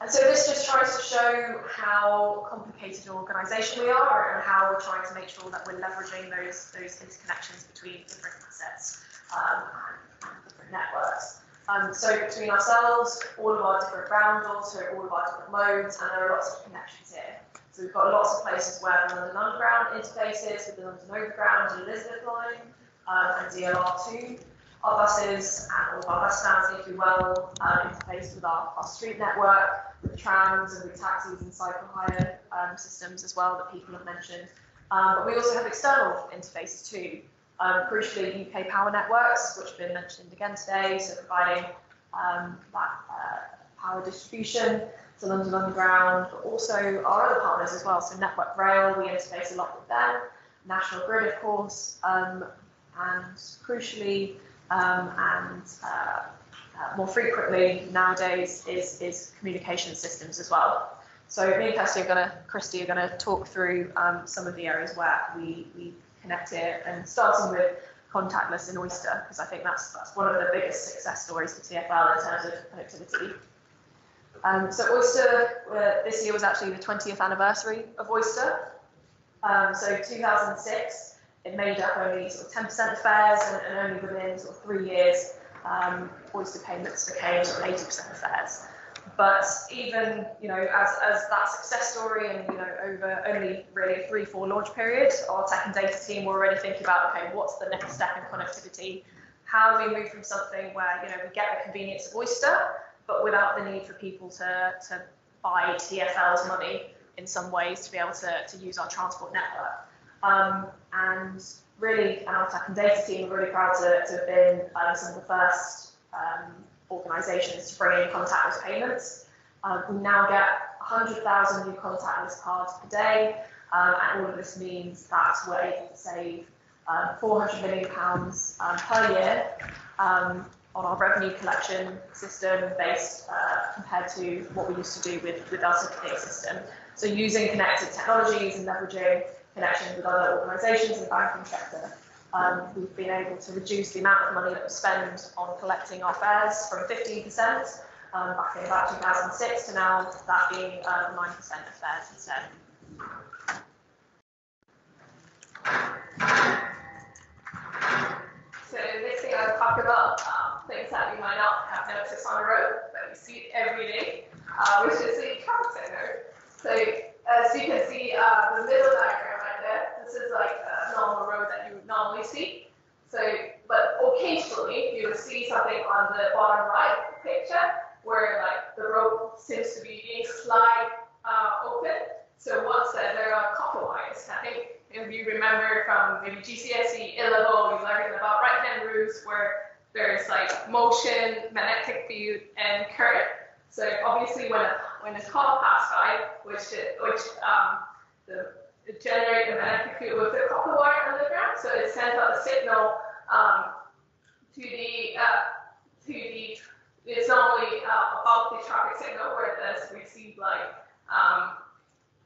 And so this just tries to show how complicated an organisation we are and how we're trying to make sure that we're leveraging those, those interconnections between different assets um, and, different networks. Um, so between ourselves, all of our different roundels, so all of our different modes, and there are lots of connections here. So we've got lots of places where the London Underground interfaces with the London Overground and Elizabeth Line um, and DLR2. Our buses and all of our bus stands to be well uh, interfaced with our, our street network, with trams and with taxis and cycle hire um, systems as well that people have mentioned. Um, but we also have external interfaces too. Um, crucially, UK power networks, which have been mentioned again today, so providing um, that uh, power distribution to London Underground, but also our other partners as well. So Network Rail, we interface a lot with them, National Grid, of course, um, and crucially, um, and uh, uh, more frequently nowadays is, is communication systems as well. So me and Kirsty are going to, Christy are going to talk through um, some of the areas where we, we connect here and starting with contactless in Oyster, because I think that's, that's one of the biggest success stories for TFL in terms of connectivity. Um, so Oyster, uh, this year was actually the 20th anniversary of Oyster. Um, so 2006, it made up only sort of 10% of fares and, and, only within sort of three years, um, Oyster payments became sort of 80% of fares. But even, you know, as, as that success story and, you know, over only really three, four launch period, our tech and data team were already thinking about, okay, what's the next step in connectivity? How do we move from something where, you know, we get the convenience of Oyster, but without the need for people to, to buy TFL's money in some ways to be able to, to use our transport network. Um, and really, our tech and data team are really proud to, to have been um, some of the first um, organisations to bring in contactless payments. Uh, we now get 100,000 new contactless cards per day, um, and all of this means that we're able to save um, 400 million pounds um, per year um, on our revenue collection system based uh, compared to what we used to do with, with our certificate system. So using connected technologies and leveraging connections with other organisations in the banking sector, um, we've been able to reduce the amount of money that we spend on collecting our fares from 15% um, back in about 2006 to now that being uh, 9% of fares instead. So next thing I'll talk about um, things that you might not have noticed on the road, but we see every day, uh, which is the traffic signal. So as you can see, uh, the middle diagram this is like a normal road that you would normally see. So, but occasionally you will see something on the bottom right picture where like the road seems to be being slide uh, open. So what's that? There are copper wires. I think if you remember from maybe GCSE A level, you learned about right hand rules where there's like motion, magnetic field, and current. So obviously when a when a car passes by, which which um, the it generates a magnetic field with the copper wire underground, so it sends out a signal um, to the uh, to the it's normally uh, about the traffic signal where it does receive like um,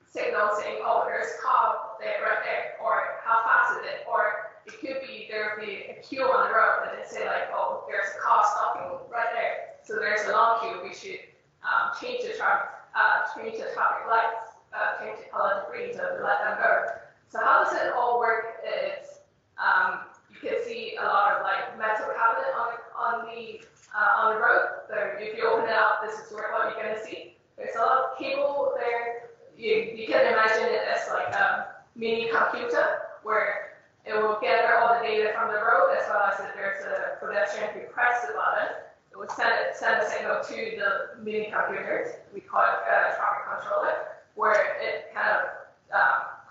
signal saying, oh, there's car there, right there, or how fast is it, or it could be there will be a queue on the road and they say like, oh, there's a car stopping right there, so there's a long queue. We should um, change the traffic, uh, change the traffic lights, uh, color to green to let them go. So how does it all work? Is um, you can see a lot of like metal cabinet on on the uh, on the road. So if you open it up, this is what you're going to see. There's a lot of cable there. You, you can imagine it as like a mini computer where it will gather all the data from the road as well as if there's a pedestrian who presses the button. It will send, it, send a signal to the mini computer. We call it a traffic controller, where it kind of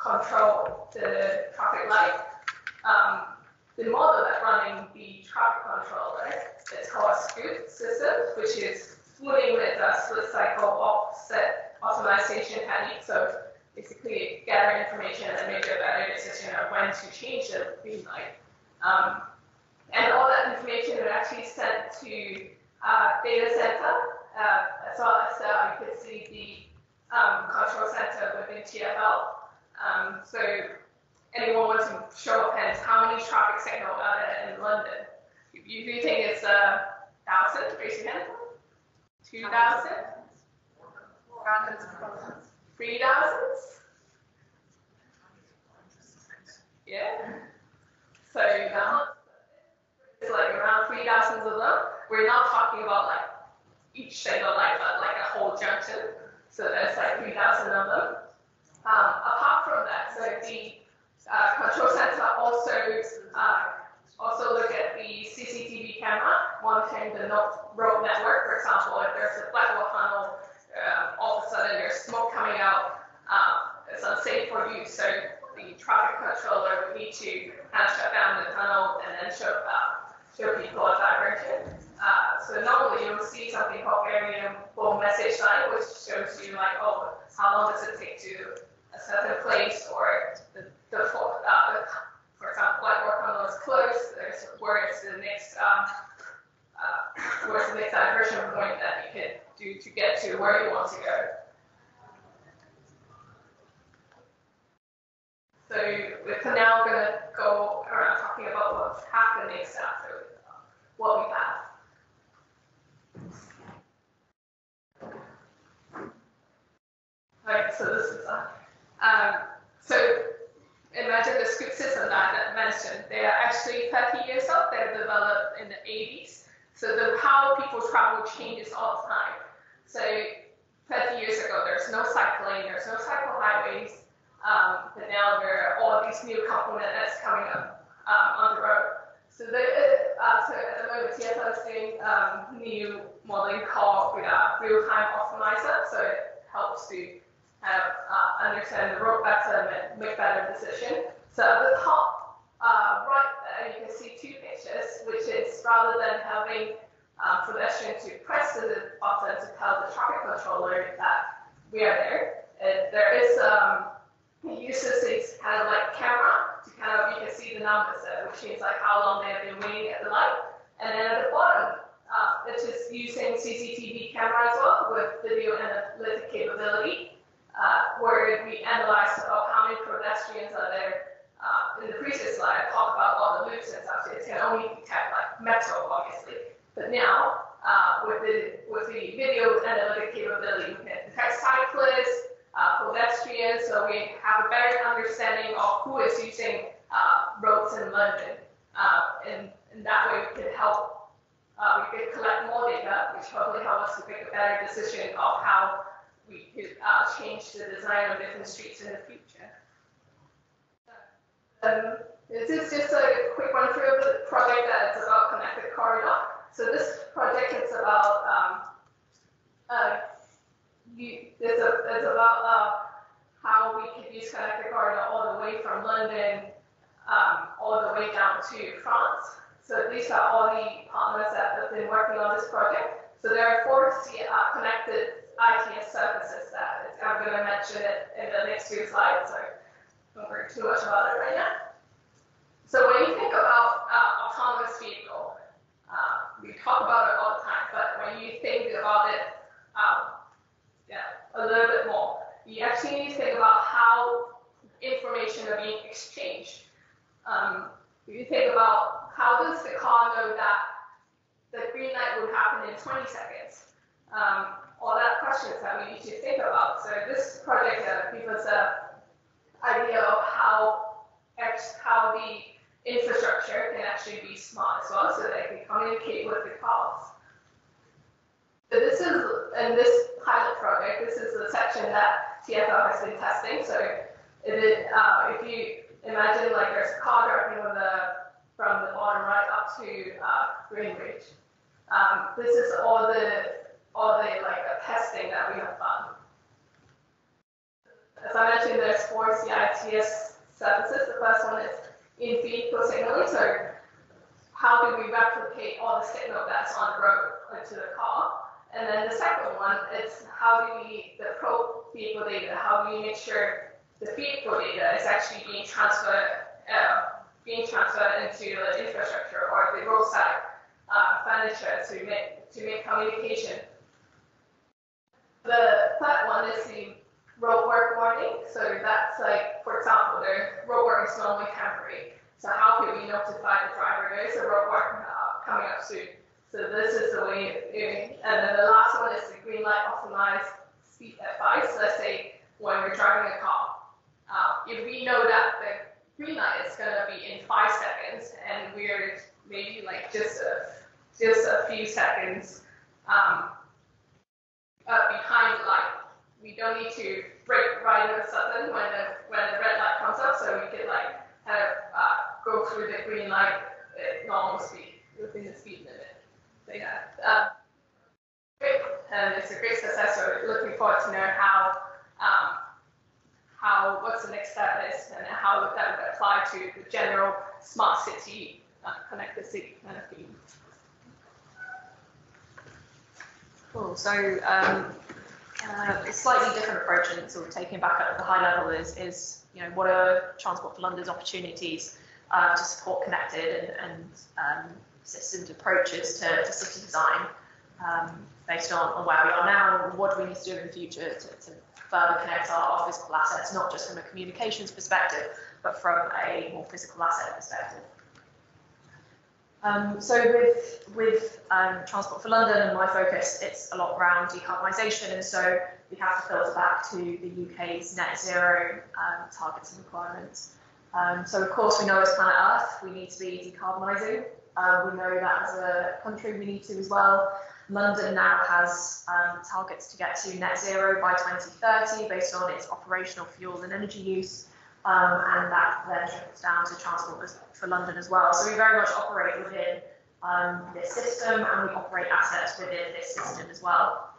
control the traffic light. Um, the model that running the traffic controller is called a SCOOT system, which is fooling with a split cycle offset optimization technique. So basically gather information and make a better decision of when to change the green light. Um, and all that information is actually sent to uh, data center, uh, as well as uh, you can see the um, control center within TFL. Um, so anyone want to show of hands how many traffic signals are there in London? If you, you think it's a thousand, raise your hand. Two thousand? Three thousands? Yeah. So now it's like around three thousands of them. We're not talking about like each single like but like a whole junction. So there's like three thousand of them. Um, apart from that, so the uh, control center also uh, also look at the CCTV camera monitoring the road network. For example, if there's a Blackwall tunnel, uh, all of a sudden there's smoke coming out, uh, it's unsafe for use. So the traffic controller would need to kind of shut down the tunnel and then show uh, show people a diversion. Uh, so normally you'll see something called variable message sign, which shows you like, oh, how long does it take to a certain place or the the, uh, for example, Black Work on those close, there's where it's the next, um, uh, where's the next diversion point that you can do to get to where you want to go. So we're now going to go around talking about what's happening after what we have. Right, so this is, uh, um, so imagine the system that I mentioned. They are actually 30 years old. They're developed in the 80s. So the how people travel changes all the time. So 30 years ago, there's no cycling, there's no cycle highways, um, but now there are all these new components coming up um, on the road. So, the, uh, so at the moment, TFL is doing um, new modeling called uh, real-time optimizer. So it helps to have uh, understand the road better and make better decision. So at the top uh, right there, you can see two pictures, which is rather than having um, pedestrians to press the button to tell the traffic controller that we are there. Uh, there is um, uses this kind of like camera to kind of you can see the numbers there, which means like how long they have been waiting at the light. And then at the bottom, uh, it is using CCTV camera as well with video analytic capability, uh, where we analyze oh, how many pedestrians are there. Uh, in the previous slide, I talked about all the loops and stuff, it can only detect like metal, obviously. But now, uh, with the with the video analytic capability, we can detect cyclists, uh, pedestrians, so we have a better understanding of who is using uh, roads in London. Uh, and, and that way we can help, uh, we can collect more data, which hopefully help us to make a better decision of how could uh, change the design of different streets in the future. Um, this is just a quick run through of the project that is about connected corridor. So this project is about um, uh, you, it's, a, it's about uh, how we could use connected corridor all the way from London um, all the way down to France. So these are all the partners that have been working on this project. So there are four uh, connected ITS services that I'm going to mention it in the next few slides. So don't worry too much about it right now. So when you think about uh, autonomous vehicle, uh, we talk about it all the time, but when you think about it, um, yeah, a little bit more, you actually need to think about how information are being exchanged. Um, you think about how does the car know that the green light would happen in 20 seconds? Um, all that questions that we need to think about. So this project uh, gives us an idea of how how the infrastructure can actually be smart as well, so it can communicate with the cars. So this is, in this pilot project, this is the section that TFL has been testing. So it, uh, if you imagine like there's a car driving from the, from the bottom right up to uh, Greenwich. Um, this is all the all the like testing that we have done. As I mentioned, there's four CITS services. The first one is in-vehicle signaling. So how do we replicate all the signal that's on the road into the car? And then the second one is how do we, the probe vehicle data, how do we make sure the vehicle data is actually being transferred, uh, being transferred into the infrastructure or the roadside uh, furniture to make, to make communication. The third one is the roadwork warning. So that's like, for example, the roadwork is normally temporary. So how can we notify the driver there's a roadwork uh, coming up soon? So this is the way of doing. And then the last one is the green light optimized speed advice. Let's say when we're driving a car, uh, if we know that the green light is going to be in five seconds and we're maybe like just a, just a few seconds um, uh, behind the light, we don't need to brake right at a sudden when the when the red light comes up, so we can like of uh, go through the green light at normal speed within the speed limit. So yeah, uh, great, and it's a great success. So looking forward to know how um, how what's the next step is and how that would apply to the general smart city, uh, connected city kind of theme. Cool. So um, uh, a slightly different approach and sort of taking back at the high level is, is you know, what are Transport for London's opportunities uh, to support connected and, and um, systems approaches to, to city design um, based on, on, where we are now and what do we need to do in the future to, to further connect our, our, physical assets, not just from a communications perspective, but from a more physical asset perspective. Um, so with, with um, Transport for London and my focus, it's a lot around decarbonisation, and so we have to filter back to the UK's net zero um, targets and requirements. Um, so of course we know as Planet Earth, we need to be decarbonising. Uh, we know that as a country we need to as well. London now has um, targets to get to net zero by 2030 based on its operational fuel and energy use, um, and that then trickles down to transport for London as well. So we very much operate within um, this system and we operate assets within this system as well.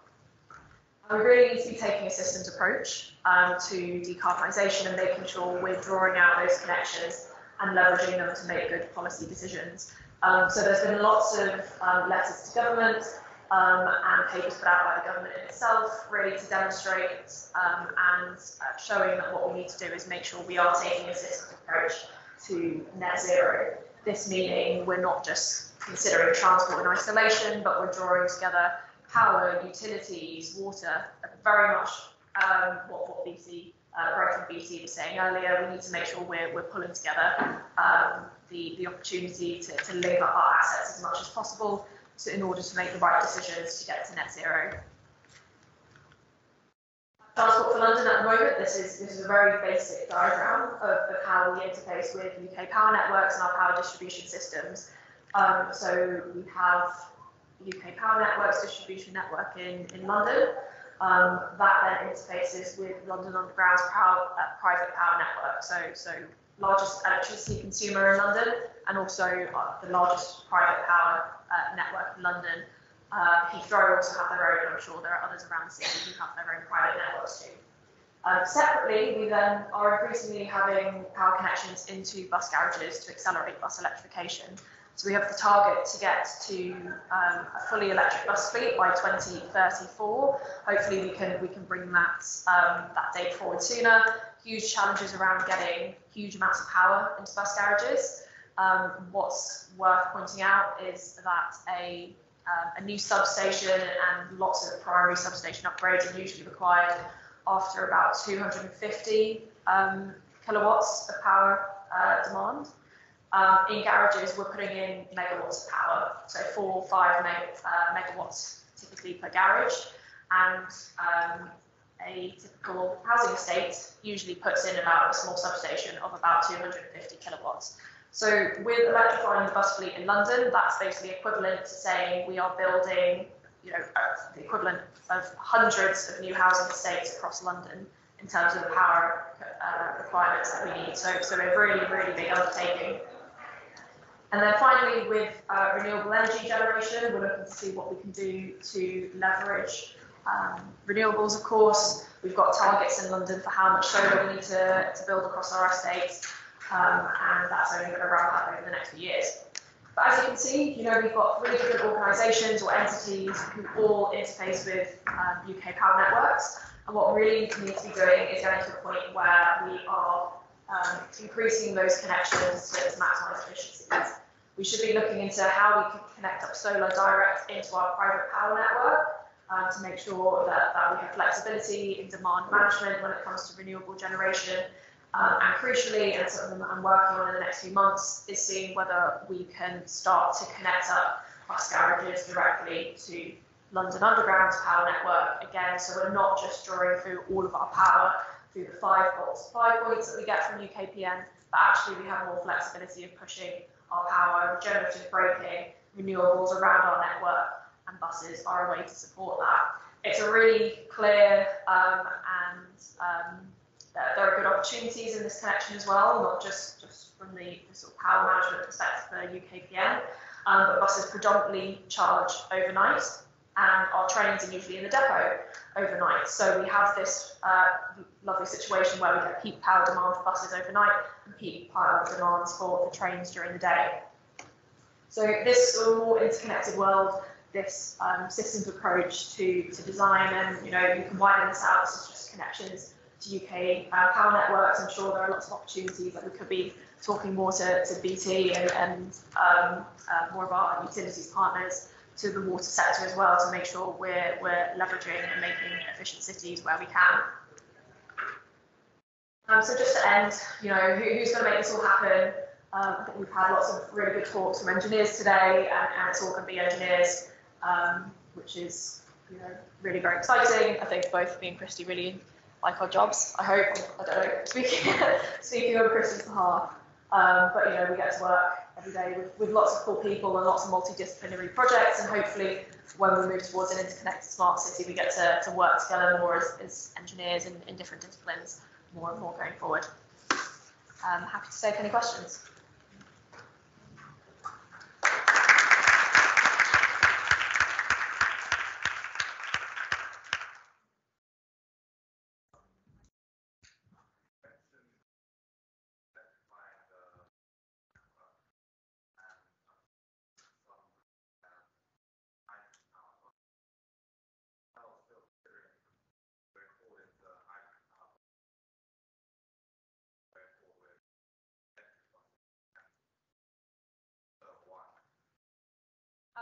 And we really need to be taking a systems approach um, to decarbonisation and making sure we're drawing out those connections and leveraging them to make good policy decisions. Um, so there's been lots of um, letters to government um, and papers put out by the government itself, really to demonstrate um, and uh, showing that what we need to do is make sure we are taking a systemic approach to net zero. This meaning we're not just considering transport in isolation, but we're drawing together power, utilities, water, very much um, what, what BC, uh, Greg BC was saying earlier, we need to make sure we're, we're pulling together um, the, the opportunity to, to link up our assets as much as possible to, in order to make the right decisions to get to net zero. Transport for London at the moment, this is, this is a very basic diagram of, of how we interface with UK power networks and our power distribution systems. Um, so we have UK Power Networks distribution network in, in London. Um, that then interfaces with London Underground's power, uh, private power network. So, so largest electricity consumer in London and also uh, the largest private power uh, network in London. Uh, Heathrow also have their own, I'm sure there are others around the city who have their own private networks too. Um, separately, we then are increasingly having power connections into bus garages to accelerate bus electrification. So we have the target to get to um, a fully electric bus fleet by 2034. Hopefully, we can we can bring that um, that date forward sooner. Huge challenges around getting huge amounts of power into bus garages. Um, what's worth pointing out is that a um, a new substation and lots of primary substation upgrades are usually required after about 250 um, kilowatts of power uh, demand. Um, in garages, we're putting in megawatts of power, so four, or five meg, uh, megawatts typically per garage, and um, a typical housing estate usually puts in about a small substation of about 250 kilowatts. So with electrifying the bus fleet in London, that's basically equivalent to saying we are building, you know, uh, the equivalent of hundreds of new housing estates across London in terms of the power uh, requirements that we need. So, so a really, really big undertaking. And then finally, with uh, renewable energy generation, we're looking to see what we can do to leverage um, renewables, of course. We've got targets in London for how much solar we need to, to build across our estates, um, and that's only going to ramp up over the next few years. But as you can see, you know, we've got three different organisations or entities who all interface with um, UK power networks. And what we really need to be doing is getting to a point where we are um, increasing those connections to, to maximise efficiencies we should be looking into how we can connect up solar direct into our private power network um, to make sure that, that we have flexibility in demand management when it comes to renewable generation. Um, and crucially, and something that I'm working on in the next few months, is seeing whether we can start to connect up bus garages directly to London Underground's power network again, so we're not just drawing through all of our power through the five volts, five points that we get from UKPN, but actually we have more flexibility of pushing our power, regenerative braking, renewables around our network, and buses are a way to support that. It's a really clear um, and um, there are good opportunities in this connection as well, not just, just from the, the sort of power management perspective for UKPN, um, but buses predominantly charge overnight and our trains are usually in the depot overnight. So we have this uh, lovely situation where we get peak power demand for buses overnight and peak power demands for the trains during the day. So this sort of more interconnected world, this um, systems approach to, to design, and you know you can widen this out. This is just connections to UK uh, power networks. I'm sure there are lots of opportunities that we could be talking more to, to BT and, and um, uh, more of our utilities partners to the water sector as well to make sure we're, we're leveraging and making efficient cities where we can. Um, so just to end, you know, who, who's going to make this all happen? Um, I think we've had lots of really good talks from engineers today, and, and it's all going to be engineers, um, which is, you know, really very exciting. I think both me and Christy really like our jobs. I hope. I don't know. [LAUGHS] Speaking speaking on Christy's behalf, um, but you know, we get to work every day with, with lots of cool people and lots of multidisciplinary projects. And hopefully, when we move towards an interconnected smart city, we get to, to work together more as, as engineers in, in different disciplines more and more going forward. I'm um, happy to take any questions.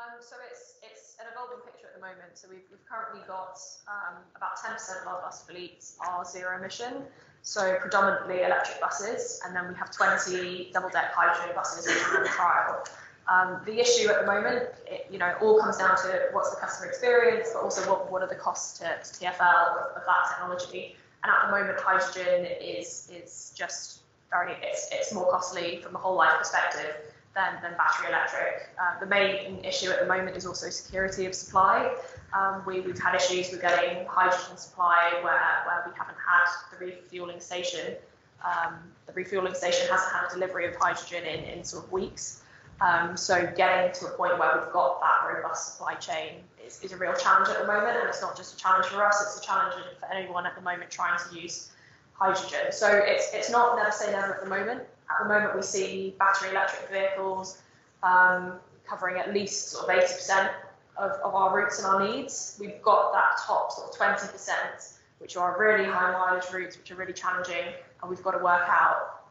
Um, so it's it's an evolving picture at the moment. So we've, we've currently got um, about 10% of our bus fleets are zero emission, so predominantly electric buses, and then we have 20 double-deck hydrogen buses which are on trial. Um, the issue at the moment, it, you know, all comes down to what's the customer experience, but also what, what are the costs to, to TFL of, of that technology. And at the moment, hydrogen is is just very it's, it's more costly from a whole life perspective than, than battery electric. Uh, the main issue at the moment is also security of supply. Um, we, we've had issues with getting hydrogen supply where, where we haven't had the refueling station. Um, the refueling station hasn't had a delivery of hydrogen in, in sort of weeks. Um, so getting to a point where we've got that robust supply chain is, is a real challenge at the moment, and it's not just a challenge for us; it's a challenge for anyone at the moment trying to use hydrogen. So it's it's not never say never at the moment. At the moment, we see battery electric vehicles um, covering at least sort of 80% of, of our routes and our needs. We've got that top sort of 20%, which are really high mileage routes, which are really challenging, and we've got to work out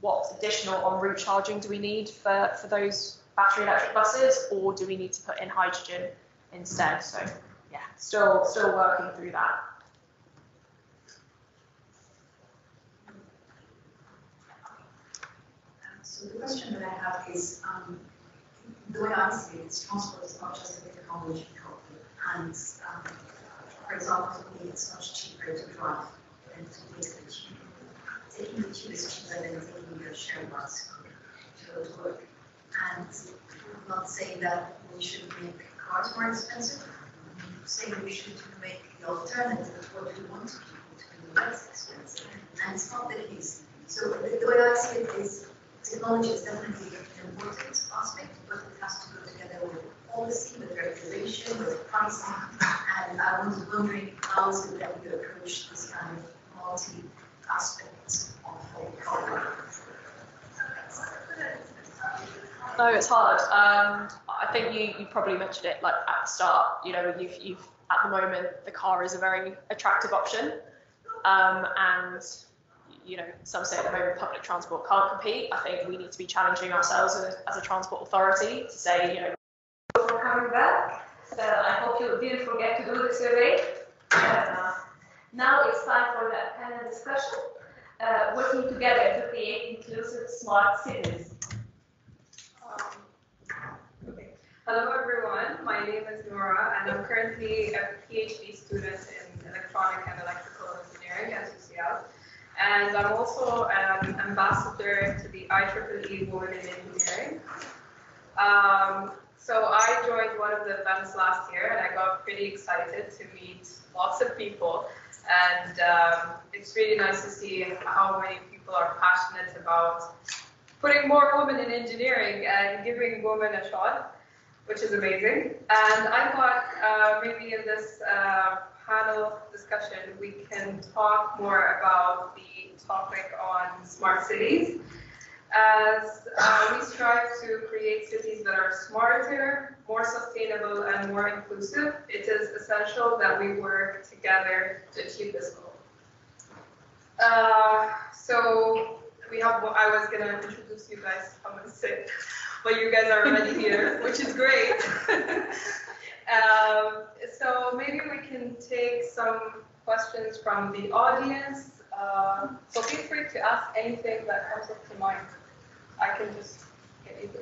what additional on route charging do we need for, for those battery electric buses, or do we need to put in hydrogen instead? So yeah, still still working through that. So the question that I have is, um, the way I see it, is transport is not just a technology problem. And um, for example, to me, it's much cheaper to drive than to take the tube. Taking the tube is cheaper than taking your share bus to go to work. And I'm not saying that we should make cars more expensive. I'm saying we should make the alternative, what we want to keep, to be less expensive. And it's not the case. So the, the way I see it is technology is definitely an important aspect, but it has to go together with policy, with regulation, with pricing. And I was wondering how is it that you approach this kind of multi aspects of the problem? No, it's hard. Um, I think you, you probably mentioned it like at the start. You know, you've, you've at the moment the car is a very attractive option, um, and you know some say at the moment public transport can't compete. I think we need to be challenging ourselves as, as a transport authority to say, you know, for coming back. So I hope you didn't forget to do the survey. Uh, now it's time for the panel discussion. Uh, working together to create inclusive smart cities. Hello everyone, my name is Nora and I'm currently a PhD student in electronic and electrical engineering at UCL. And I'm also an ambassador to the IEEE Women in Engineering. Um, so I joined one of the events last year and I got pretty excited to meet lots of people. And um, it's really nice to see how many people are passionate about putting more women in engineering and giving women a shot which is amazing. And I thought uh, maybe in this uh, panel discussion, we can talk more about the topic on smart cities. As uh, we strive to create cities that are smarter, more sustainable, and more inclusive, it is essential that we work together to achieve this goal. Uh, so we have, I was going to introduce you guys to come and sit but you guys are already here, which is great. [LAUGHS] um, so maybe we can take some questions from the audience. Uh, so feel free to ask anything that comes up to mind. I can just get the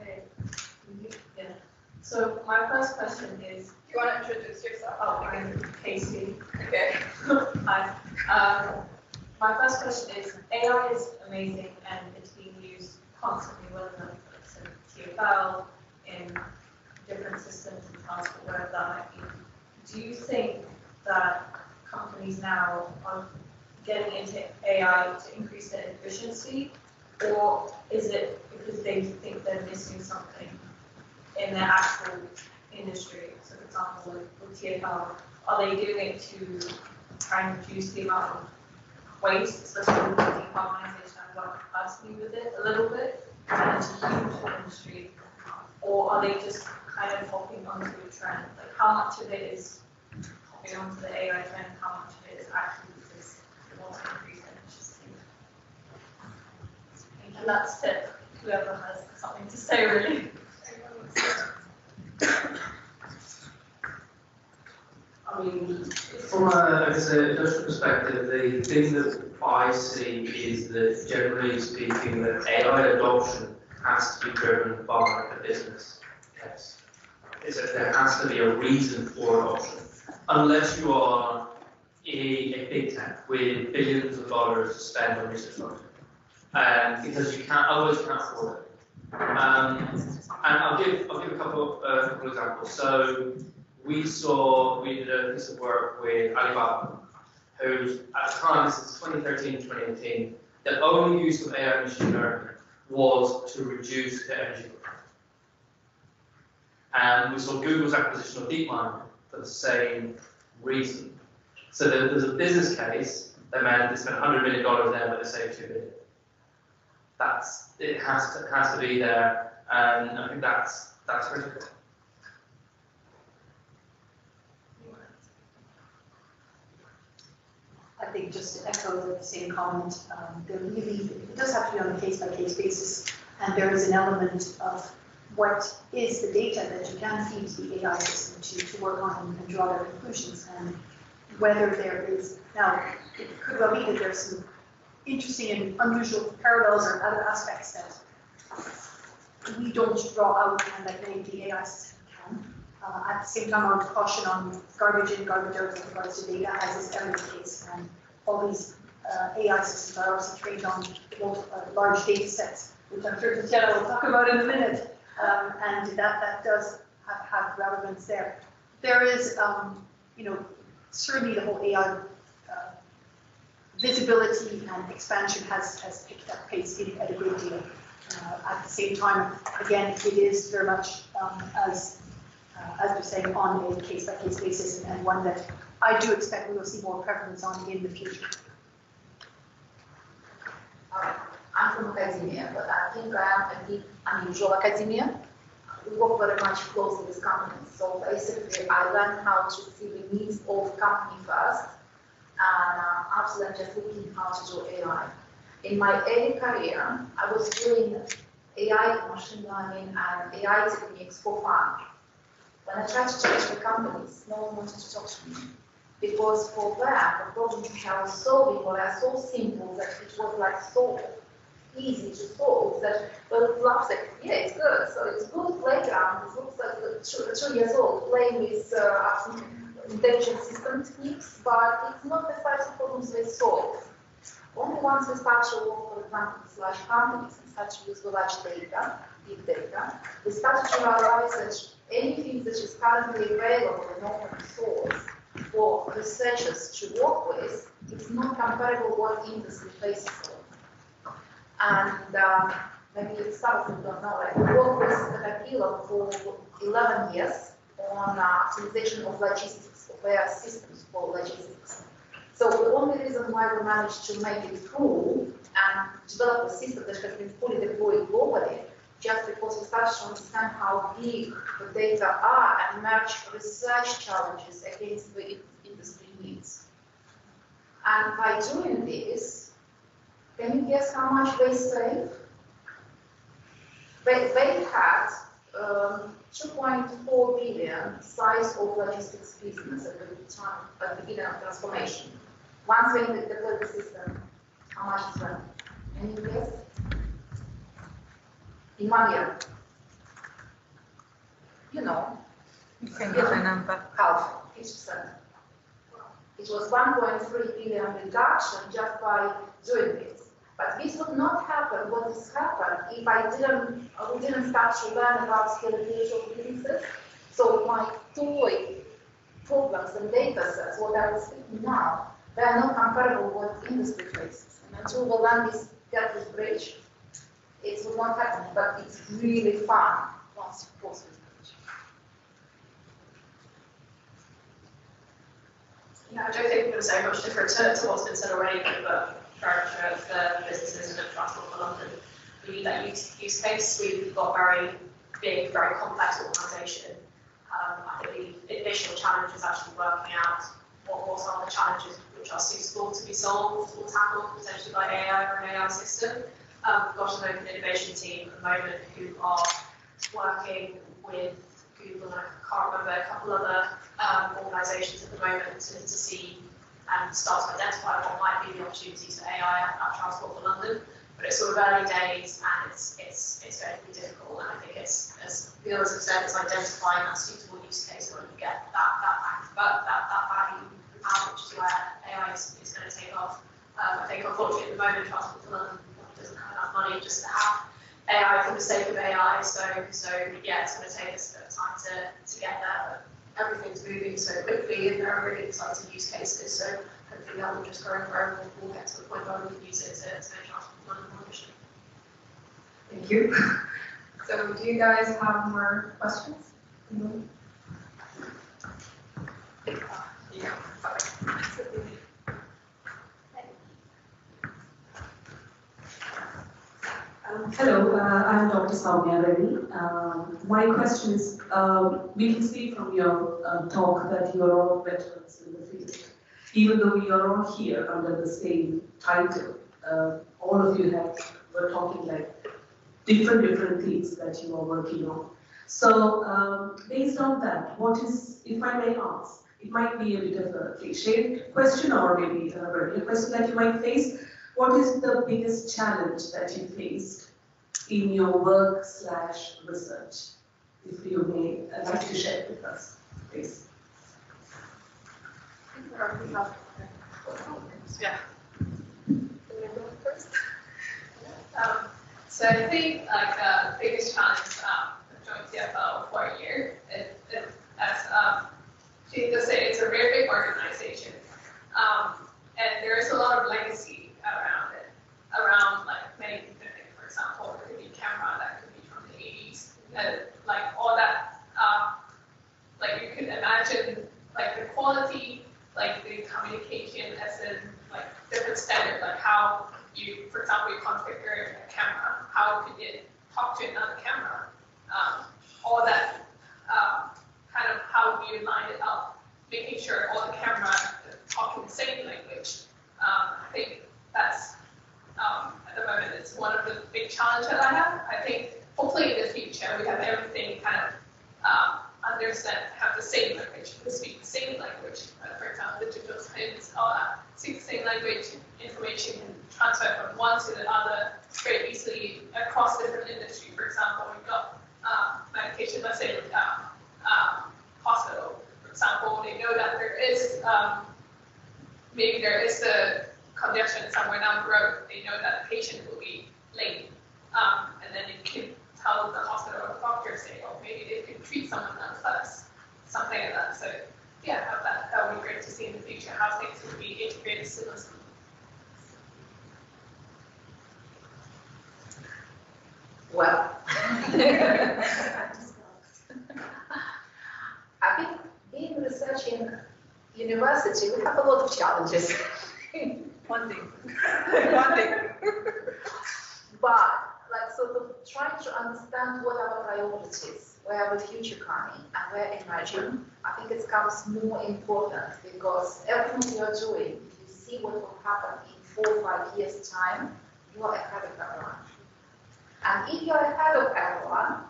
Okay. Yeah. So my first question is, you want to introduce yourself? Oh, I'm Casey. Okay. [LAUGHS] Hi. Um, my first question is, AI is amazing and it's being used constantly, whether it's in TFL, in different systems in transport, wherever that might be. Do you think that companies now are getting into AI to increase their efficiency, or is it because they think they're missing something in their actual industry? So, for example, with, TFL, are they doing it to try and reduce the amount of waste, especially with decarbonization? I've got personally with it a little bit, and it's a huge industry. Or are they just kind of hopping onto a trend? Like, how much of it is hopping onto the AI trend, how much of it is actually because the water increase it's. And that's it. whoever has something to say really. I mean, from a, guess, a industrial perspective, the thing that I see is that generally speaking, that AI adoption has to be driven by a business case. Is that there has to be a reason for adoption, unless you are a, a big tech with billions of dollars to spend on research funding, um, because you can't, otherwise you can't afford it. Um, and I'll give I'll give a couple uh, couple examples. So we saw we did a piece of work with Alibaba, who at the time is 2013 2018, the only use of AI machine learning was to reduce the energy. And we saw Google's acquisition of DeepMind for the same reason. So there's a business case that meant they spent 100 million dollars there, but they saved two billion. That's it has to has to be there, and I think that's that's critical. I think just to echo the same comment, um, there really, it does have to be on a case-by-case basis, and there is an element of what is the data that you can feed the AI system to, to work on and draw their conclusions, and whether there is, now, it could well be that there's some interesting and unusual parallels or other aspects that we don't draw out and that maybe the AI system can. Uh, at the same time, I would caution on garbage in, garbage out with regards to data, as is every case. And all these uh, AI systems are obviously trained on uh, large data sets, which I'm sure Tatiana will talk about in a minute. Um, and that, that does have, have relevance there. There is, um, you know, certainly the whole AI visibility and expansion has, has picked up pace in, at a great deal. Uh, at the same time, again, it is very much um, as uh, as we're saying, on a case-by-case basis, and one that I do expect we will see more prevalence on in the future. I'm from academia, but I think I am a bit unusual academia. We work very much closely with companies. So basically, I learned how to see the needs of company first, and uh, after that, just looking how to do AI. In my early career, I was doing AI, machine learning, and AI techniques for fun. When I tried to to the companies, no one wanted to talk to me. Because for them, the problem problems I was solving were so simple that it was like so easy to solve that, it laughs like, yeah, it's good. So it's good playground. It looks like two, two years old playing with uh, intelligent system techniques, but it's not the types of problems they solve. Only once we start to work, for example, with large companies and start to use large data, big data, we start to realize that anything that is currently available in open source for researchers to work with, it's not comparable what industry faces. And um, maybe some of you don't know, we worked with Caterpillar for 11 years on uh, optimization of logistics, their systems for logistics. So the only reason why we managed to make it through and develop a system that has been fully deployed globally just because we started to understand how big the data are and match research challenges against the industry needs. And by doing this, can you guess how much they save? They, they had um, 2.4 billion size of logistics business at the time, at the beginning of transformation. Once they deployed the system, how much is that? Can you guess? in one year. You know. You can give a number. Half, 50%. It was 1.3 billion reduction just by doing this. But this would not happen, what has happened, if I didn't, we didn't start to learn about of businesses. So my toy problems and data sets, what I was speaking now, they are not comparable with industry faces. And until we learn this, get this bridge, it will not happen, but it's really fun once you cross this bridge. Yeah, I don't think we're going to say much different to, to what's been said already, but character of the businesses and Transport for London. We need that use, use case. We've got a very big, very complex organisation. Um, I think the initial challenge is actually working out what, what are the challenges which are suitable to be solved or tackled potentially by AI or an AI system. Um, we've got an open innovation team at the moment who are working with Google and I can't remember a couple other um, organisations at the moment to, to see and start to identify what might be the opportunities for AI at, Transport for London. But it's sort of early days and it's it's it's going to be difficult. And I think it's as the others have said, it's identifying that suitable use case where you get that that that that, that value out, which is where AI is, is going to take off. Um, I think unfortunately at the moment Transport for London doesn't have enough money just to have AI for the sake of AI. So so yeah, it's going to take us a bit of time to to get there. Everything's moving so quickly and there are really exciting use cases. So hopefully that will just grow and grow and we'll get to the point where we can use it to, transport more efficient. Thank you. [LAUGHS] So do you guys have more questions? Yeah, sorry. Um, hello, uh, I'm Dr. Soumya Reddy. Um, my question is, um, we can see from your uh, talk that you are all veterans in the field. Even though we are all here under the same title, uh, all of you have were talking like different different things that you are working on. So based on that, what is, if I may ask, it might be a bit of a cliche question or maybe a regular question that you might face. What is the biggest challenge that you faced in your work slash research? If you may uh, like to share with us, please. Yeah. Um, so I think like uh, the biggest challenge um, of joint CFO for a year is, as um, just said, it's a very big organization, um, and there is a lot of legacy around it, around like many things. For example, there could be camera that could be from the 80s, and like all that. Uh, like you could imagine, like the quality, like the communication as in like different standards, like how you, for example, you configure a camera, how could it talk to another camera, um, all that um, kind of how you line it up, making sure all the camera are talking the same language. Um, I think that's um, at the moment it's one of the big challenges that I have. I think hopefully in the future we have everything kind of um, understand, have the same language, we speak the same language. Uh, for example, digital twins, all speak the same language, information can transfer from one to the other very easily across different industry. For example, we've got um, medication, let's say um, um, hospital, for example, they know that there is um, maybe there is a congestion somewhere down the road. They know that the patient will be late, um, and then they can tell the hospital or the doctor say, oh, maybe they can treat someone else first, something like that. So yeah, that that would be great to see in the future how things would be integrated seamlessly. Well, [LAUGHS] I think being researching university, we have a lot of challenges. [LAUGHS] Funding. [LAUGHS] Funding. [LAUGHS] but like sort of trying to understand what our priorities, where our future coming and where emerging, I think it becomes more important because everything you are doing, if you see what will happen in four or five years' time, you are ahead of everyone. And if you're ahead of everyone,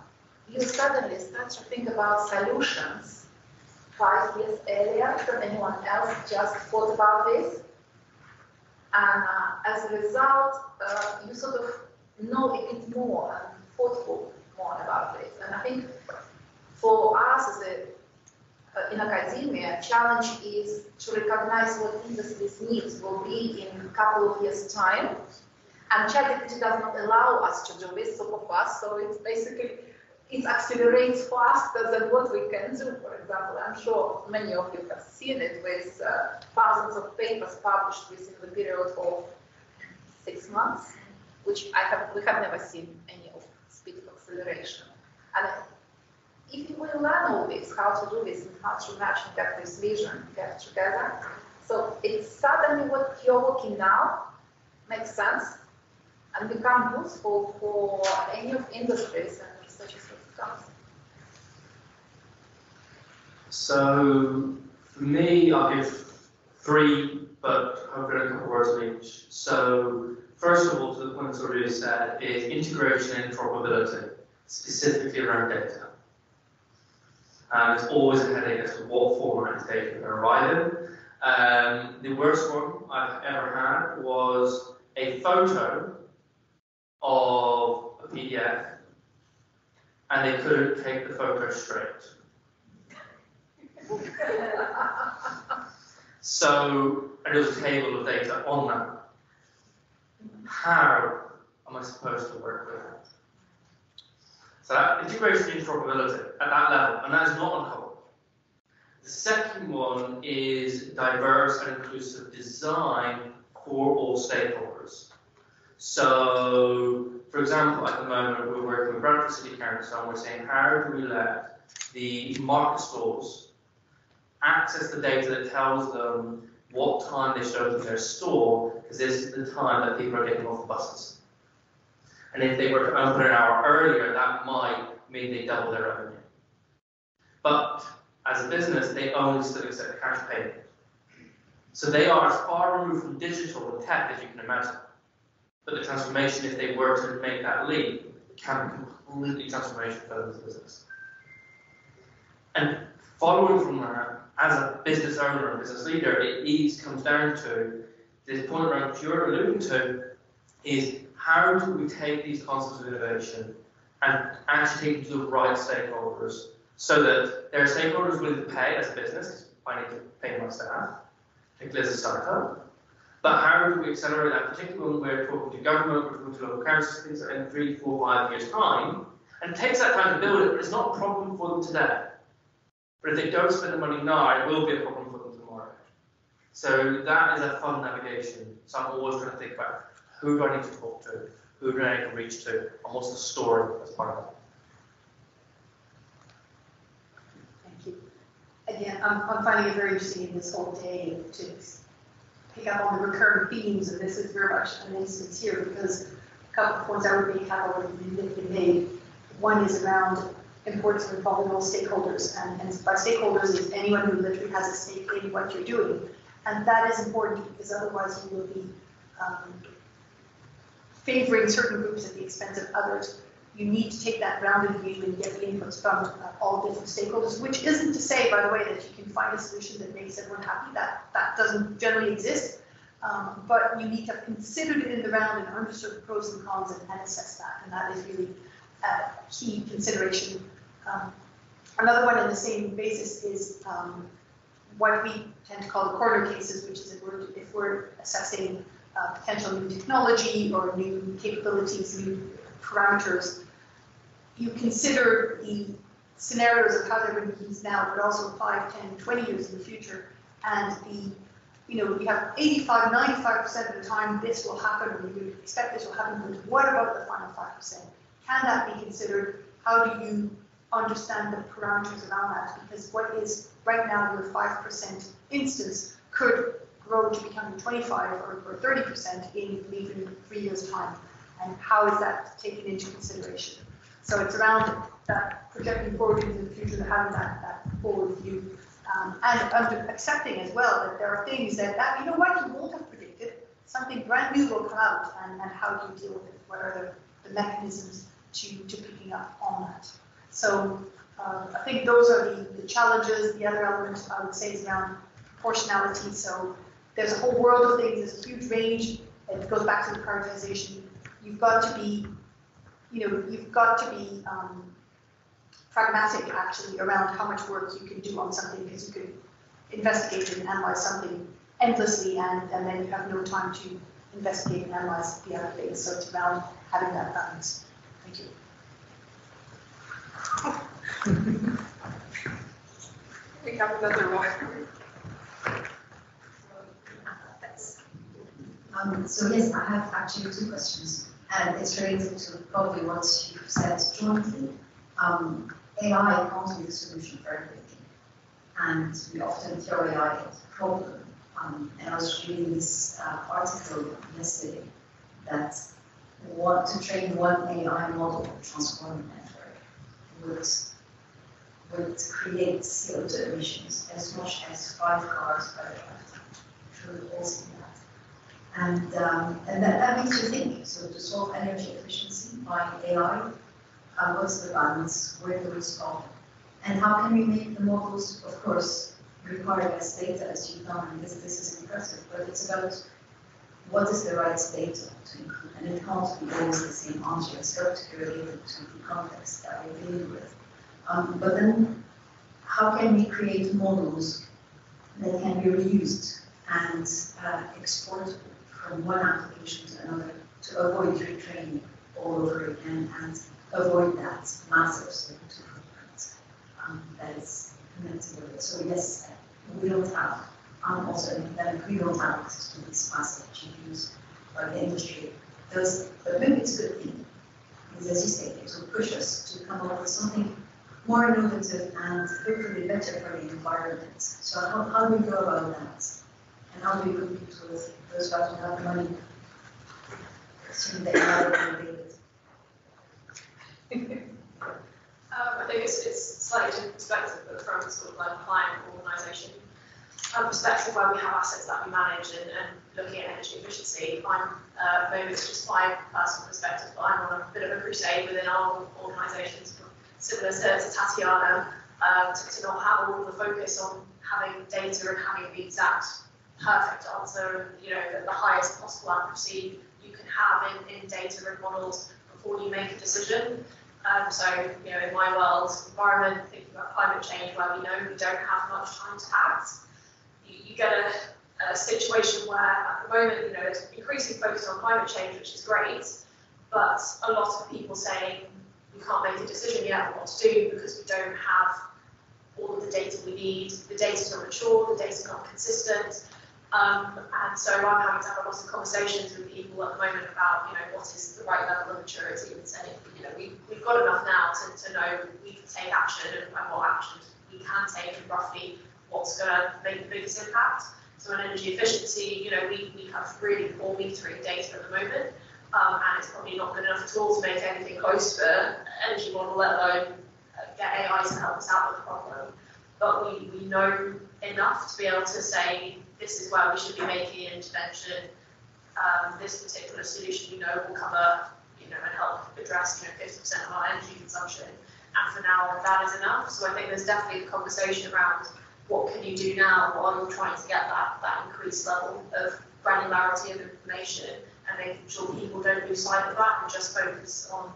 you suddenly start to think about solutions five years earlier than anyone else just thought about this. And uh, as a result, uh, you sort of know a bit more and thoughtful more about this. And I think for us as a uh, in academia, challenge is to recognize what industry's needs will be in a couple of years' time. And ChatGPT does not allow us to do this super fast, so it's basically it accelerates faster than what we can do. For example, I'm sure many of you have seen it with uh, thousands of papers published within the period of six months, which I have we have never seen any of speed of acceleration. And if will learn all this, how to do this, and how to match and get this vision get together, so it's suddenly what you're working now makes sense and become useful for any of industries and. So for me, I'll give three, but hopefully a couple words on each. So, first of all, to the points already said, is integration and interoperability, specifically around data. And it's always a headache as to what format data to arrive in. Um, the worst one I've ever had was a photo of a PDF, and they couldn't take the photo straight. So, and there was a table of data on that. How am I supposed to work with it? So that integration interoperability at that level, and that is not uncommon. The second one is diverse and inclusive design for all stakeholders. So, for example, at the moment we're working with Bradford City Council and we're saying how do we let the market stores access the data that tells them what time they should open their store, because this is the time that people are getting off the buses. And if they were to open an hour earlier, that might mean they double their revenue. But as a business, they only still accept cash payment. So they are as far removed from digital and tech as you can imagine. But the transformation, if they were to make that leap, can completely for the business. And following from that, as a business owner and business leader, it needs comes down to this point around which you're alluding to is how do we take these concepts of innovation and actually take them to the right stakeholders so that there are stakeholders willing to pay as a business, I need to pay my staff, particularly as a startup. But how do we accelerate that, particularly when we're talking to government, we're talking to local councils, in three, four, five years' time, and it takes that time to build it, but it's not a problem for them today. But if they don't spend the money now, it will be a problem for them tomorrow. So that is a fun navigation. So I'm always trying to think about who do I need to talk to, who do I need to reach to, and what's the story as part of that. Thank you. Again, I'm, I'm finding it very interesting in this whole day to pick up on the recurring themes, and this is very much an instance here because a couple of points I would make have already been made. One is around importance of involving all stakeholders, and, and by stakeholders is anyone who literally has a stake in what you're doing. And that is important because otherwise you will be um, favoring certain groups at the expense of others. You need to take that rounded view and get the inputs from uh, all different stakeholders, which isn't to say, by the way, that you can find a solution that makes everyone happy. That, that doesn't generally exist. Um, but you need to have considered it in the round and understood the pros and cons and, and assess that. And that is really a key consideration um, another one on the same basis is um, what we tend to call the corner cases, which is if we're, if we're assessing uh, potential new technology or new capabilities, new parameters, you consider the scenarios of how they're going to be used now, but also 5, 10, 20 years in the future. And the, you know, we have 85, 95% of the time this will happen, or we expect this will happen, but what about the final 5%? Can that be considered? How do you understand the parameters around that because what is right now your 5% instance could grow to becoming 25 or, or 30% in even three years time. And how is that taken into consideration? So it's around that projecting forward into the future, and having that, that forward view. Um, and accepting as well that there are things that, that, you know what, you won't have predicted. Something brand new will come out and, and how do you deal with it? What are the, the mechanisms to, to picking up on that? So uh, I think those are the, the challenges. The other element I would say is around proportionality. So there's a whole world of things. There's a huge range. It goes back to the prioritization. You've got to be, you know, you've got to be um, pragmatic actually around how much work you can do on something because you can investigate and analyze something endlessly and, and then you have no time to investigate and analyze the other things. So it's around having that balance. Thank you. We have another one. Um, so yes, I have actually two questions, and it's related to probably what you've said jointly. Um, AI can't be the solution for everything, and we often throw AI at the problem. Um, and I was reading this uh, article yesterday that want to train one AI model transform would, would create CO2 emissions as much as five cars per lifetime. include also that. And, um, and that, that makes you think. So to solve energy efficiency by AI, uh, what's the balance? Where do we stop? And how can we make the models, of course, require less data as you've done, and this, this is impressive, but it's about what is the right data to include, and it can't be always the same answer, it's got to be related to the context that we're dealing with. Um, but then, how can we create models that can be reused and uh, exported from one application to another to avoid retraining all over again and avoid that massive CO2 footprint um, that is connected with it. So yes, we don't have, um, also in academic, we don't have access to these massive GPUs like the industry does, but maybe it's a good thing. Because as you say, it will push us to come up with something more innovative and hopefully better for the environment. So how, how do we go about that? And how do we compete with those who have money? Assuming they are innovative. Um, I think it's, it's slightly different perspective, but from sort of like client organisation um, perspective where we have assets that we manage and, and looking at energy efficiency, I'm, uh, maybe it's just my personal perspective, but I'm on a bit of a crusade within our organisations, similar to, to Tatiana, um, to, to not have all the focus on having data and having the exact perfect answer you know the, the highest possible accuracy you can have in, in data and models before you make a decision. Um, so, you know, in my world, environment, thinking about climate change, where we know we don't have much time to act, you, you get a, a, situation where at the moment, you know, there's increasing focus on climate change, which is great, but a lot of people saying we can't make a decision yet on what to do because we don't have all of the data we need, the data's not mature, the data's not consistent, um, and so I'm having to have a lot of conversations with people at the moment about, you know, what is the right level of maturity and saying, you know, we, we've got enough now to, to know we can take action and, and what actions we can take and roughly what's going to make the biggest impact. So in energy efficiency, you know, we, we have really poor metering data at the moment, um, and it's probably not good enough at all to make anything close to an energy model, let alone uh, get AI to help us out with the problem. But we, we know enough to be able to say this is where we should be making an intervention. Um, this particular solution, you know, will cover, you know, and help address, you know, 50% of our energy consumption. And for now, that is enough. So I think there's definitely a conversation around what can you do now while you're trying to get that, that increased level of granularity of information and making sure people don't lose sight of that and just focus on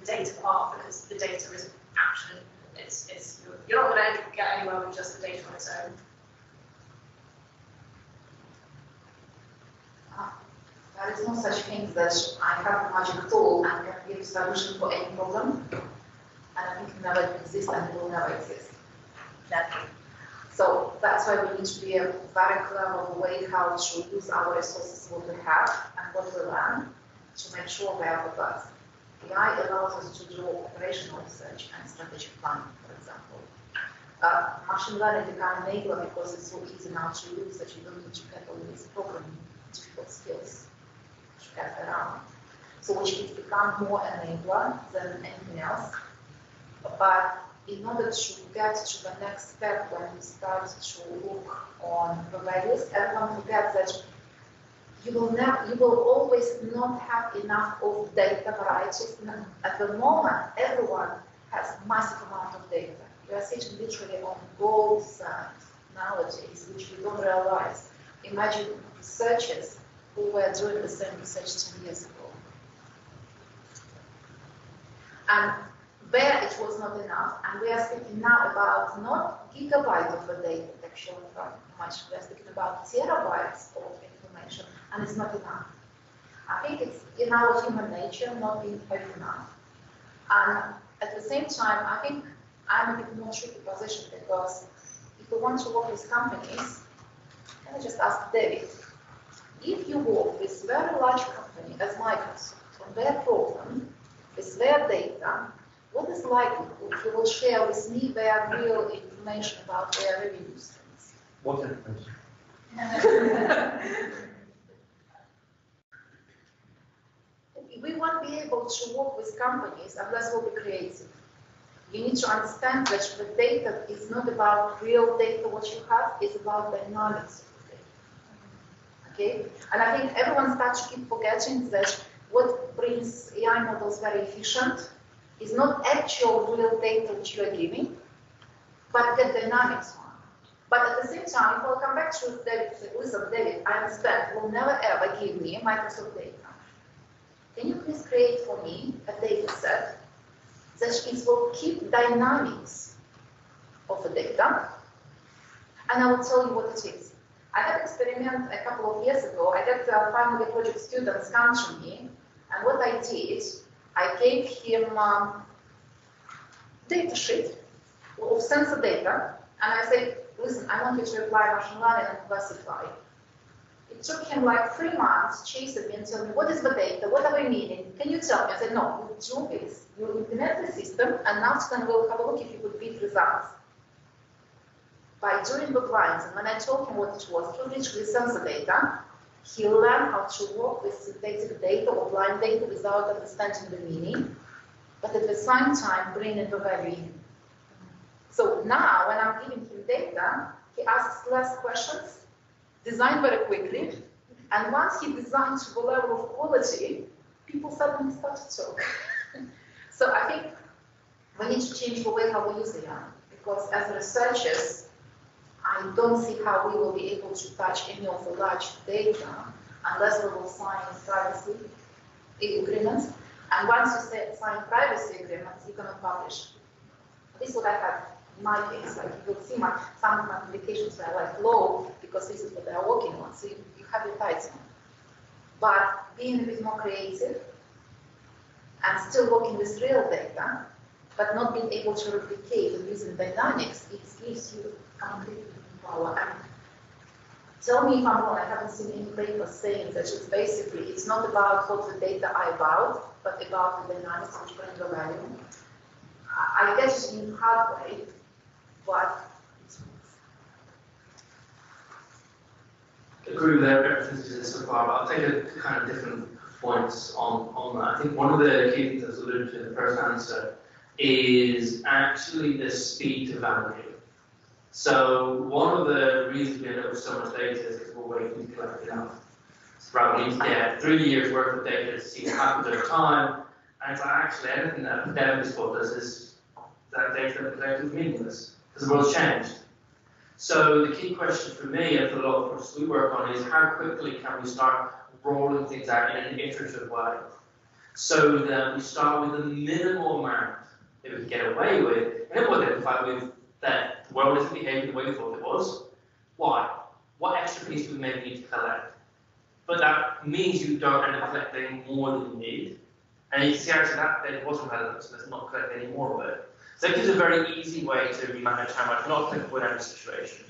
the data part because the data is action. It's, it's, you're not going to get anywhere with just the data on its own. Ah, there is no such thing that I have a magic tool and can give a solution for any problem. And I think it never exists and it will never exist. Nothing. So that's why we need to be a very clever way how to use our resources, what we have and what we learn to make sure we are the best. AI allows us to do operational research and strategic planning, for example. Uh, machine learning become enabler because it's so easy now to use that you don't need to have all these programming difficult skills to get around. So which it become more enabler than anything else. But in order to get to the next step when we start to look on the values, everyone forgets that you will never, you will always not have enough of data varieties. At the moment, everyone has massive amount of data. We are sitting literally on gold sand nowadays, which we don't realize. Imagine researchers who were doing the same research 10 years ago. And there it was not enough, and we are speaking now about not gigabytes of the data that show much, we are speaking about terabytes of information, and it's not enough. I think it's in our human nature not being quite enough. And at the same time, I think I'm a bit more tricky position because if you want to work with companies, can I just ask David, if you work with very large company as Microsoft on their problem, with their data, what is likely you will share with me their real information about their revenue streams? What information? We won't be able to work with companies unless we'll be creative. You need to understand that the data is not about real data, what you have, it's about dynamics of the data. Okay, and I think everyone starts to keep forgetting that what brings AI models very efficient is not actual real data which you are giving, but the dynamics one. But at the same time, if I'll come back to David, listen, David, I understand, will never ever give me Microsoft data. Can you please create for me a data set that it will keep dynamics of the data, and I will tell you what it is. I had an experiment a couple of years ago. I had uh, final project students come to me, and what I did, I gave him um, data sheet of sensor data, and I said, listen, I want you to apply machine learning and classify. It took him like three months chasing me and telling me, what is the data? What are we meaning? Can you tell me? I said, no, you do this. You implement the system, and now then we'll have a look if you could beat results. By doing the blinds, and when I told him what it was, he literally the data. He learned how to work with synthetic data or blind data without understanding the meaning, but at the same time bringing the value in. So now, when I'm giving him data, he asks less questions, design very quickly, and once he designs to the level of quality, people suddenly start to talk. [LAUGHS] so I think we need to change the way how we use AI, because as researchers, I don't see how we will be able to touch any of the large data unless we will sign privacy agreements. And once you sign privacy agreements, you cannot publish. This is what I have my case. Like you will see my some of my applications are like low because this is what they are working on. So you, you have your tights on. But being a bit more creative and still working with real data, but not being able to replicate and using dynamics, it gives you completely power. And tell me if I'm wrong, I haven't seen any paper saying that it's basically, it's not about what the data are about, but about the dynamics which bring the value. I guess in hard way, but agree with everything you said so far, but I'll take a kind of different points on, on that. I think one of the key things that's alluded to in the first answer is actually the speed to value. So one of the reasons we end up with so much data is because we're waiting to collect enough. So right, we need to get three years worth of data to see what happens over time. And it's actually anything that academics taught us is that data collected is meaningless because the world's changed. So the key question for me and for a lot of projects we work on is how quickly can we start rolling things out in an iterative way so that we start with a minimal amount that we can get away with and then we'll identify with that the world isn't behaving the way we thought it was. Why? What extra piece do we maybe need to collect? But that means you don't end up collecting more than you need. And you see actually that then it wasn't relevant, so let's not collect any more of it. So it gives a very easy way to manage how much not applicable in every situation.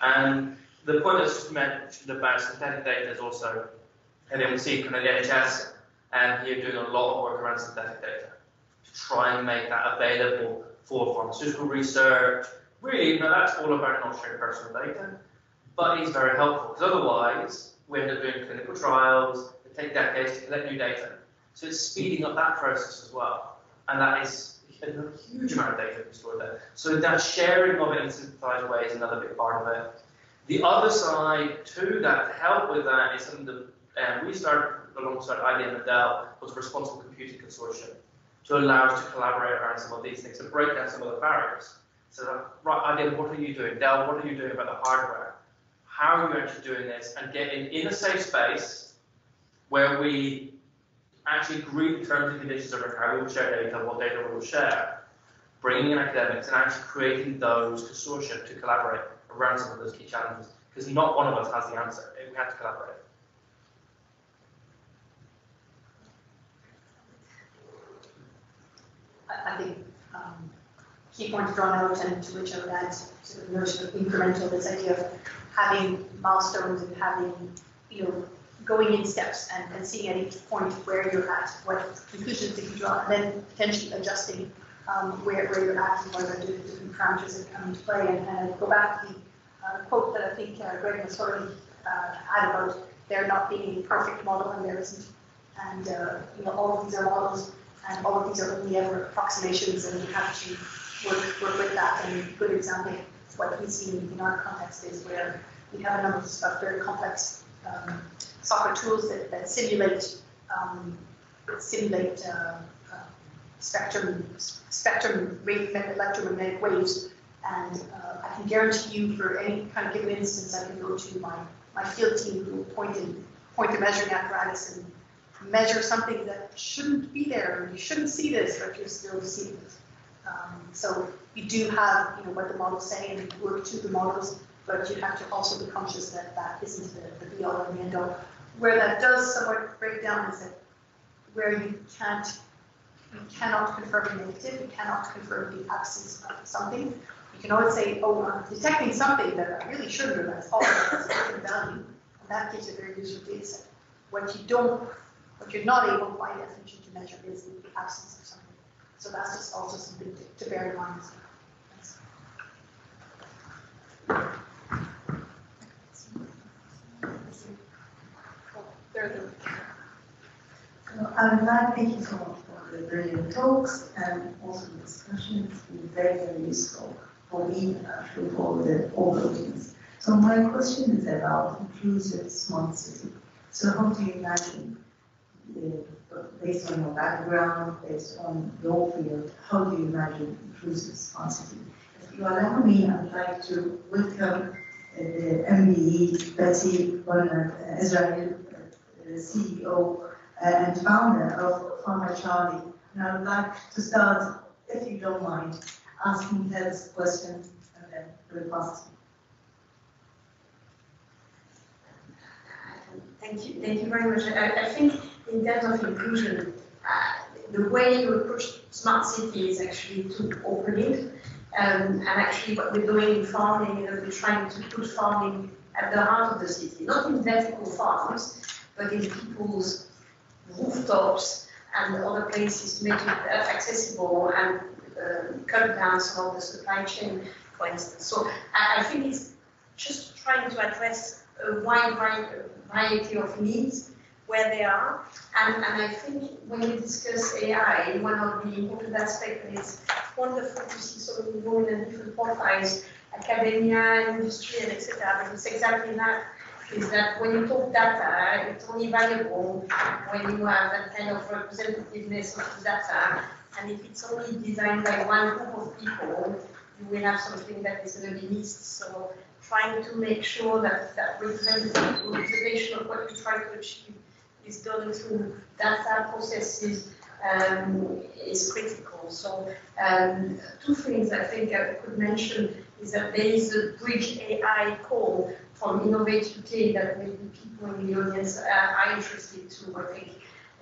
And the point that's mentioned about synthetic data is also, and then we see of the NHS and here doing a lot of work around synthetic data to try and make that available for pharmaceutical research. Really, know, that's all about not sharing personal data, but it's very helpful because otherwise we end up doing clinical trials, it take decades to collect new data. So it's speeding up that process as well. And that is a huge amount of data to be stored there. So that sharing of it in a synthesized way is another big part of it. The other side to that, to help with that, is something that um, we started alongside IBM and Dell, was Responsible Computing Consortium, to allow us to collaborate around some of these things, to break down some of the barriers. So, right, IBM, what are you doing? Dell, what are you doing about the hardware? How are you actually doing this? And getting in a safe space where we actually agree the terms and conditions around how we will share data, what data we will share, bringing in academics and actually creating those consortia to collaborate around some of those key challenges. Because not one of us has the answer. We have to collaborate. I think um, key points drawn out and to which I would add sort of notion of incremental, this idea of having milestones and having, you know, going in steps and, and seeing at each point where you're at, what conclusions you can draw, and then potentially adjusting um, where, where you're at and what are the different parameters that come into play. And, and go back to the uh, quote that I think uh, Greg was already uh, had about there not being a perfect model and there isn't. And uh, you know, all of these are models and all of these are only ever approximations and you have to work, work with that. And a good example of what we see in our context is where we have a number of very complex um, software tools that, that simulate um, simulate uh, uh, spectrum spectrum rate electromagnetic waves. And uh, I can guarantee you, for any kind of given instance, I can go to my my field team who will point point the measuring apparatus and measure something that shouldn't be there, you shouldn't see this, but you're still seeing it. Um, so you do have, you know, what the models say and work to the models, but you have to also be conscious that that isn't the, the be all and the end all. Where that does somewhat break down is that where you can't, you cannot confirm a negative, you cannot confirm the absence of something. You can always say, oh, I'm detecting something that I really shouldn't have, that's false, that's value. And that gives you a very useful data set. What you don't, what you're not able by definition to measure is the absence of something. So that's just also something to, to bear in mind well. So I would like to thank you so much for the brilliant talks and also the discussion. It's been very, very useful for me, actually, for the whole audience. So my question is about inclusive smart city. So how do you imagine, uh, based on your background, based on your field, how do you imagine inclusive smart city? If you allow me, I'd like to welcome uh, the MBE, Betsy Bernard uh, Israel, uh, CEO uh, and founder of Pharma Charlie. And I would like to start, if you don't mind, asking her this question and then we'll pass Thank you, thank you very much. I, I think in terms of inclusion, uh, the way you approach smart city is actually to open it. Um, and actually what we're doing in farming is we're trying to put farming at the heart of the city, not in vertical farms, but in people's rooftops and other places to make it accessible and uh, cut down some of the supply chain, for instance. So I, think it's just trying to address a wide variety of needs where they are. And, and I think when we discuss AI, one of the important aspects is wonderful to see so many women in different profiles, academia, industry, and etc. But it's exactly that is that when you talk data, it's only valuable when you have that kind of representativeness of the data. And if it's only designed by one group of people, you will have something that is going to be missed. So trying to make sure that that representation of what we try to achieve is done through data processes um, is critical. So um, two things I think I could mention is that there is a Bridge AI call from Innovate UK that maybe people in the audience are interested to. I think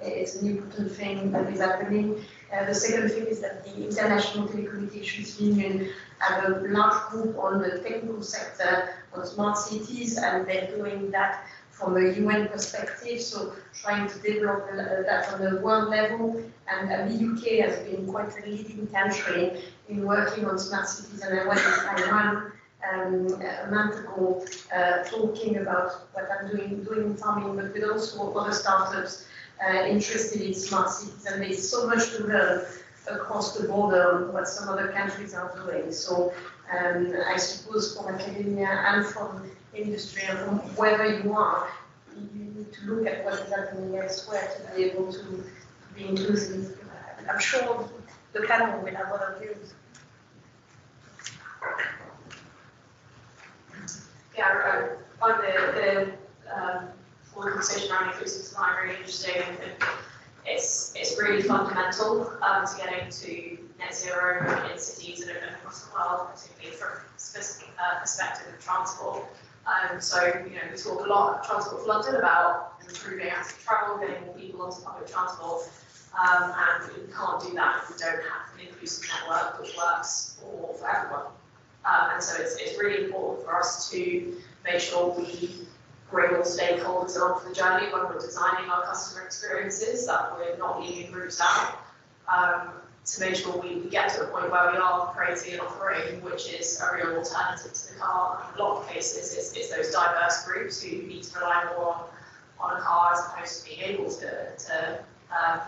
it's an important thing that is happening. Uh, the second thing is that the International Telecommunications Union have a large group on the technical sector on smart cities, and they're doing that from a UN perspective, so trying to develop uh, that on a world level. And uh, the UK has been quite a leading country in working on smart cities, and I went to Taiwan um, a month ago uh, talking about what I'm doing, doing in farming, but with also other startups uh, interested in smart cities, and there's so much to learn across the border what some other countries are doing. So um, I suppose from academia and from industry and from wherever you are, you need to look at what is happening elsewhere to be able to, to be inclusive. I'm sure the panel will have other views. Yeah, find the, the um, full conversation around inclusive design really interesting. Think it's, it's really fundamental um, to getting to net zero in cities and across the world, particularly from a specific uh, perspective of transport. Um, so, you know, we talk a lot at Transport for London about improving to travel, getting more people onto public transport, um, and we can't do that if we don't have an inclusive network which works for, for everyone. Um, and so it's, it's really important for us to make sure we bring all stakeholders along for the journey when we're designing our customer experiences, that we're not leaving groups out. Um, to make sure we, we get to a point where we are creating an offering which is a real alternative to the car. In a lot of cases, it's, it's those diverse groups who need to rely more on, on a car as opposed to being able to, to, um,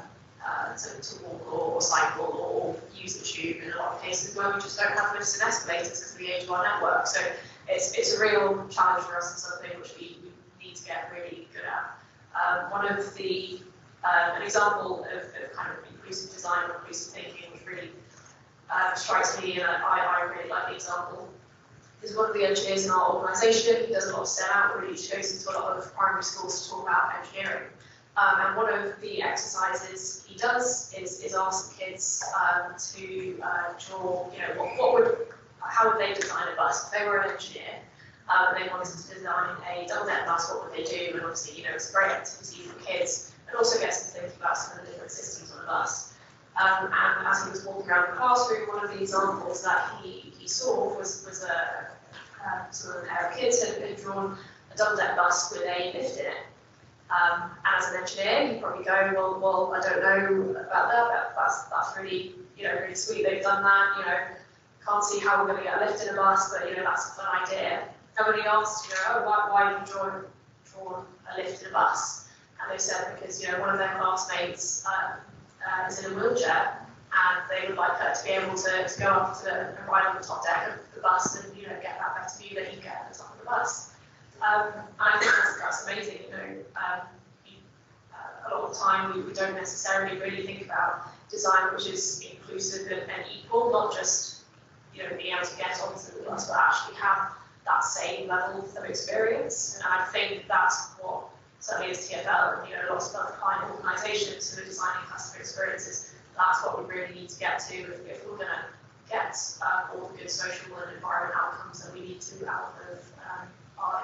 uh, to, to walk or, or, cycle or use the tube in a lot of cases where we just don't have lifts and escalators because of the age of our network. So it's, it's a real challenge for us and something which we, we need to get really good at. Um, one of the, um, an example of, of kind of inclusive design or inclusive thinking which really uh, strikes me, and I, I really like the example, is one of the engineers in our organisation. He does a lot of STEM outreach, goes into a lot of primary schools to talk about engineering. Um, and one of the exercises he does is, is ask kids um, to uh, draw, you know, what, what would, how would they design a bus? If they were an engineer um, and they wanted to design a double deck bus, what would they do? And obviously, you know, it's a great activity for kids and also gets them thinking about some of the different systems on a bus. Um, and as he was walking around the classroom, one of the examples that he, he saw was, was a, uh, sort of a pair of kids had, had drawn a double deck bus with a lift in it. Um, and as an engineer, you probably go, well, well, I don't know about that, but that's, that's really, you know, really sweet they've done that, you know, can't see how we're going to get a lift in a bus, but, you know, that's a fun idea. And when he asked, you know, oh, why, why have you drawn, drawn a lift in a bus? And they said, because, you know, one of their classmates um, uh, is in a wheelchair, and they would like her to be able to, to go up to and ride on the top deck of the bus and, you know, get that better view that you get at the top of the bus. Um, I think that's, that's amazing. You know, um, uh, a lot of the time we, we don't necessarily really think about design which is inclusive and, and equal, not just you know being able to get onto the bus, but actually have that same level of experience. And I think that's what certainly as TFL and you know lots of other client organisations who are designing customer experiences, that's what we really need to get to if, if we're going to get uh, all the good social and environmental outcomes that we need to out of um,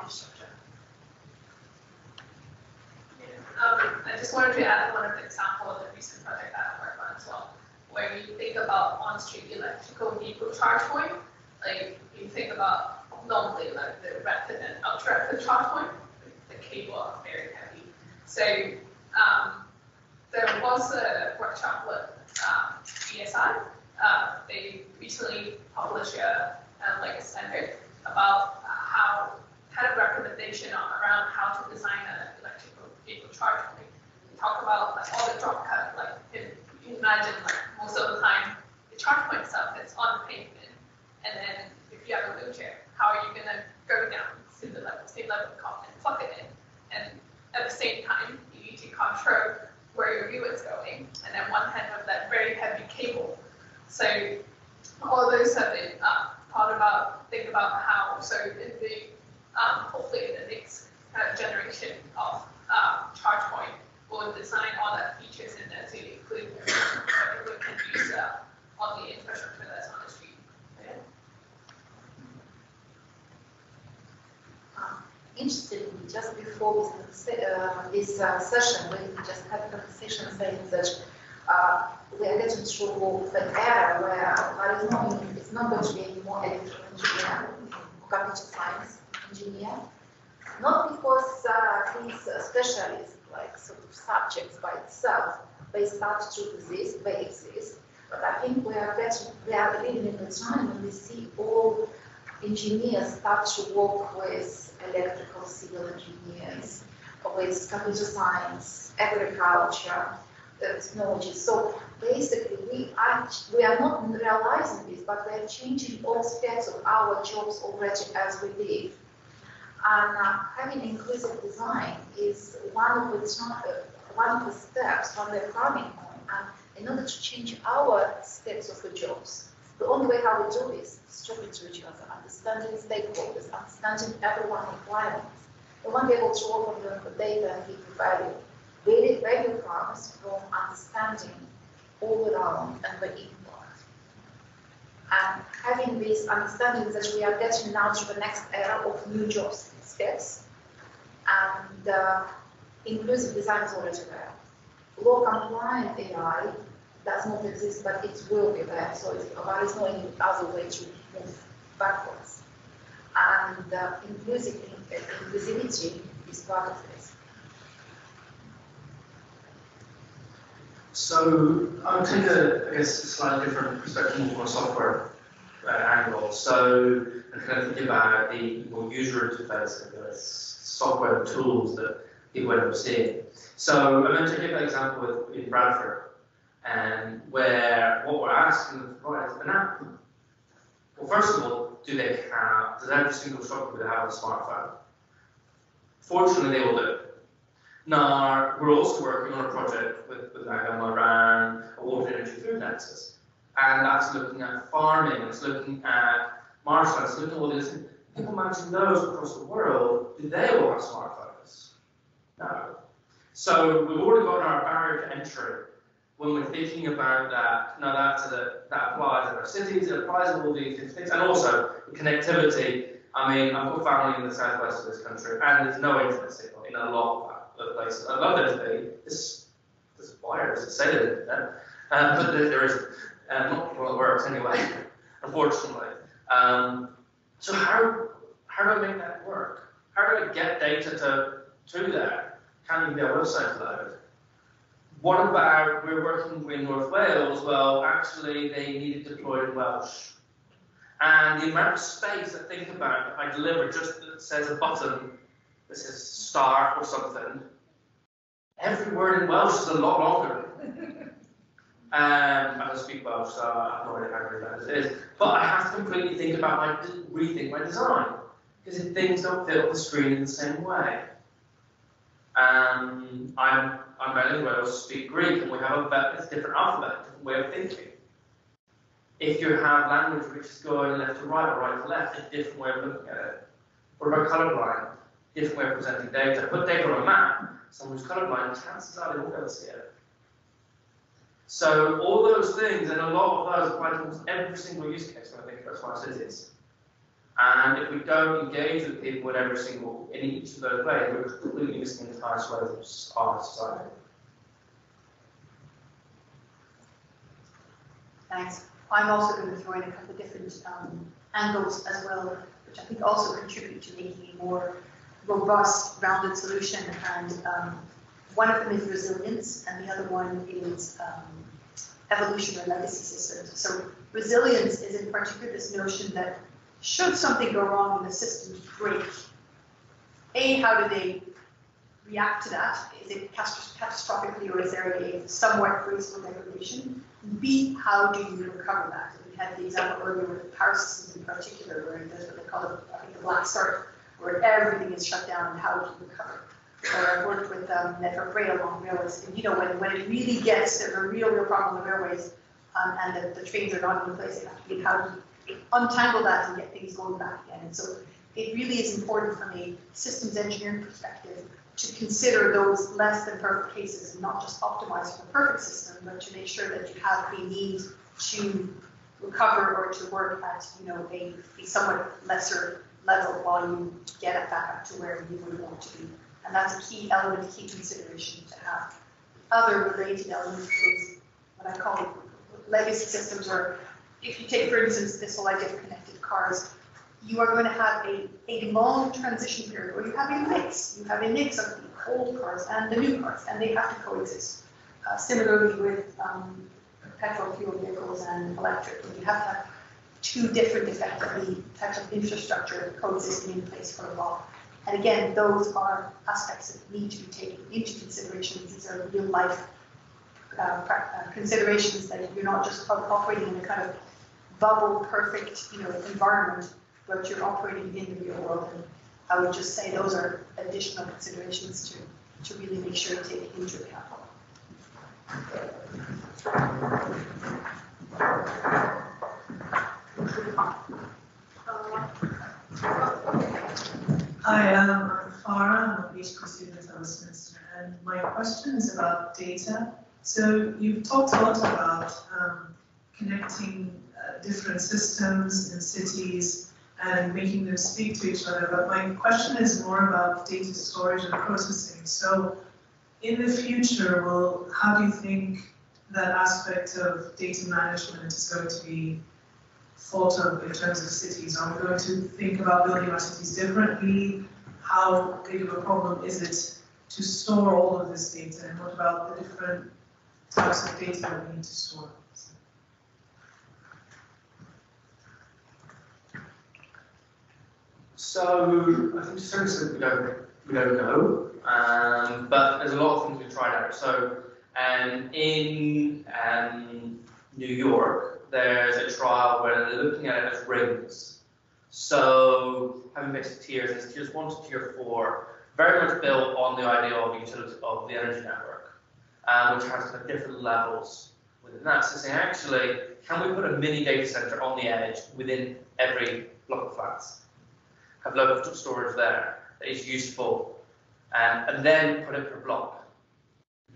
infrastructure. Um, I just wanted to add one of the example of the recent project that I worked on as well, where you think about on-street electrical vehicle charge point, like you think about normally like the rapid and ultra rapid charge point, the cable are very heavy. So um, there was a workshop with um, BSI. Uh, they recently published a, a, like a standard about how had a recommendation around how to design an electrical vehicle charge. We talk about like all the drop cut, like if you imagine like most of the time the charge point itself is on the pavement, and then if you have a wheelchair, how are you gonna go down to the level, same level of and plug it in, and at the same time you need to control where your wheel is going, and then one hand of that very heavy cable. So all those have been uh, thought about, think about how, so in the um, hopefully in the next uh, generation of um, charge point, will design all the features in there to include everyone can use uh, on the infrastructure that's on the street. Yeah. Um, interestingly, just before this, uh, this uh, session, we just had a conversation saying that uh, we are getting through an era where there is no, it's not going to be any more electrical engineering or computer science engineer, not because uh, these uh, specialists, like sort of subjects by itself, they start to exist, they exist, but I think we are we are living in a time when we see all engineers start to work with electrical civil engineers, with computer science, agriculture, uh, technology. So basically, we are, we are not realizing this, but we are changing all aspects of our jobs already as we live. And uh, having inclusive design is one of the uh, one of the steps, from the planning point. And in order to change our steps of the jobs, the only way how we do this is talking to each other, understanding stakeholders, understanding everyone's requirements. We want to be able to work on the data and give value. Really, value comes from understanding all around and the impact. And having this understanding that we are getting now to the next era of new jobs steps, and uh, inclusive design is already there. Law compliant AI does not exist, but it will be there, so there is no other way to move backwards. And uh, inclusive, inclusivity is part of this. So I'll take a, I guess, a slightly different perspective from a software uh, angle. So think about the more user interface and the software tools that people end up seeing. So going to give an example with, in Bradford, and where what we're asking right is an app. Well, first of all, do they have, does every single shop have a smartphone? Fortunately, they will do. Now, we're also working on a project with, with Nagham around a water energy food nexus. And that's looking at farming, it's looking at looking at all these. People managing those across the world, do they all have smartphones? No. So we've already got our barrier to entry when we're thinking about that. Now that's a, that applies in our cities, it applies in all these things, and also connectivity. I mean, I've got family in the southwest of this country, and there's no internet signal in a lot of places. I'd love there to be. This, this it's said it, uh, but there, there isn't. Uh, not well, it works anyway, [LAUGHS] unfortunately. Um, so how how do I make that work? How do I get data to to that? Can you be a website load? What about we're working with North Wales? Well, actually, they need it deployed in Welsh. And the amount of space I think about I deliver just that says a button that says star or something. Every word in Welsh is a lot longer. [LAUGHS] Um, I don't speak Welsh, so I have no idea how good that is. But I have to completely think about my rethink my design because things don't fit on the screen in the same way. Um, I'm I'm speak Greek, and we have a it's different alphabet, a different way of thinking. If you have language which is going left to right or right to left, a different way of looking at it. What about colorblind? Different way of presenting data. Put data on a map, someone who's colorblind, chances are they won't be able to see it. So all those things, and a lot of those apply to almost every single use case I think about smart cities. And if we don't engage with people in every single, in each of those ways, we're completely missing the entire swathe of our society. Thanks. I'm also going to throw in a couple of different um, angles as well, which I think also contribute to making a more robust, rounded solution. And um, one of them is resilience, and the other one is um, evolution or legacy systems. So resilience is in particular this notion that should something go wrong and the systems break, A, how do they react to that? Is it catastrophically or is there a somewhat graceful degradation? B, how do you recover that? We had the example earlier with power systems in particular, where there's what they call it, I think, the black start, where everything is shut down and how do you recover? Or I've worked with um, Network Rail on railways, and you know, when, when it really gets, there's a real, real problem with railways, um, and the, the trains are not in place, to be, how do you untangle that and get things going back again. And so it really is important from a systems engineering perspective to consider those less than perfect cases and not just optimize for the perfect system, but to make sure that you have a means to recover or to work at, you know, a, a somewhat lesser level while you get it back up to where you would want to be. And that's a key element, a key consideration to have. Other related elements is what I call legacy systems or if you take, for instance, this whole idea of connected cars, you are going to have a, a long transition period where you have a mix. You have a mix of the old cars and the new cars, and they have to coexist. Uh, similarly with um, petrol fuel vehicles and electric, you have to have two different, effectively, types of infrastructure coexisting in place for a while. And again, those are aspects that need to be taken into consideration. These are real life uh, uh, considerations that you're not just operating in a kind of bubble perfect, you know, environment, but you're operating in the real world. And I would just say those are additional considerations to, to really make sure to take into account. Hi, I'm Farah, I'm a PhD student at Westminster, and my question is about data. So you've talked a lot about um, connecting different systems in cities and making them speak to each other. But my question is more about data storage and processing. So in the future, will how do you think that aspect of data management is going to be thought of in terms of cities? Are we going to think about building our cities differently? How big of a problem is it to store all of this data? And what about the different types of data that we need to store? So I think extent we don't we don't know, um, but there's a lot of things we've tried out. So um, in um, New York, there's a trial where they're looking at it as rings. So having basic tiers, there's tiers one to tier four, very much built on the idea of utility of the energy network, um, which has kind of different levels within that. So saying, actually, can we put a mini data center on the edge within every block of flats? Have local storage there that is useful, um, and then put it per block,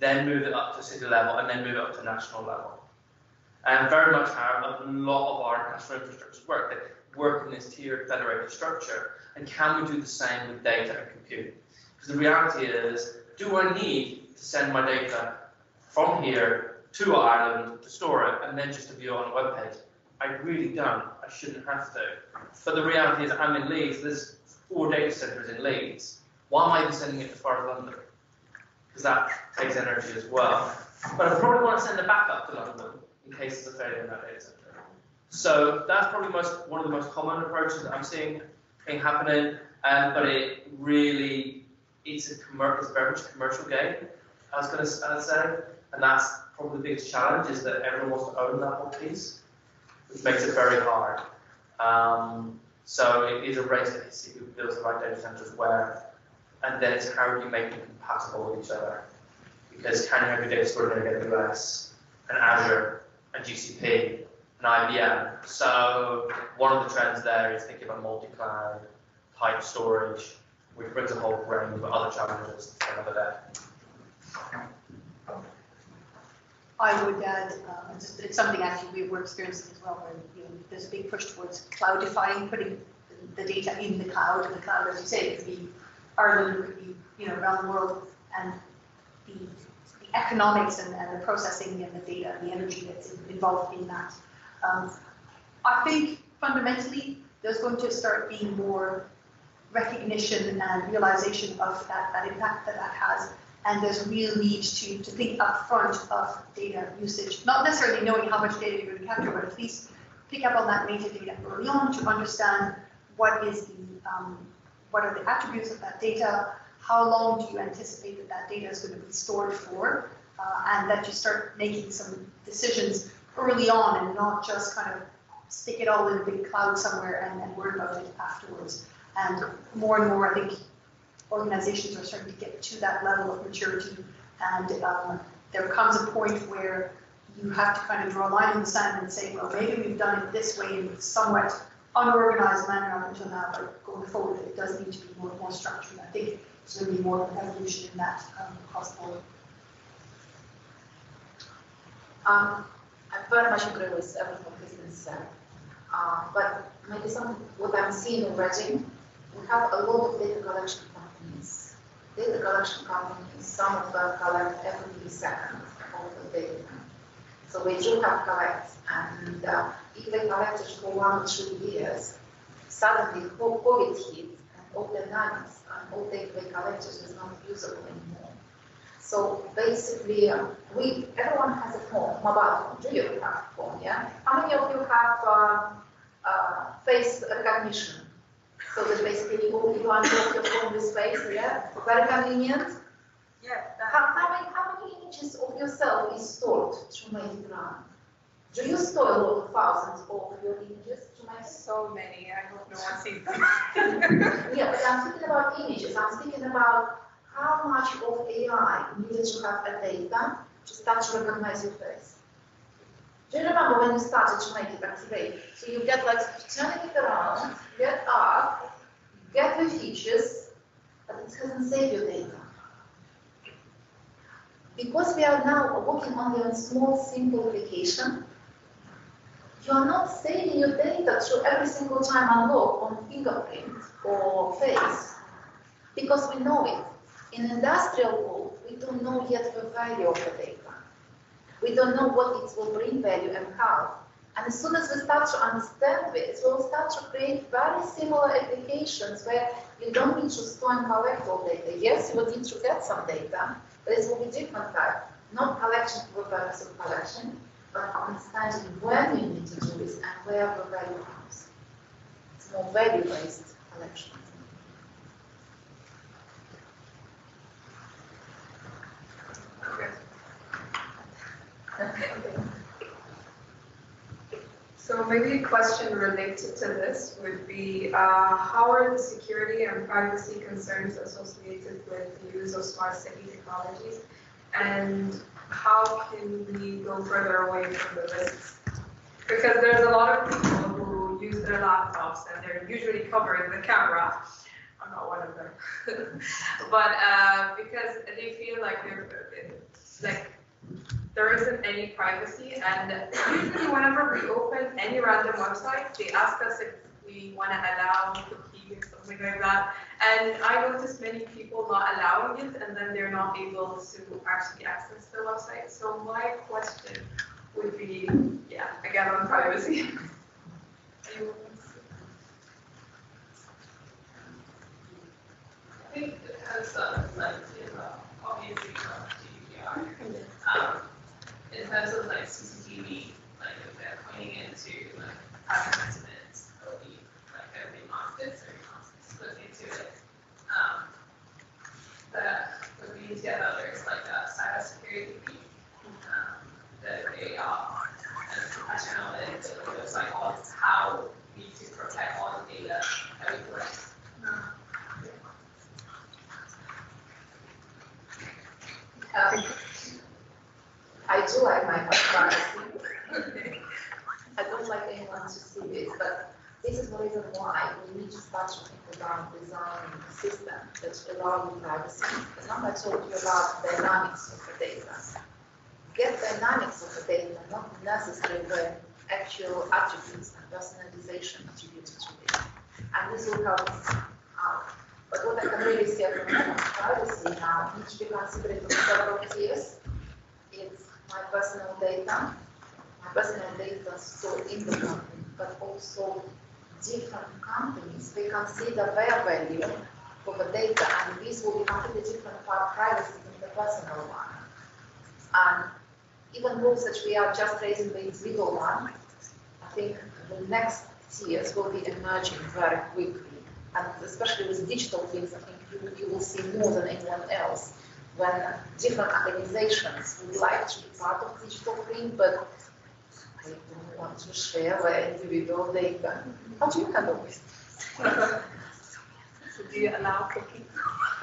then move it up to city level, and then move it up to national level. And very much how a lot of our national infrastructures work. They work in this tiered federated structure. And can we do the same with data and compute? Because the reality is, do I need to send my data from here to Ireland to store it and then just to view it on a web page? I really don't. I shouldn't have to. But the reality is, I'm in Leeds. There's four data centers in Leeds. Why am I sending it to far London? Because that takes energy as well. But I probably want to send it back up to London in case there's a failure in that data center. So that's probably most one of the most common approaches that I'm seeing happening. Um, but it really it's a it's very much commercial game. I was going to say, and that's probably the biggest challenge is that everyone wants to own that whole piece, which makes it very hard. Um, so it is a race to see who builds the right data centers where, and then it's how do you make them compatible with each other. Because can you have your data stored in AWS and Azure GCP and IBM? So one of the trends there is thinking about multi-cloud type storage, which brings a whole range of other challenges for another day. I would add, um, it's, something actually we were experiencing as well, where you know, there's a big push towards cloudifying, putting the data in the cloud, and the cloud, as you say, it could be Ireland, it could be you know around the world, and the economics and, and, the processing and the data and the energy that's involved in that. Um, I think fundamentally there's going to start being more recognition and realization of that, that impact that that has and there's a real need to, to think upfront of data usage, not necessarily knowing how much data you're going to capture, but at least pick up on that metadata early on to understand what is the um, what are the attributes of that data, how long do you anticipate that that data is going to be stored for, uh, and that you start making some decisions early on and not just kind of stick it all in a big cloud somewhere and then worry about it afterwards. And more and more, I think organizations are starting to get to that level of maturity and um, there comes a point where you have to kind of draw a line in the sand and say, well, maybe we've done it this way in somewhat unorganized manner until now, but going forward, it does need to be more, more structured. I think there's going to be more evolution in that um, across the board. Um, I very much agree with everything that's been said. Uh, but maybe some what I'm seeing already, we have a lot of data collection companies. Data collection companies, some of them collect every second of the data. So we do have collect, and uh, if they collected for one or two years, suddenly COVID hit, and all the dynamics and all they collected is not usable anymore. So basically, uh, we everyone has a phone, mobile phone. Do you have a phone? Yeah. How many of you have uh, uh, face recognition? So that basically you, you unlock your phone with face, yeah? Very convenient. Yeah. How, how, many, how images of yourself is stored through Medigram? Do you store thousands of your images to my [LAUGHS] So many, I hope no one sees them. [LAUGHS] yeah, but I'm thinking about images. I'm thinking about how much of AI needed to have a data to start to recognize your face. Do you remember when you started to make it activate? So you get like turning it around, get up, get the features, but it hasn't saved your data. Because we are now working only on small, simple application, you are not saving your data through every single time unlock on fingerprint or face, because we know it. In industrial world, we don't know yet the value of the data. We don't know what it will bring value and how. And as soon as we start to understand this, we'll start to create very similar applications where you don't need to store and collect all data. Yes, you will need to get some data, but will be different type. Not collection for the purpose of collection, but understanding when you need to do this and where the value comes. It's more value-based collection. [LAUGHS] So maybe a question related to this would be, uh, how are the security and privacy concerns associated with the use of smart city technologies? And how can we go further away from the risks? Because there's a lot of people who use their laptops and they're usually covering the camera. I'm not one of them. [LAUGHS] but uh, because they feel like they're like there isn't any privacy and usually whenever we open any random website, they ask us if we want to allow cookies or something like that. And I noticed many people not allowing it and then they're not able to actually access the website. So my question would be, yeah, again on privacy. [LAUGHS] I think it has uh, led to uh, obviously GDPR. Um, in terms of like CCTV, like if they're pointing into like advertisements, it'll be like every month, so every month look into it. Um, the looking together, there's like a cybersecurity um, that they are and professional and it looks like all how we need to protect all the data that we collect. Um, Um, I do like my privacy. [LAUGHS] I don't like anyone to see this, but this is the reason why we need to start to think about designing system that allows privacy. The number I told you about dynamics of the data. Get dynamics of the data, not necessarily the actual attributes and personalization attributed to it. And this will help us out. But what I can really say from privacy now needs to be considered in several tiers. My personal data, my personal data stored in the company, but also different companies, they consider their value for the data, and this will be completely different from privacy than the personal one. And even rules that we are just raising the legal one, I think the next tiers will be emerging very quickly. And especially with digital twins, I think you, you will see more than anyone else when different organizations would like to be part of digital twin, but they don't want to share their individual data. How do you handle this? so do you allow cookies? [LAUGHS]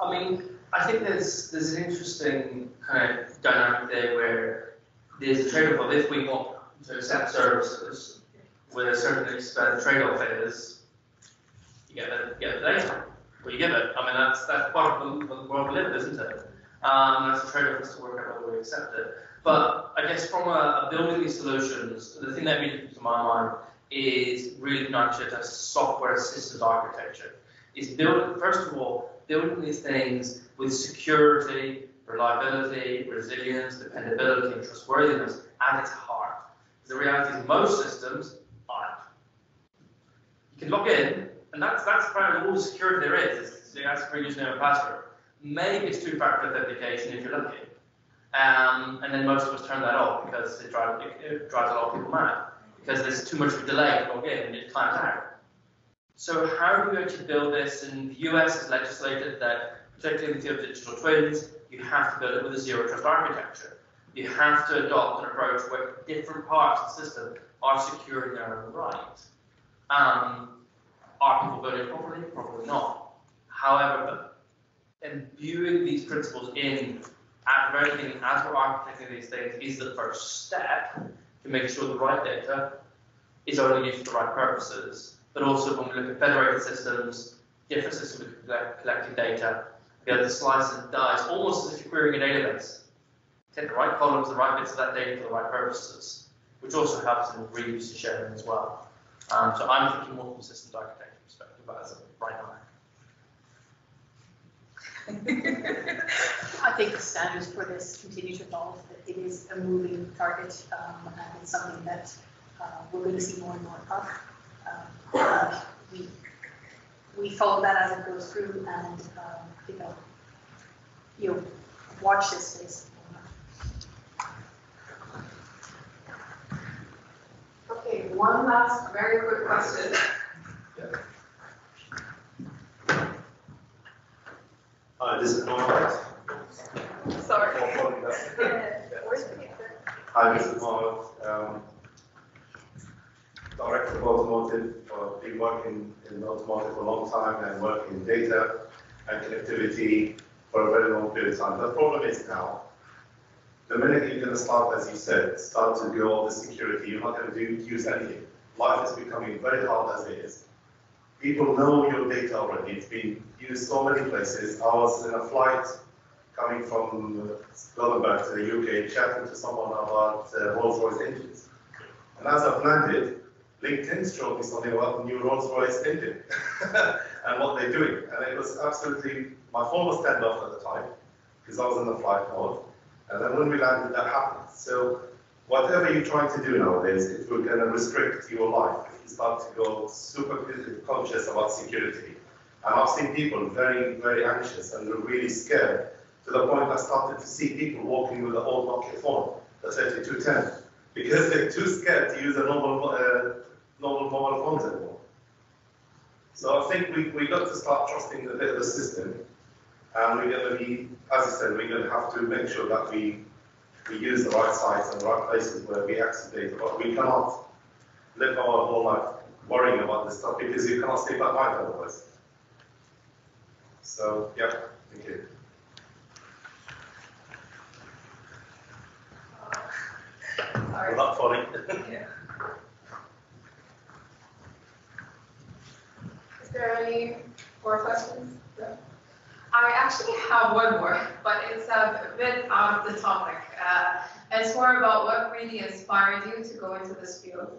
I mean, I think there's there's an interesting kind of dynamic there where there's a trade-off of if we want to accept services with a certain extent, the trade-off is you get the, get the data, you give it. I mean, that's that's part of the, the world we live in, isn't it? Um, that's a trade-off to work out whether we accept it. But I guess from a, a building these solutions, the thing that immediately comes to my mind is really not just a software systems architecture. Is building, first of all, building these things with security, reliability, resilience, dependability, and trustworthiness at its heart. The reality is most systems aren't. You can log in, and that's that's probably all security there is. It's, you ask for username and password. Maybe it's two-factor authentication if you're lucky. Um, and then most of us turn that off because it drives, it, drives a lot of people mad because there's too much of a delay to log in and it times out. So how do we actually build this? And the US has legislated that, particularly in the field of digital twins, you have to build it with a zero trust architecture. You have to adopt an approach where different parts of the system are secure in their own right. Um, are people it properly? Probably not. However, imbuing these principles in at the very beginning, as we're architecting these things, is the first step to make sure the right data is only used for the right purposes. But also when we look at federated systems, different systems of collecting data, be able to slice and dice, almost as if you're querying a database. Take the right columns, the right bits of that data for the right purposes, which also helps in reuse and sharing as well. Um, so I'm thinking more from systems architecture perspective as of right now. I think the standards for this continue to evolve. It is a moving target, um, and it's something that uh, we're going to see more and more of. Um, we we follow that as it goes through, and um, you know, you know, watch this space. Okay, one last very quick question. Uh, Mark. Sorry. Oh, Hi, this is Mark. Um, director of automotive. I've been working in automotive for a long time and working in data and connectivity for a very long period of time. The problem is now, the minute you're going to start, as you said, start to do all the security, you're not going to do, use anything. Life is becoming very hard as it is. People know your data already. It's been used so many places. I was in a flight coming from Gothenburg to the UK, chatting to someone about uh, Rolls-Royce engines. And as I've landed, LinkedIn showed me something about the new Rolls-Royce engine [LAUGHS] and what they're doing. And it was absolutely, my phone was turned off at the time because I was in the flight mode. And then when we landed, that happened. So whatever you're trying to do nowadays, it will going to restrict your life if you start to go super conscious about security. And I've seen people very, very anxious and really scared to the point I started to see people walking with an old Nokia phone, the 3210, because [LAUGHS] they're too scared to use a normal, uh, normal mobile phone anymore. So I think we, we got to start trusting a bit of the system. And we're going to be, as I said, we're going to have to make sure that we we use the right sites and the right places where we access data, but we cannot live our whole life worrying about this stuff because you cannot sleep at night otherwise. So, yeah, thank you. Sorry. Not funny. Is there any more questions? No? I actually have one more, but it's a bit out of the topic. Uh, it's more about what really inspired you to go into this field,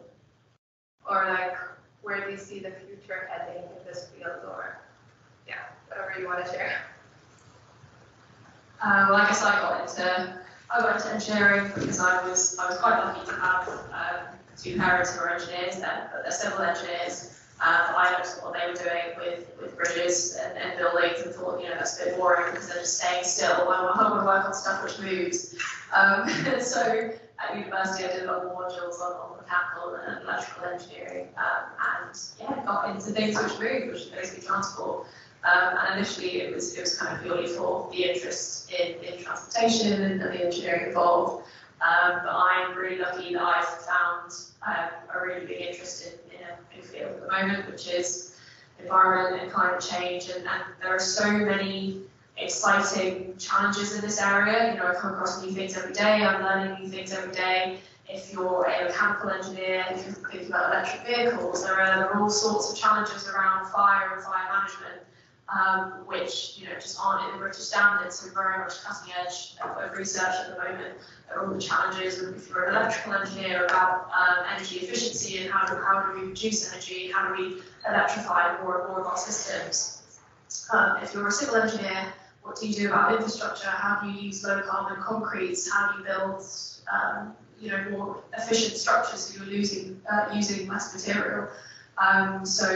or like where do you see the future heading in this field, or yeah, whatever you want to share. Uh, well, I guess I got into I got into engineering because I was I was quite lucky to have um, two parents who were engineers then, but they're civil engineers. I noticed what they were doing with, with bridges and, and buildings and thought, you know, that's a bit boring because they're just staying still. Well, I want to work on stuff which moves. Um, [LAUGHS] so at university, I did a lot of modules on, on mechanical and electrical engineering, um, and yeah, got into things which move, which is basically transport. Um, and initially, it was it was kind of purely for the interest in, in transportation and, and the engineering involved. Um, but I'm really lucky that I've found um, a really big interest in, in big field at the moment, which is environment and climate change. And, and there are so many exciting challenges in this area. You know, I come across new things every day. I'm learning new things every day. If you're a mechanical engineer, if you're thinking about electric vehicles, there are, there are all sorts of challenges around fire and fire management um, which you know just aren't in the British standards, so very much cutting edge of, research at the moment. There are all the challenges if you're an electrical engineer about um, energy efficiency and how do, how do we reduce energy, how do we electrify more and more of our systems. Um, if you're a civil engineer, what do you do about infrastructure? How do you use low carbon concretes? How do you build um, you know more efficient structures so you're losing uh, using less material? Um, so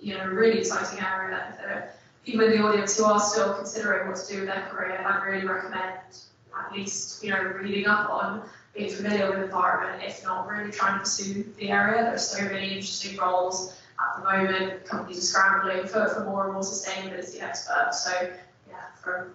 you know really exciting area people in the audience who are still considering what to do with their career, I'd really recommend at least, you know, reading up on being familiar with environment, if not really trying to pursue the area. There's so many interesting roles at the moment. Companies are scrambling for, for more and more sustainability experts. So yeah, from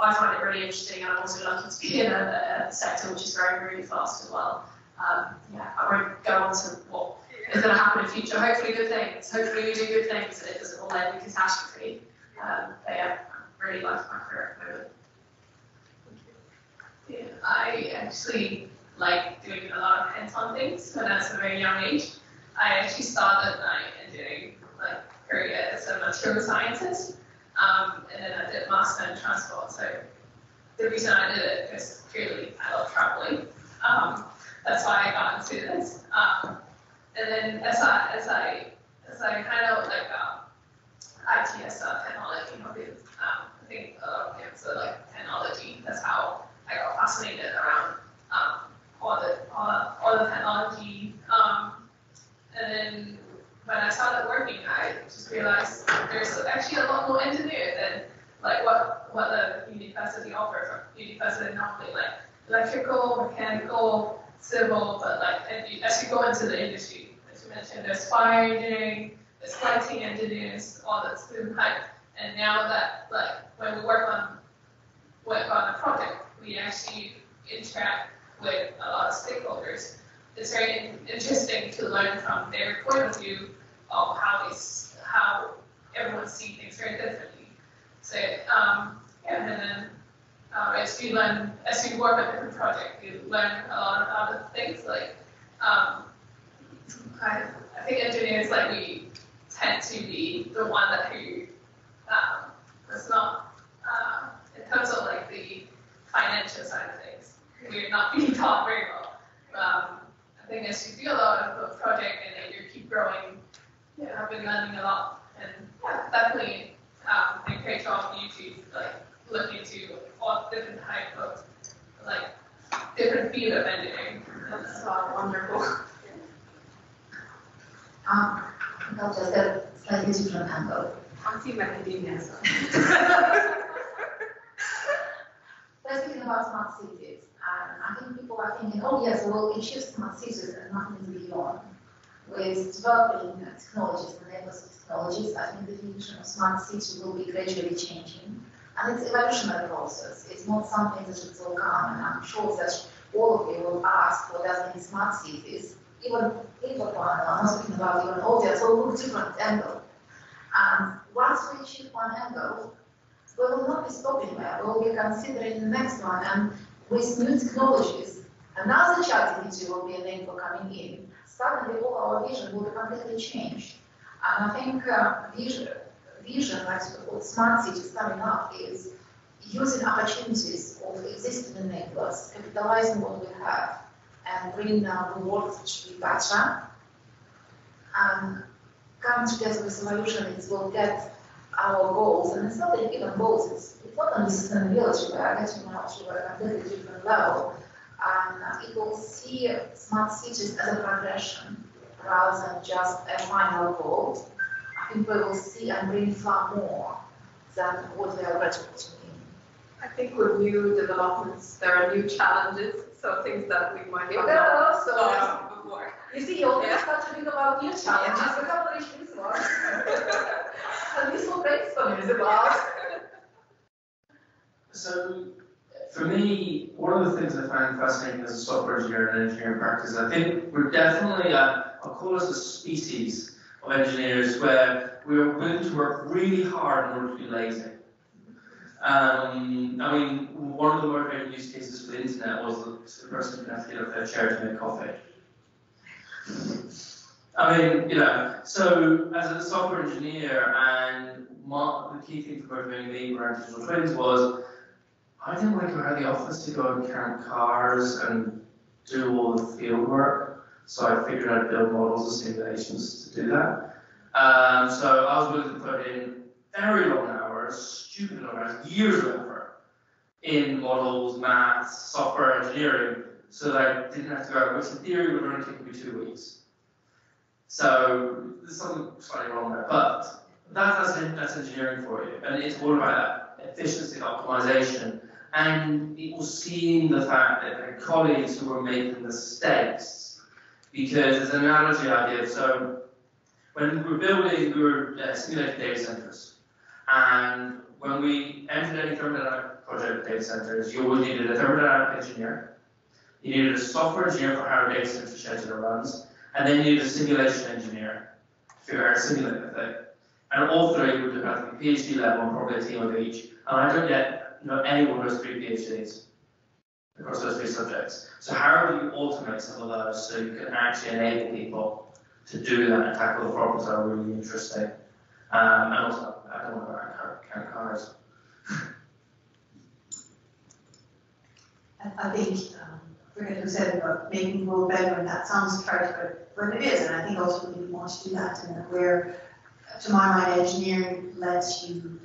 I find it really interesting and I'm also lucky to be in a, a sector which is growing really fast as well. Um, yeah, I won't go on to what is going to happen in the future. Hopefully good things. Hopefully we do good things and it doesn't all end in catastrophe. I really like my career I actually like doing a lot of hands-on things when I was a very young age. I actually started my engineering like career as a material scientist, um, and then I did master in transport. So the reason I did it is purely I love traveling. Um, that's why I got into this. Um, and then as I as I as I kind of like ITS uh, technology. Um, I think uh, it's uh, like technology. That's how I got fascinated around um, all the all, all the technology. Um, and then when I started working, I just realized there's actually a lot more engineer than like what what the university offers. from University normally like electrical, mechanical, civil, but like as you go into the industry, as you mentioned, there's fire engineering, there's lighting engineers, all that student hype. And now that like when we work on work on a project, we actually interact with a lot of stakeholders. It's very interesting to learn from their point of view of how they, s- how everyone sees things very differently. So, um, yeah, and then, um, as you learn, as you work on different project, you learn a lot of other things, like, um, I, I think engineers, like, we tend to be the one that who, um, is not, uh, in terms of like the financial side of things, we're not being [LAUGHS] taught very well. Um, I think as you do a lot of the project and you keep growing, yeah, I've been learning a lot, and yeah, definitely, um, encourage all of you to like look into all different type of like different field of engineering. That's wonderful. [LAUGHS] Um, I'll just a slightly different angle. I'm team academia, so. We're [LAUGHS] speaking about smart cities, and I think people are thinking, oh yes, we'll achieve smart cities and nothing beyond. With developing technologies and levels of technologies, I think the definition of smart city will be gradually changing. And it's an evolutionary process. It's not something that should all come, and I'm sure that all of you will ask what does mean smart cities. Even even one, I'm not speaking about even audience, will look different angle. And once we achieve one angle, we will not be stopping there. We will be considering the next one, and with new technologies, another ChatGPT will be enabled coming in. Suddenly, all our vision will be completely changed. And I think uh, vision, vision, like smart cities coming up, is using opportunities of existing enablers, capitalizing what we have, and bringing down the world to be better. And come together with solutions will get our goals, and it's not even goals, it's, it's not only sustainability, we are getting now to a completely different level. And uh, people see smart cities as a progression rather than just a final goal. I think we will see and bring far more than what we are ready to I think with new developments, there are new challenges, so things that we might have there not also- thought of before. You see, you always Yeah. start to think about new challenges, we have reached this one. And this will brainstorming is about. So, for me, one of the things I find fascinating as a software engineer and engineering practice, I think we're definitely, a, I'll call us a species of engineers where we're willing to work really hard in order to be lazy. Um, I mean, one of the more motivating use cases for the internet was the person who had to get up their chair to make coffee. I mean, you know, so as a software engineer, and the key thing for motivating me around digital twins was I didn't like of the office to go and count cars and do all the field work. So I figured I'd build models and simulations to do that. Um, so I was willing to put in very long hours, stupid long hours, years over in models, maths, software engineering, so that I didn't have to go which in theory would only take me two weeks. So there's something slightly wrong there, but that's, that's, that's engineering for you, and it's all about that efficiency, optimization, and it was seeing the fact that their colleagues who were making mistakes, because there's an analogy I give. So when we were building, we were uh, simulating data centers, and when we entered any thermodynamic project data centers, you always need a thermodynamic engineer, you needed a software engineer for how a data center scheduler runs, and then you needed a simulation engineer to figure out the thing. And all three would have to be PhD level and probably a team of each. And I don't yet know anyone who has three PhDs across those three subjects. So how do you automate some of those so you can actually enable people to do that and tackle the problems that are really interesting? Um, and also, I don't cars. I I think, um, forget who said it, making the world better, and that sounds trite, but, but it is, and I think ultimately we want to do that, and where, to my mind, engineering lets you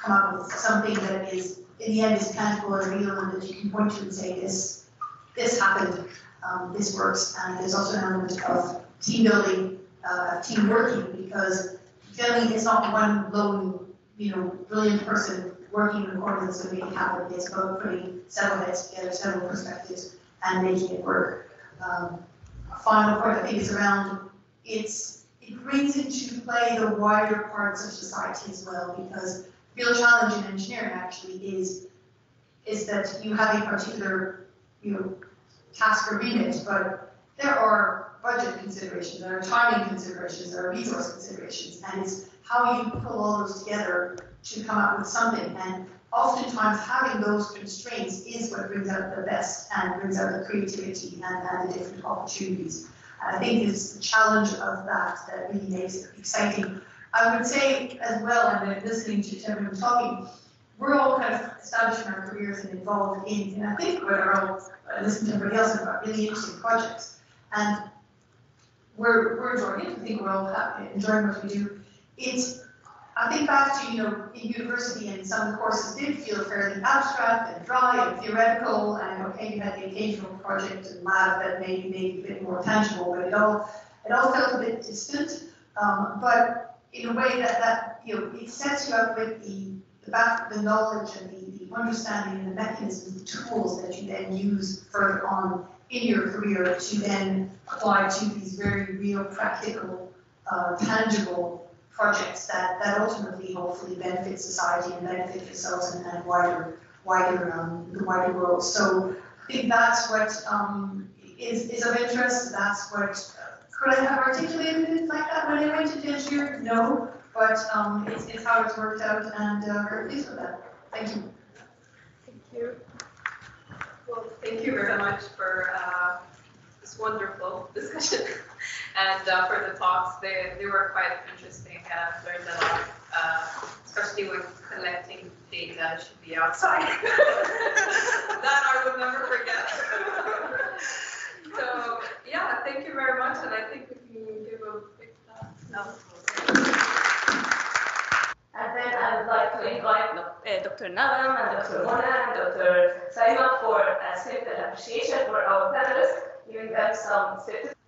come up with something that is, in the end, is tangible and real, and that you can point to and say, this, this happened, um, this works, and there's also an element of team building, uh, team working, because generally it's not one lone, you know, brilliant person working in to make it happen. It's about putting several heads together, several perspectives, and making it work. Um, a final point I think is around it's it brings into play the wider parts of society as well, because real challenge in engineering actually is is that you have a particular you know task or remit, but there are budget considerations, there are timing considerations, there are resource considerations, and it's how you pull all those together to come up with something. And oftentimes having those constraints is what brings out the best and brings out the creativity and, and the different opportunities. I think it's the challenge of that that really makes it exciting. I would say as well, and listening to everyone talking, we're all kind of establishing our careers and involved in, and I think we're all uh, listening to everybody else about really interesting projects. And we're, we're enjoying it. I think we're all enjoying what we do. It's, I think back to, you know, in university and some courses did feel fairly abstract and dry and theoretical and okay, you had the occasional project and lab that maybe made a bit more tangible, but it all, it all felt a bit distant. Um, but in a way that, that, you know, it sets you up with the, the back, the knowledge and the, the understanding and the mechanisms, the tools that you then use further on in your career to then apply to these very real, practical, uh, tangible projects that, that ultimately hopefully benefit society and benefit yourselves and, and wider, wider, um, the wider world. So I think that's what um, is, is of interest. That's what, could I have articulated it like that when I went into engineering? No, but um, it's, it's how it's worked out and uh, very pleased with that. Thank you. Thank you. Thank you very much for uh, this wonderful [LAUGHS] discussion and uh, for the talks. They, they were quite interesting I've learned a lot, uh, especially when collecting data should be outside. [LAUGHS] that I will never forget. [LAUGHS] so, yeah, thank you very much and I think we can give a big clap. And then I would like to invite uh, Dr. Nagham and Dr. Mona and Dr. Saima for a simple appreciation for our panelists, giving them some certificates.